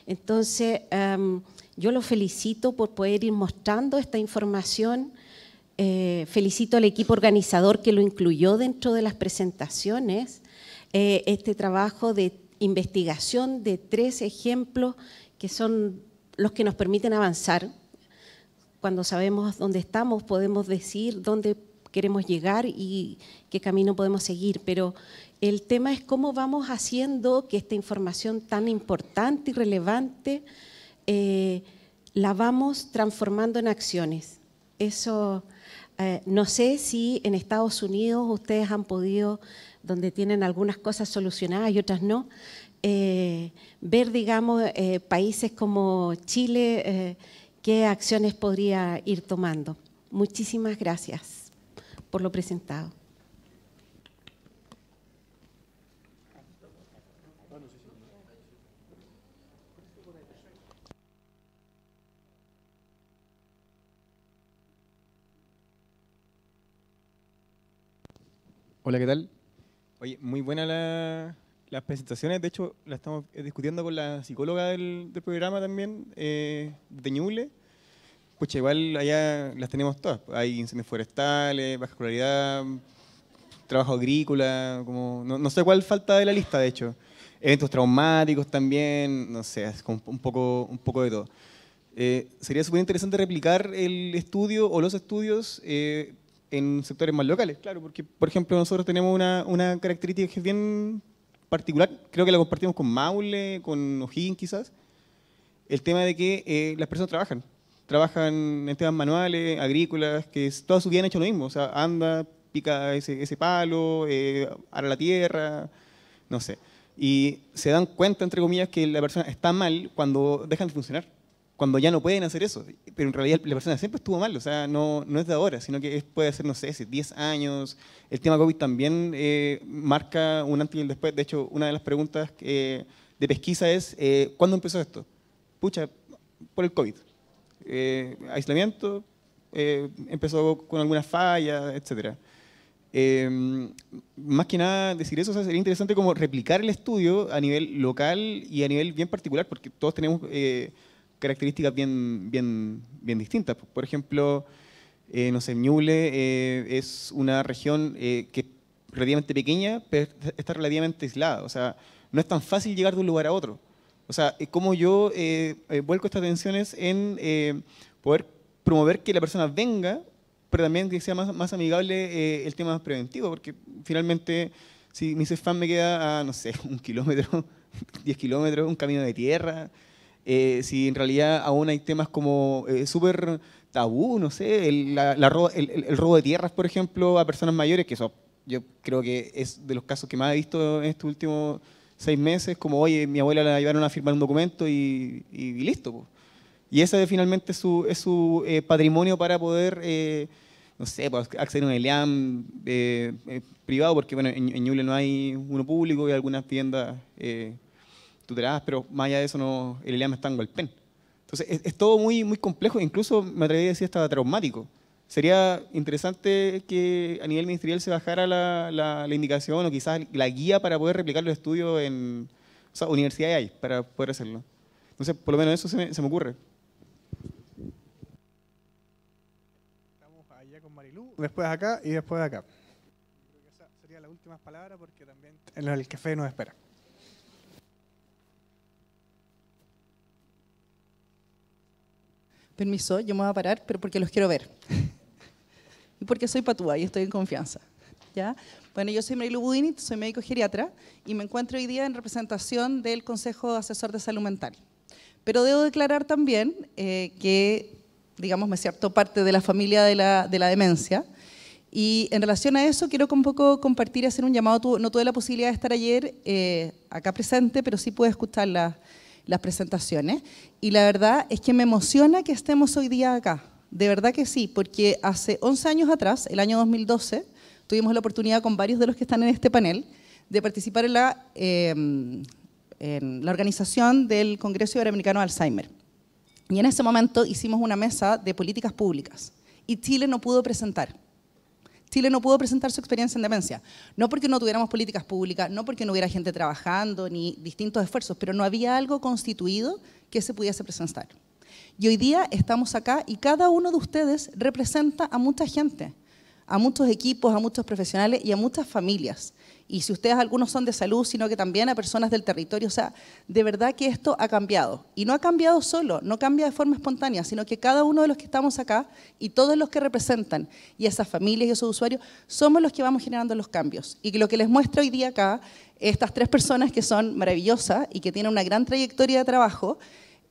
Entonces, em, yo los felicito por poder ir mostrando esta información eh, felicito al equipo organizador que lo incluyó dentro de las presentaciones, eh, este trabajo de investigación de tres ejemplos que son los que nos permiten avanzar. Cuando sabemos dónde estamos, podemos decir dónde queremos llegar y qué camino podemos seguir, pero el tema es cómo vamos haciendo que esta información tan importante y relevante eh, la vamos transformando en acciones. Eso eh, no sé si en Estados Unidos ustedes han podido, donde tienen algunas cosas solucionadas y otras no, eh, ver, digamos, eh, países como Chile, qué acciones podría ir tomando. Muchísimas gracias por lo presentado. Hola, ¿qué tal? Oye, muy buena las presentaciones. De hecho, la estamos discutiendo con la psicóloga del, programa también, eh, de Ñuble. Pucha, igual allá las tenemos todas. Hay incendios forestales, baja escolaridad, trabajo agrícola, como no, sé cuál falta de la lista, de hecho. Eventos traumáticos también, no sé, es un poco, un poco de todo. Eh, sería súper interesante replicar el estudio o los estudios eh, en sectores más locales, claro, porque por ejemplo nosotros tenemos una, una característica que es bien particular, creo que la compartimos con Maule, con O'Higgins quizás, el tema de que eh, las personas trabajan, trabajan en temas manuales, agrícolas, que toda su vida han hecho lo mismo, o sea, anda, pica ese, ese palo, eh, ara la tierra, no sé. Y se dan cuenta, entre comillas, que la persona está mal cuando dejan de funcionar cuando ya no pueden hacer eso. Pero en realidad la persona siempre estuvo mal, o sea, no, no es de ahora, sino que puede ser, no sé, 10 años. El tema COVID también eh, marca un antes y un después. De hecho, una de las preguntas de pesquisa es, eh, ¿cuándo empezó esto? Pucha, por el COVID. Eh, aislamiento, empezó con algunas fallas, etc. más que nada decir eso, sería interesante como replicar el estudio a nivel local y a nivel bien particular, porque todos tenemos características bien, bien, bien distintas. Por ejemplo, eh, no sé, Ñuble eh, es una región eh, que es relativamente pequeña, pero está relativamente aislada. O sea, no es tan fácil llegar de un lugar a otro. O sea, como yo vuelco estas atenciones en poder promover que la persona venga, pero también que sea más, más amigable el tema preventivo, porque finalmente si mi CEFAM me queda a, no sé, un kilómetro, 10 kilómetros, un camino de tierra, eh, si en realidad aún hay temas como eh, súper tabú, no sé, el, la, robo, el, robo de tierras, por ejemplo, a personas mayores, que eso yo creo que es de los casos que más he visto en estos últimos seis meses, como, oye, mi abuela la llevaron a firmar un documento y, listo. Y ese finalmente es su, es su eh, patrimonio para poder, eh, no sé, pues, acceder a un ELEAM eh, privado, porque bueno, en, Ñuble no hay uno público y algunas tiendas tuteladas, pero más allá de eso, no, el ELEAM está en Gualpén. Entonces, es, todo muy, muy complejo, incluso me atrevería a decir hasta traumático. Sería interesante que a nivel ministerial se bajara la, la, indicación o quizás la guía para poder replicar los estudios en o sea, universidades hay para poder hacerlo. Entonces, por lo menos eso se me, ocurre. Estamos allá con Marilú, después acá y después acá. Creo que esa sería la última palabra porque también el café nos espera. Permiso, yo me voy a parar, pero porque los quiero ver. y porque soy patúa y estoy en confianza. ¿Ya? Bueno, yo soy Marilu Budini, soy médico geriatra y me encuentro hoy día en representación del Consejo Asesor de Salud Mental. Pero debo declarar también eh, que, digamos, me cierto parte de la familia de la, de la, demencia. Y en relación a eso, quiero un poco compartir y hacer un llamado. No tuve la posibilidad de estar ayer eh, acá presente, pero sí pude escuchar la, las presentaciones. Y la verdad es que me emociona que estemos hoy día acá. De verdad que sí, porque hace 11 años atrás, el año 2012, tuvimos la oportunidad con varios de los que están en este panel de participar en la, em, en la organización del Congreso Iberoamericano de Alzheimer. Y en ese momento hicimos una mesa de políticas públicas y Chile no pudo presentar. Chile no pudo presentar su experiencia en demencia. No porque no tuviéramos políticas públicas, no porque no hubiera gente trabajando, ni distintos esfuerzos, pero no había algo constituido que se pudiese presentar. Y hoy día estamos acá y cada uno de ustedes representa a mucha gente, a muchos equipos, a muchos profesionales y a muchas familias y si ustedes algunos son de salud, sino que también a personas del territorio. O sea, de verdad que esto ha cambiado. Y no ha cambiado solo, no cambia de forma espontánea, sino que cada uno de los que estamos acá y todos los que representan y esas familias y esos usuarios, somos los que vamos generando los cambios. Y que lo que les muestro hoy día acá, estas tres personas que son maravillosas y que tienen una gran trayectoria de trabajo,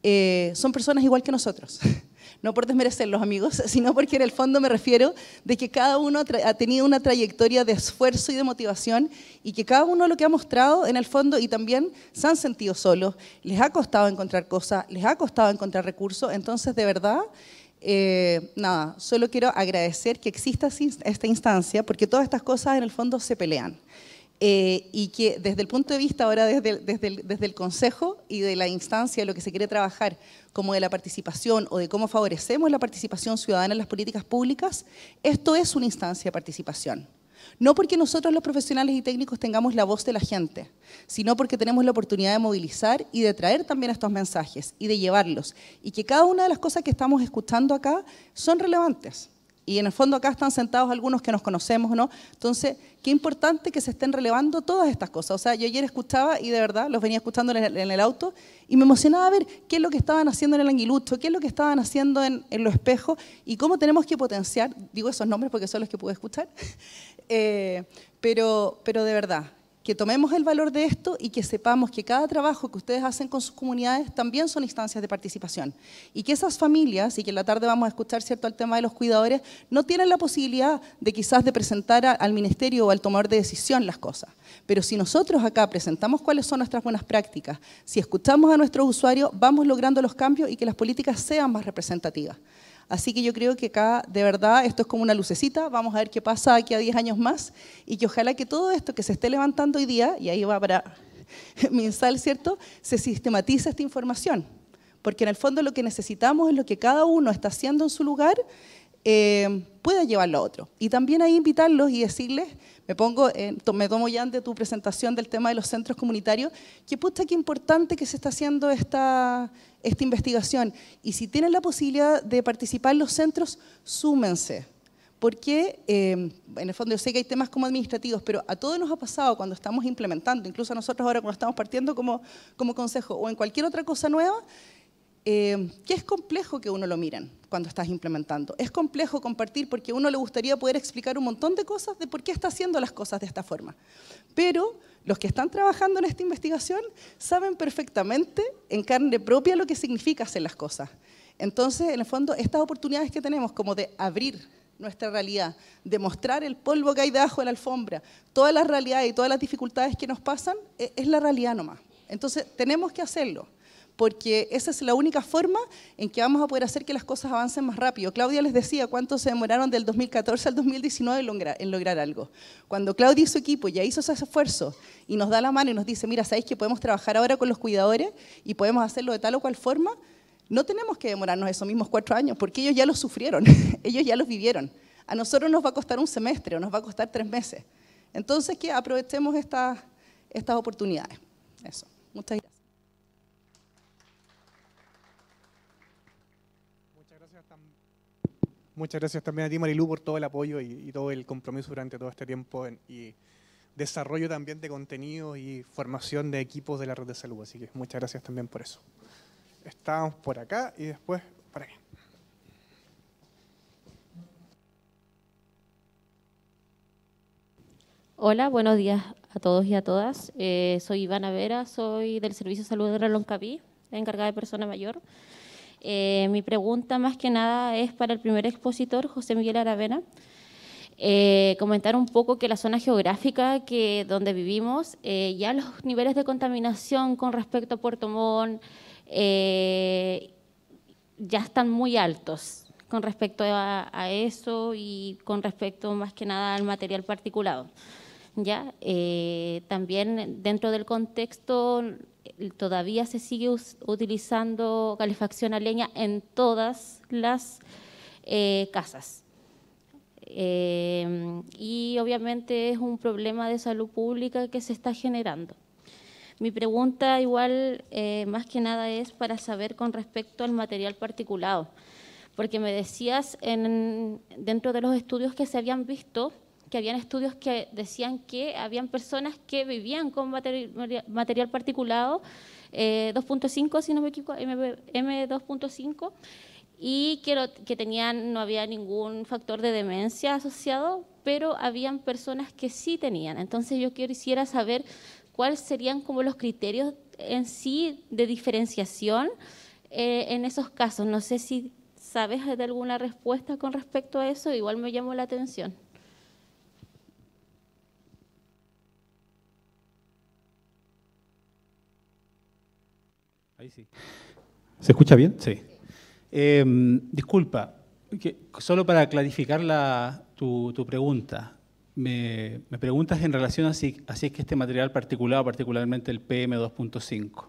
eh, son personas igual que nosotros. no por desmerecer los amigos, sino porque en el fondo me refiero de que cada uno ha tenido una trayectoria de esfuerzo y de motivación y que cada uno lo que ha mostrado en el fondo y también se han sentido solos, les ha costado encontrar cosas, les ha costado encontrar recursos, entonces de verdad... Eh, nada, solo quiero agradecer que exista esta instancia porque todas estas cosas en el fondo se pelean. Eh, y que desde el punto de vista ahora desde, desde, desde, el, Consejo y de la instancia de lo que se quiere trabajar como de la participación o de cómo favorecemos la participación ciudadana en las políticas públicas, esto es una instancia de participación. No porque nosotros los profesionales y técnicos tengamos la voz de la gente, sino porque tenemos la oportunidad de movilizar y de traer también estos mensajes y de llevarlos. Y que cada una de las cosas que estamos escuchando acá son relevantes. Y en el fondo acá están sentados algunos que nos conocemos, ¿no? Entonces, qué importante que se estén relevando todas estas cosas. O sea, yo ayer escuchaba y de verdad los venía escuchando en el, auto y me emocionaba ver qué es lo que estaban haciendo en el anguilucho, qué es lo que estaban haciendo en, en los espejos y cómo tenemos que potenciar, digo esos nombres porque son los que pude escuchar, eh, pero, pero de verdad, que tomemos el valor de esto y que sepamos que cada trabajo que ustedes hacen con sus comunidades también son instancias de participación. Y que esas familias, y que en la tarde vamos a escuchar cierto el tema de los cuidadores, no tienen la posibilidad de quizás de presentar al ministerio o al tomador de decisión las cosas. Pero si nosotros acá presentamos cuáles son nuestras buenas prácticas, si escuchamos a nuestros usuarios, vamos logrando los cambios y que las políticas sean más representativas. Así que yo creo que acá, de verdad, esto es como una lucecita, vamos a ver qué pasa aquí a 10 años más, y que ojalá que todo esto que se esté levantando hoy día, y ahí va para Minsal, ¿cierto?, se sistematice esta información. Porque en el fondo lo que necesitamos es lo que cada uno está haciendo en su lugar, eh, pueda llevarlo a otro. Y también ahí invitarlos y decirles, me pongo, me tomo ya de tu presentación del tema de los centros comunitarios, que puta, qué importante que se está haciendo esta, esta investigación. Y si tienen la posibilidad de participar en los centros, súmense. Porque, eh, en el fondo, yo sé que hay temas como administrativos, pero a todos nos ha pasado cuando estamos implementando, incluso a nosotros ahora cuando estamos partiendo como, como consejo o en cualquier otra cosa nueva, eh, que es complejo que uno lo miren cuando estás implementando. Es complejo compartir porque a uno le gustaría poder explicar un montón de cosas de por qué está haciendo las cosas de esta forma. Pero los que están trabajando en esta investigación saben perfectamente en carne propia lo que significa hacer las cosas. Entonces, en el fondo, estas oportunidades que tenemos como de abrir nuestra realidad, de mostrar el polvo que hay debajo de la alfombra, todas las realidades y todas las dificultades que nos pasan, e-, es la realidad nomás. Entonces, tenemos que hacerlo porque esa es la única forma en que vamos a poder hacer que las cosas avancen más rápido. Claudia les decía cuánto se demoraron del 2014 al 2019 en lograr, algo. Cuando Claudia y su equipo ya hizo ese esfuerzo y nos da la mano y nos dice, mira, ¿sabéis que podemos trabajar ahora con los cuidadores y podemos hacerlo de tal o cual forma? No tenemos que demorarnos esos mismos cuatro años, porque ellos ya lo sufrieron, ellos ya los vivieron. A nosotros nos va a costar un semestre o nos va a costar tres meses. Entonces, que aprovechemos estas, estas oportunidades. Eso. Muchas gracias. Muchas gracias también a ti, Marilu, por todo el apoyo y, todo el compromiso durante todo este tiempo y desarrollo también de contenido y formación de equipos de la red de salud. Así que muchas gracias también por eso. Estamos por acá y después por aquí. Hola, buenos días a todos y a todas. Eh, soy Ivana Vera, soy del Servicio de Salud de Reloncaví, encargada de persona mayor. Eh, mi pregunta más que nada es para el primer expositor, José Miguel Aravena. Eh, comentar un poco que la zona geográfica que donde vivimos, eh, ya los niveles de contaminación con respecto a Puerto Montt ya están muy altos con respecto a, a, eso y con respecto más que nada al material particulado. ¿ya? también dentro del contexto todavía se sigue utilizando calefacción a leña en todas las eh, casas. Eh, y obviamente es un problema de salud pública que se está generando. Mi pregunta igual eh, más que nada es para saber con respecto al material particulado, porque me decías en, dentro de los estudios que se habían visto, que habían estudios que decían que habían personas que vivían con material, particulado 2.5, eh, si no me equivoco, M2.5, y que, que tenían, no había ningún factor de demencia asociado, pero habían personas que sí tenían. Entonces yo quisiera saber cuáles serían como los criterios en sí de diferenciación eh, en esos casos. No sé si sabes de alguna respuesta con respecto a eso, igual me llamó la atención. ¿Se escucha bien? Sí. Em, disculpa, solo para clarificar tu, pregunta. Me, preguntas en relación a si, es que este material particulado, particularmente el PM2.5,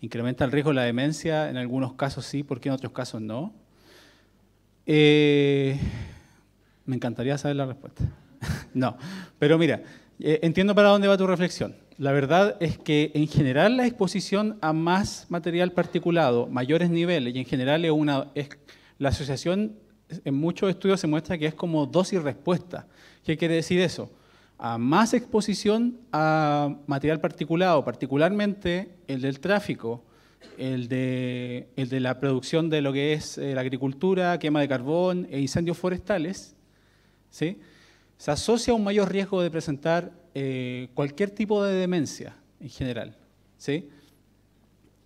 incrementa el riesgo de la demencia, en algunos casos sí, ¿por qué en otros casos no? Eh, me encantaría saber la respuesta. no, pero mira, eh, entiendo para dónde va tu reflexión. La verdad es que en general la exposición a más material particulado, mayores niveles, y en general es una, es, la asociación en muchos estudios se muestra que es como dosis respuesta. ¿Qué quiere decir eso? A más exposición a material particulado, particularmente el del tráfico, el de, el de la producción de lo que es eh, la agricultura, quema de carbón e incendios forestales, ¿sí? se asocia a un mayor riesgo de presentar eh, cualquier tipo de demencia en general. ¿sí?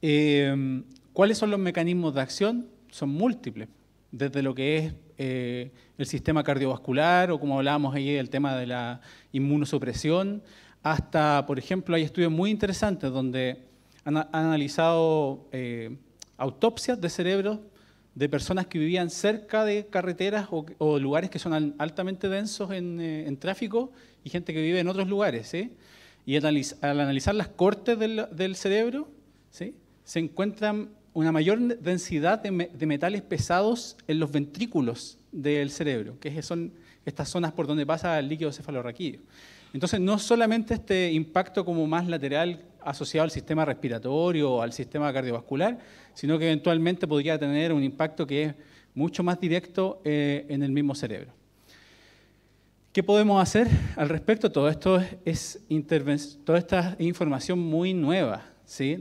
Eh, ¿Cuáles son los mecanismos de acción? Son múltiples, desde lo que es eh, el sistema cardiovascular o como hablábamos ahí, el tema de la inmunosupresión, hasta, por ejemplo, hay estudios muy interesantes donde han, analizado autopsias de cerebros de personas que vivían cerca de carreteras o, lugares que son altamente densos en, tráfico y gente que vive en otros lugares. Y al, analizar las cortes del, cerebro, se encuentran una mayor densidad de, metales pesados en los ventrículos del cerebro, que son estas zonas por donde pasa el líquido cefalorraquídeo. Entonces, no solamente este impacto como más lateral asociado al sistema respiratorio o al sistema cardiovascular, sino que eventualmente podría tener un impacto que es mucho más directo eh, en el mismo cerebro. ¿Qué podemos hacer al respecto? Todo esto es toda esta información muy nueva.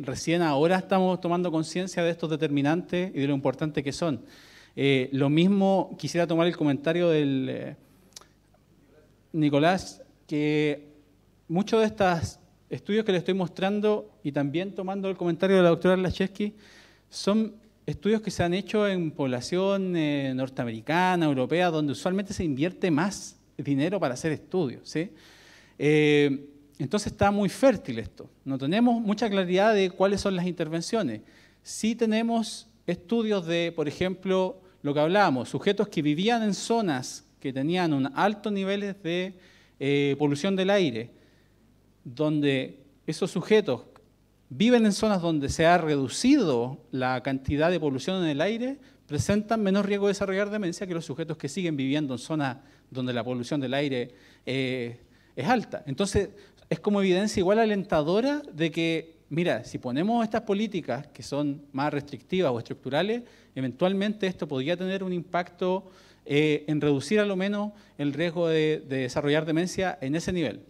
Recién ahora estamos tomando conciencia de estos determinantes y de lo importante que son. Eh, lo mismo quisiera tomar el comentario del eh, Nicolás, que muchos de estos estudios que le estoy mostrando y también tomando el comentario de la doctora Lachesky son estudios que se han hecho en población eh, norteamericana, europea, donde usualmente se invierte más dinero para hacer estudios. ¿sí? Eh, entonces está muy fértil esto. No tenemos mucha claridad de cuáles son las intervenciones. Sí tenemos estudios de, por ejemplo, lo que hablábamos, sujetos que vivían en zonas que tenían un altos niveles de eh, polución del aire, donde esos sujetos viven en zonas donde se ha reducido la cantidad de polución en el aire, presentan menos riesgo de desarrollar demencia que los sujetos que siguen viviendo en zonas donde la polución del aire eh, es alta. Entonces, es como evidencia igual alentadora de que, mira, si ponemos estas políticas que son más restrictivas o estructurales, eventualmente esto podría tener un impacto eh, en reducir a lo menos el riesgo de, de desarrollar demencia en ese nivel.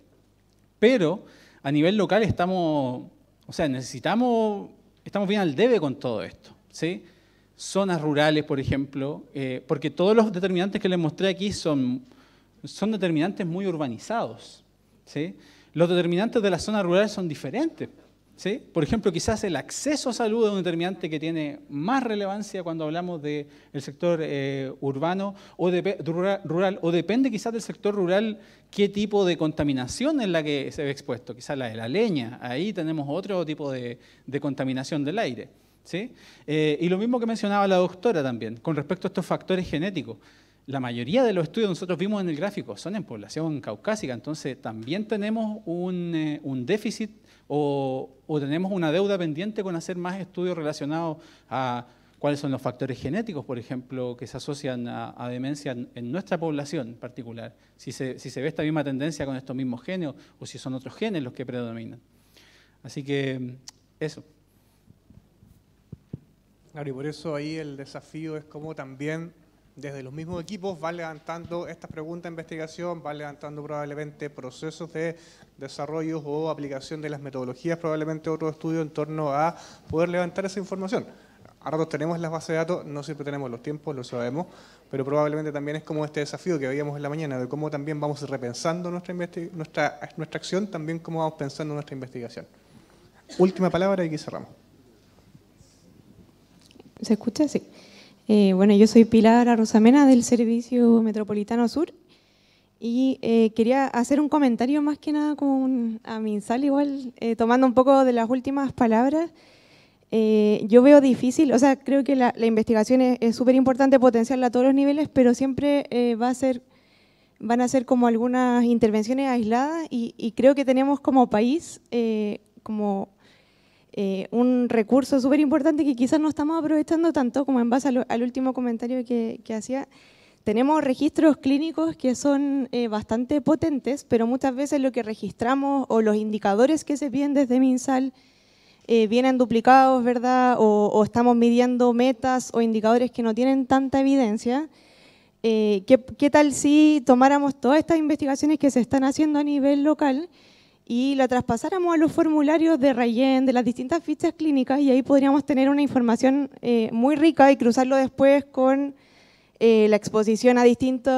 Pero a nivel local estamos o sea, necesitamos, estamos bien al debe con todo esto. ¿sí? Zonas rurales, por ejemplo, eh, porque todos los determinantes que les mostré aquí son, son determinantes muy urbanizados. ¿sí? Los determinantes de las zonas rurales son diferentes. Por ejemplo, quizás el acceso a salud es un determinante que tiene más relevancia cuando hablamos del sector eh, urbano o de, rural, o depende quizás del sector rural qué tipo de contaminación es la que se ve expuesto, quizás la de la leña, ahí tenemos otro tipo de, contaminación del aire. ¿Sí? Eh, y lo mismo que mencionaba la doctora también, con respecto a estos factores genéticos. La mayoría de los estudios que nosotros vimos en el gráfico son en población caucásica, entonces también tenemos un, eh, déficit o, tenemos una deuda pendiente con hacer más estudios relacionados a cuáles son los factores genéticos, por ejemplo, que se asocian a, demencia en, nuestra población en particular, si se, ve esta misma tendencia con estos mismos genes o si son otros genes los que predominan. Así que eso. Claro, y por eso ahí el desafío es como también desde los mismos equipos van levantando estas preguntas de investigación, van levantando probablemente procesos de desarrollo o aplicación de las metodologías, probablemente otro estudio en torno a poder levantar esa información. Ahora tenemos las bases de datos, no siempre tenemos los tiempos, lo sabemos, pero probablemente también es como este desafío que veíamos en la mañana, de cómo también vamos repensando nuestra, nuestra, nuestra acción, también cómo vamos pensando nuestra investigación. Última palabra y aquí cerramos. ¿Se escucha? Sí. Eh, bueno, yo soy Pilar Rosamena del Servicio Metropolitano Sur y eh, quería hacer un comentario más que nada con a Minsal, igual, eh, tomando un poco de las últimas palabras. yo veo difícil, o sea, creo que la, investigación es súper importante potenciarla a todos los niveles, pero siempre va a ser, van a ser como algunas intervenciones aisladas y, y creo que tenemos como país como eh, un recurso súper importante que quizás no estamos aprovechando tanto como en base al, último comentario que, hacía. Tenemos registros clínicos que son eh, bastante potentes, pero muchas veces lo que registramos o los indicadores que se piden desde MinSal eh, vienen duplicados, ¿verdad? O, estamos midiendo metas o indicadores que no tienen tanta evidencia. ¿qué, ¿Qué tal si tomáramos todas estas investigaciones que se están haciendo a nivel local y la traspasáramos a los formularios de Rayen, de las distintas fichas clínicas, y ahí podríamos tener una información eh, muy rica y cruzarlo después con eh, la exposición a distintos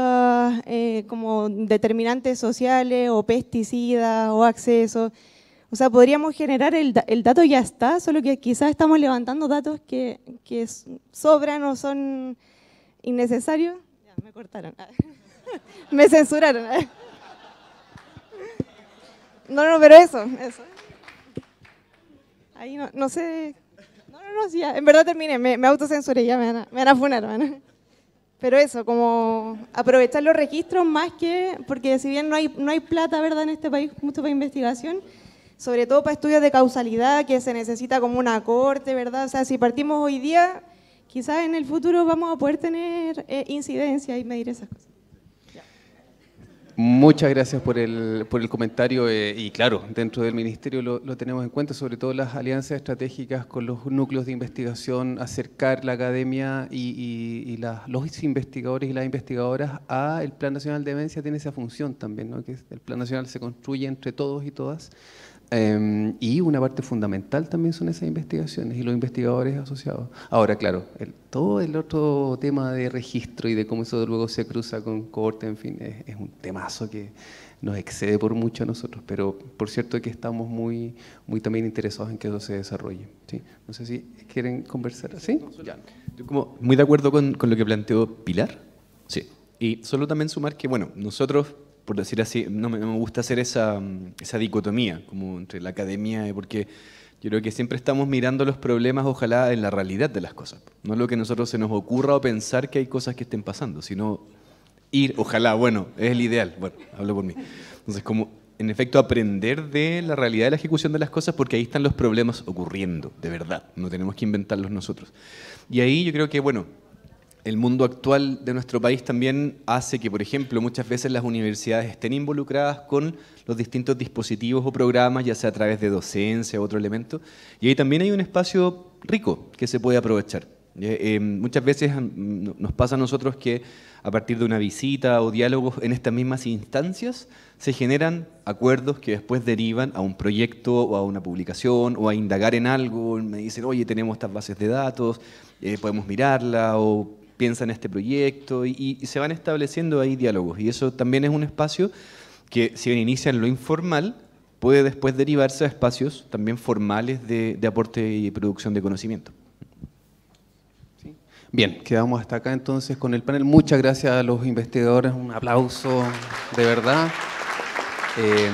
eh, como determinantes sociales o pesticidas o acceso. O sea, podríamos generar, el, el, dato ya está, solo que quizás estamos levantando datos que, que sobran o son innecesarios. Ya, me cortaron. me censuraron. No, no, pero eso, eso. Ahí no, no sé. No, no, no, sí, en verdad terminé, me, autocensuré, ya me van a, me Pero eso, como aprovechar los registros más que, porque si bien no hay, no hay plata, ¿verdad?, en este país, mucho para investigación, sobre todo para estudios de causalidad, que se necesita como una corte, ¿verdad? O sea, si partimos hoy día, quizás en el futuro vamos a poder tener eh, incidencia y medir esas cosas. Muchas gracias por el, por el comentario eh, y claro, dentro del Ministerio lo, tenemos en cuenta, sobre todo las alianzas estratégicas con los núcleos de investigación, acercar la academia y, los investigadores y las investigadoras a el Plan Nacional de Demencia tiene esa función también, ¿no? que el Plan Nacional se construye entre todos y todas Em, y una parte fundamental también son esas investigaciones y los investigadores asociados. Ahora, claro, el, todo el otro tema de registro y de cómo eso luego se cruza con corte, en fin, es, es un temazo que nos excede por mucho a nosotros, pero por cierto que estamos muy, muy también interesados en que eso se desarrolle. ¿sí? No sé si quieren conversar. ¿Sí? Ya. Estoy como muy de acuerdo con, con lo que planteó Pilar. Sí. Y solo también sumar que, bueno, nosotros por decir así, no me, no me gusta hacer esa, esa, dicotomía como entre la academia, porque yo creo que siempre estamos mirando los problemas, ojalá, en la realidad de las cosas. No lo que a nosotros se nos ocurra o pensar que hay cosas que estén pasando, sino ir, ojalá, bueno, es el ideal, bueno, hablo por mí. Entonces, como en efecto aprender de la realidad de la ejecución de las cosas, porque ahí están los problemas ocurriendo, de verdad, no tenemos que inventarlos nosotros. Y ahí yo creo que, bueno, el mundo actual de nuestro país también hace que, por ejemplo, muchas veces las universidades estén involucradas con los distintos dispositivos o programas, ya sea a través de docencia u otro elemento, y ahí también hay un espacio rico que se puede aprovechar. Eh, muchas veces nos pasa a nosotros que a partir de una visita o diálogos en estas mismas instancias se generan acuerdos que después derivan a un proyecto o a una publicación o a indagar en algo. Me dicen, oye, tenemos estas bases de datos, eh, podemos mirarla o piensa en este proyecto y, y, se van estableciendo ahí diálogos. Y eso también es un espacio que, si bien inicia en lo informal, puede después derivarse a espacios también formales de, de aporte y producción de conocimiento. Bien, quedamos hasta acá entonces con el panel. Muchas gracias a los investigadores, un aplauso de verdad. Eh,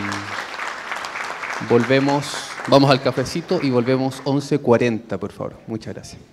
volvemos, vamos al cafecito y volvemos 11.40, por favor. Muchas gracias.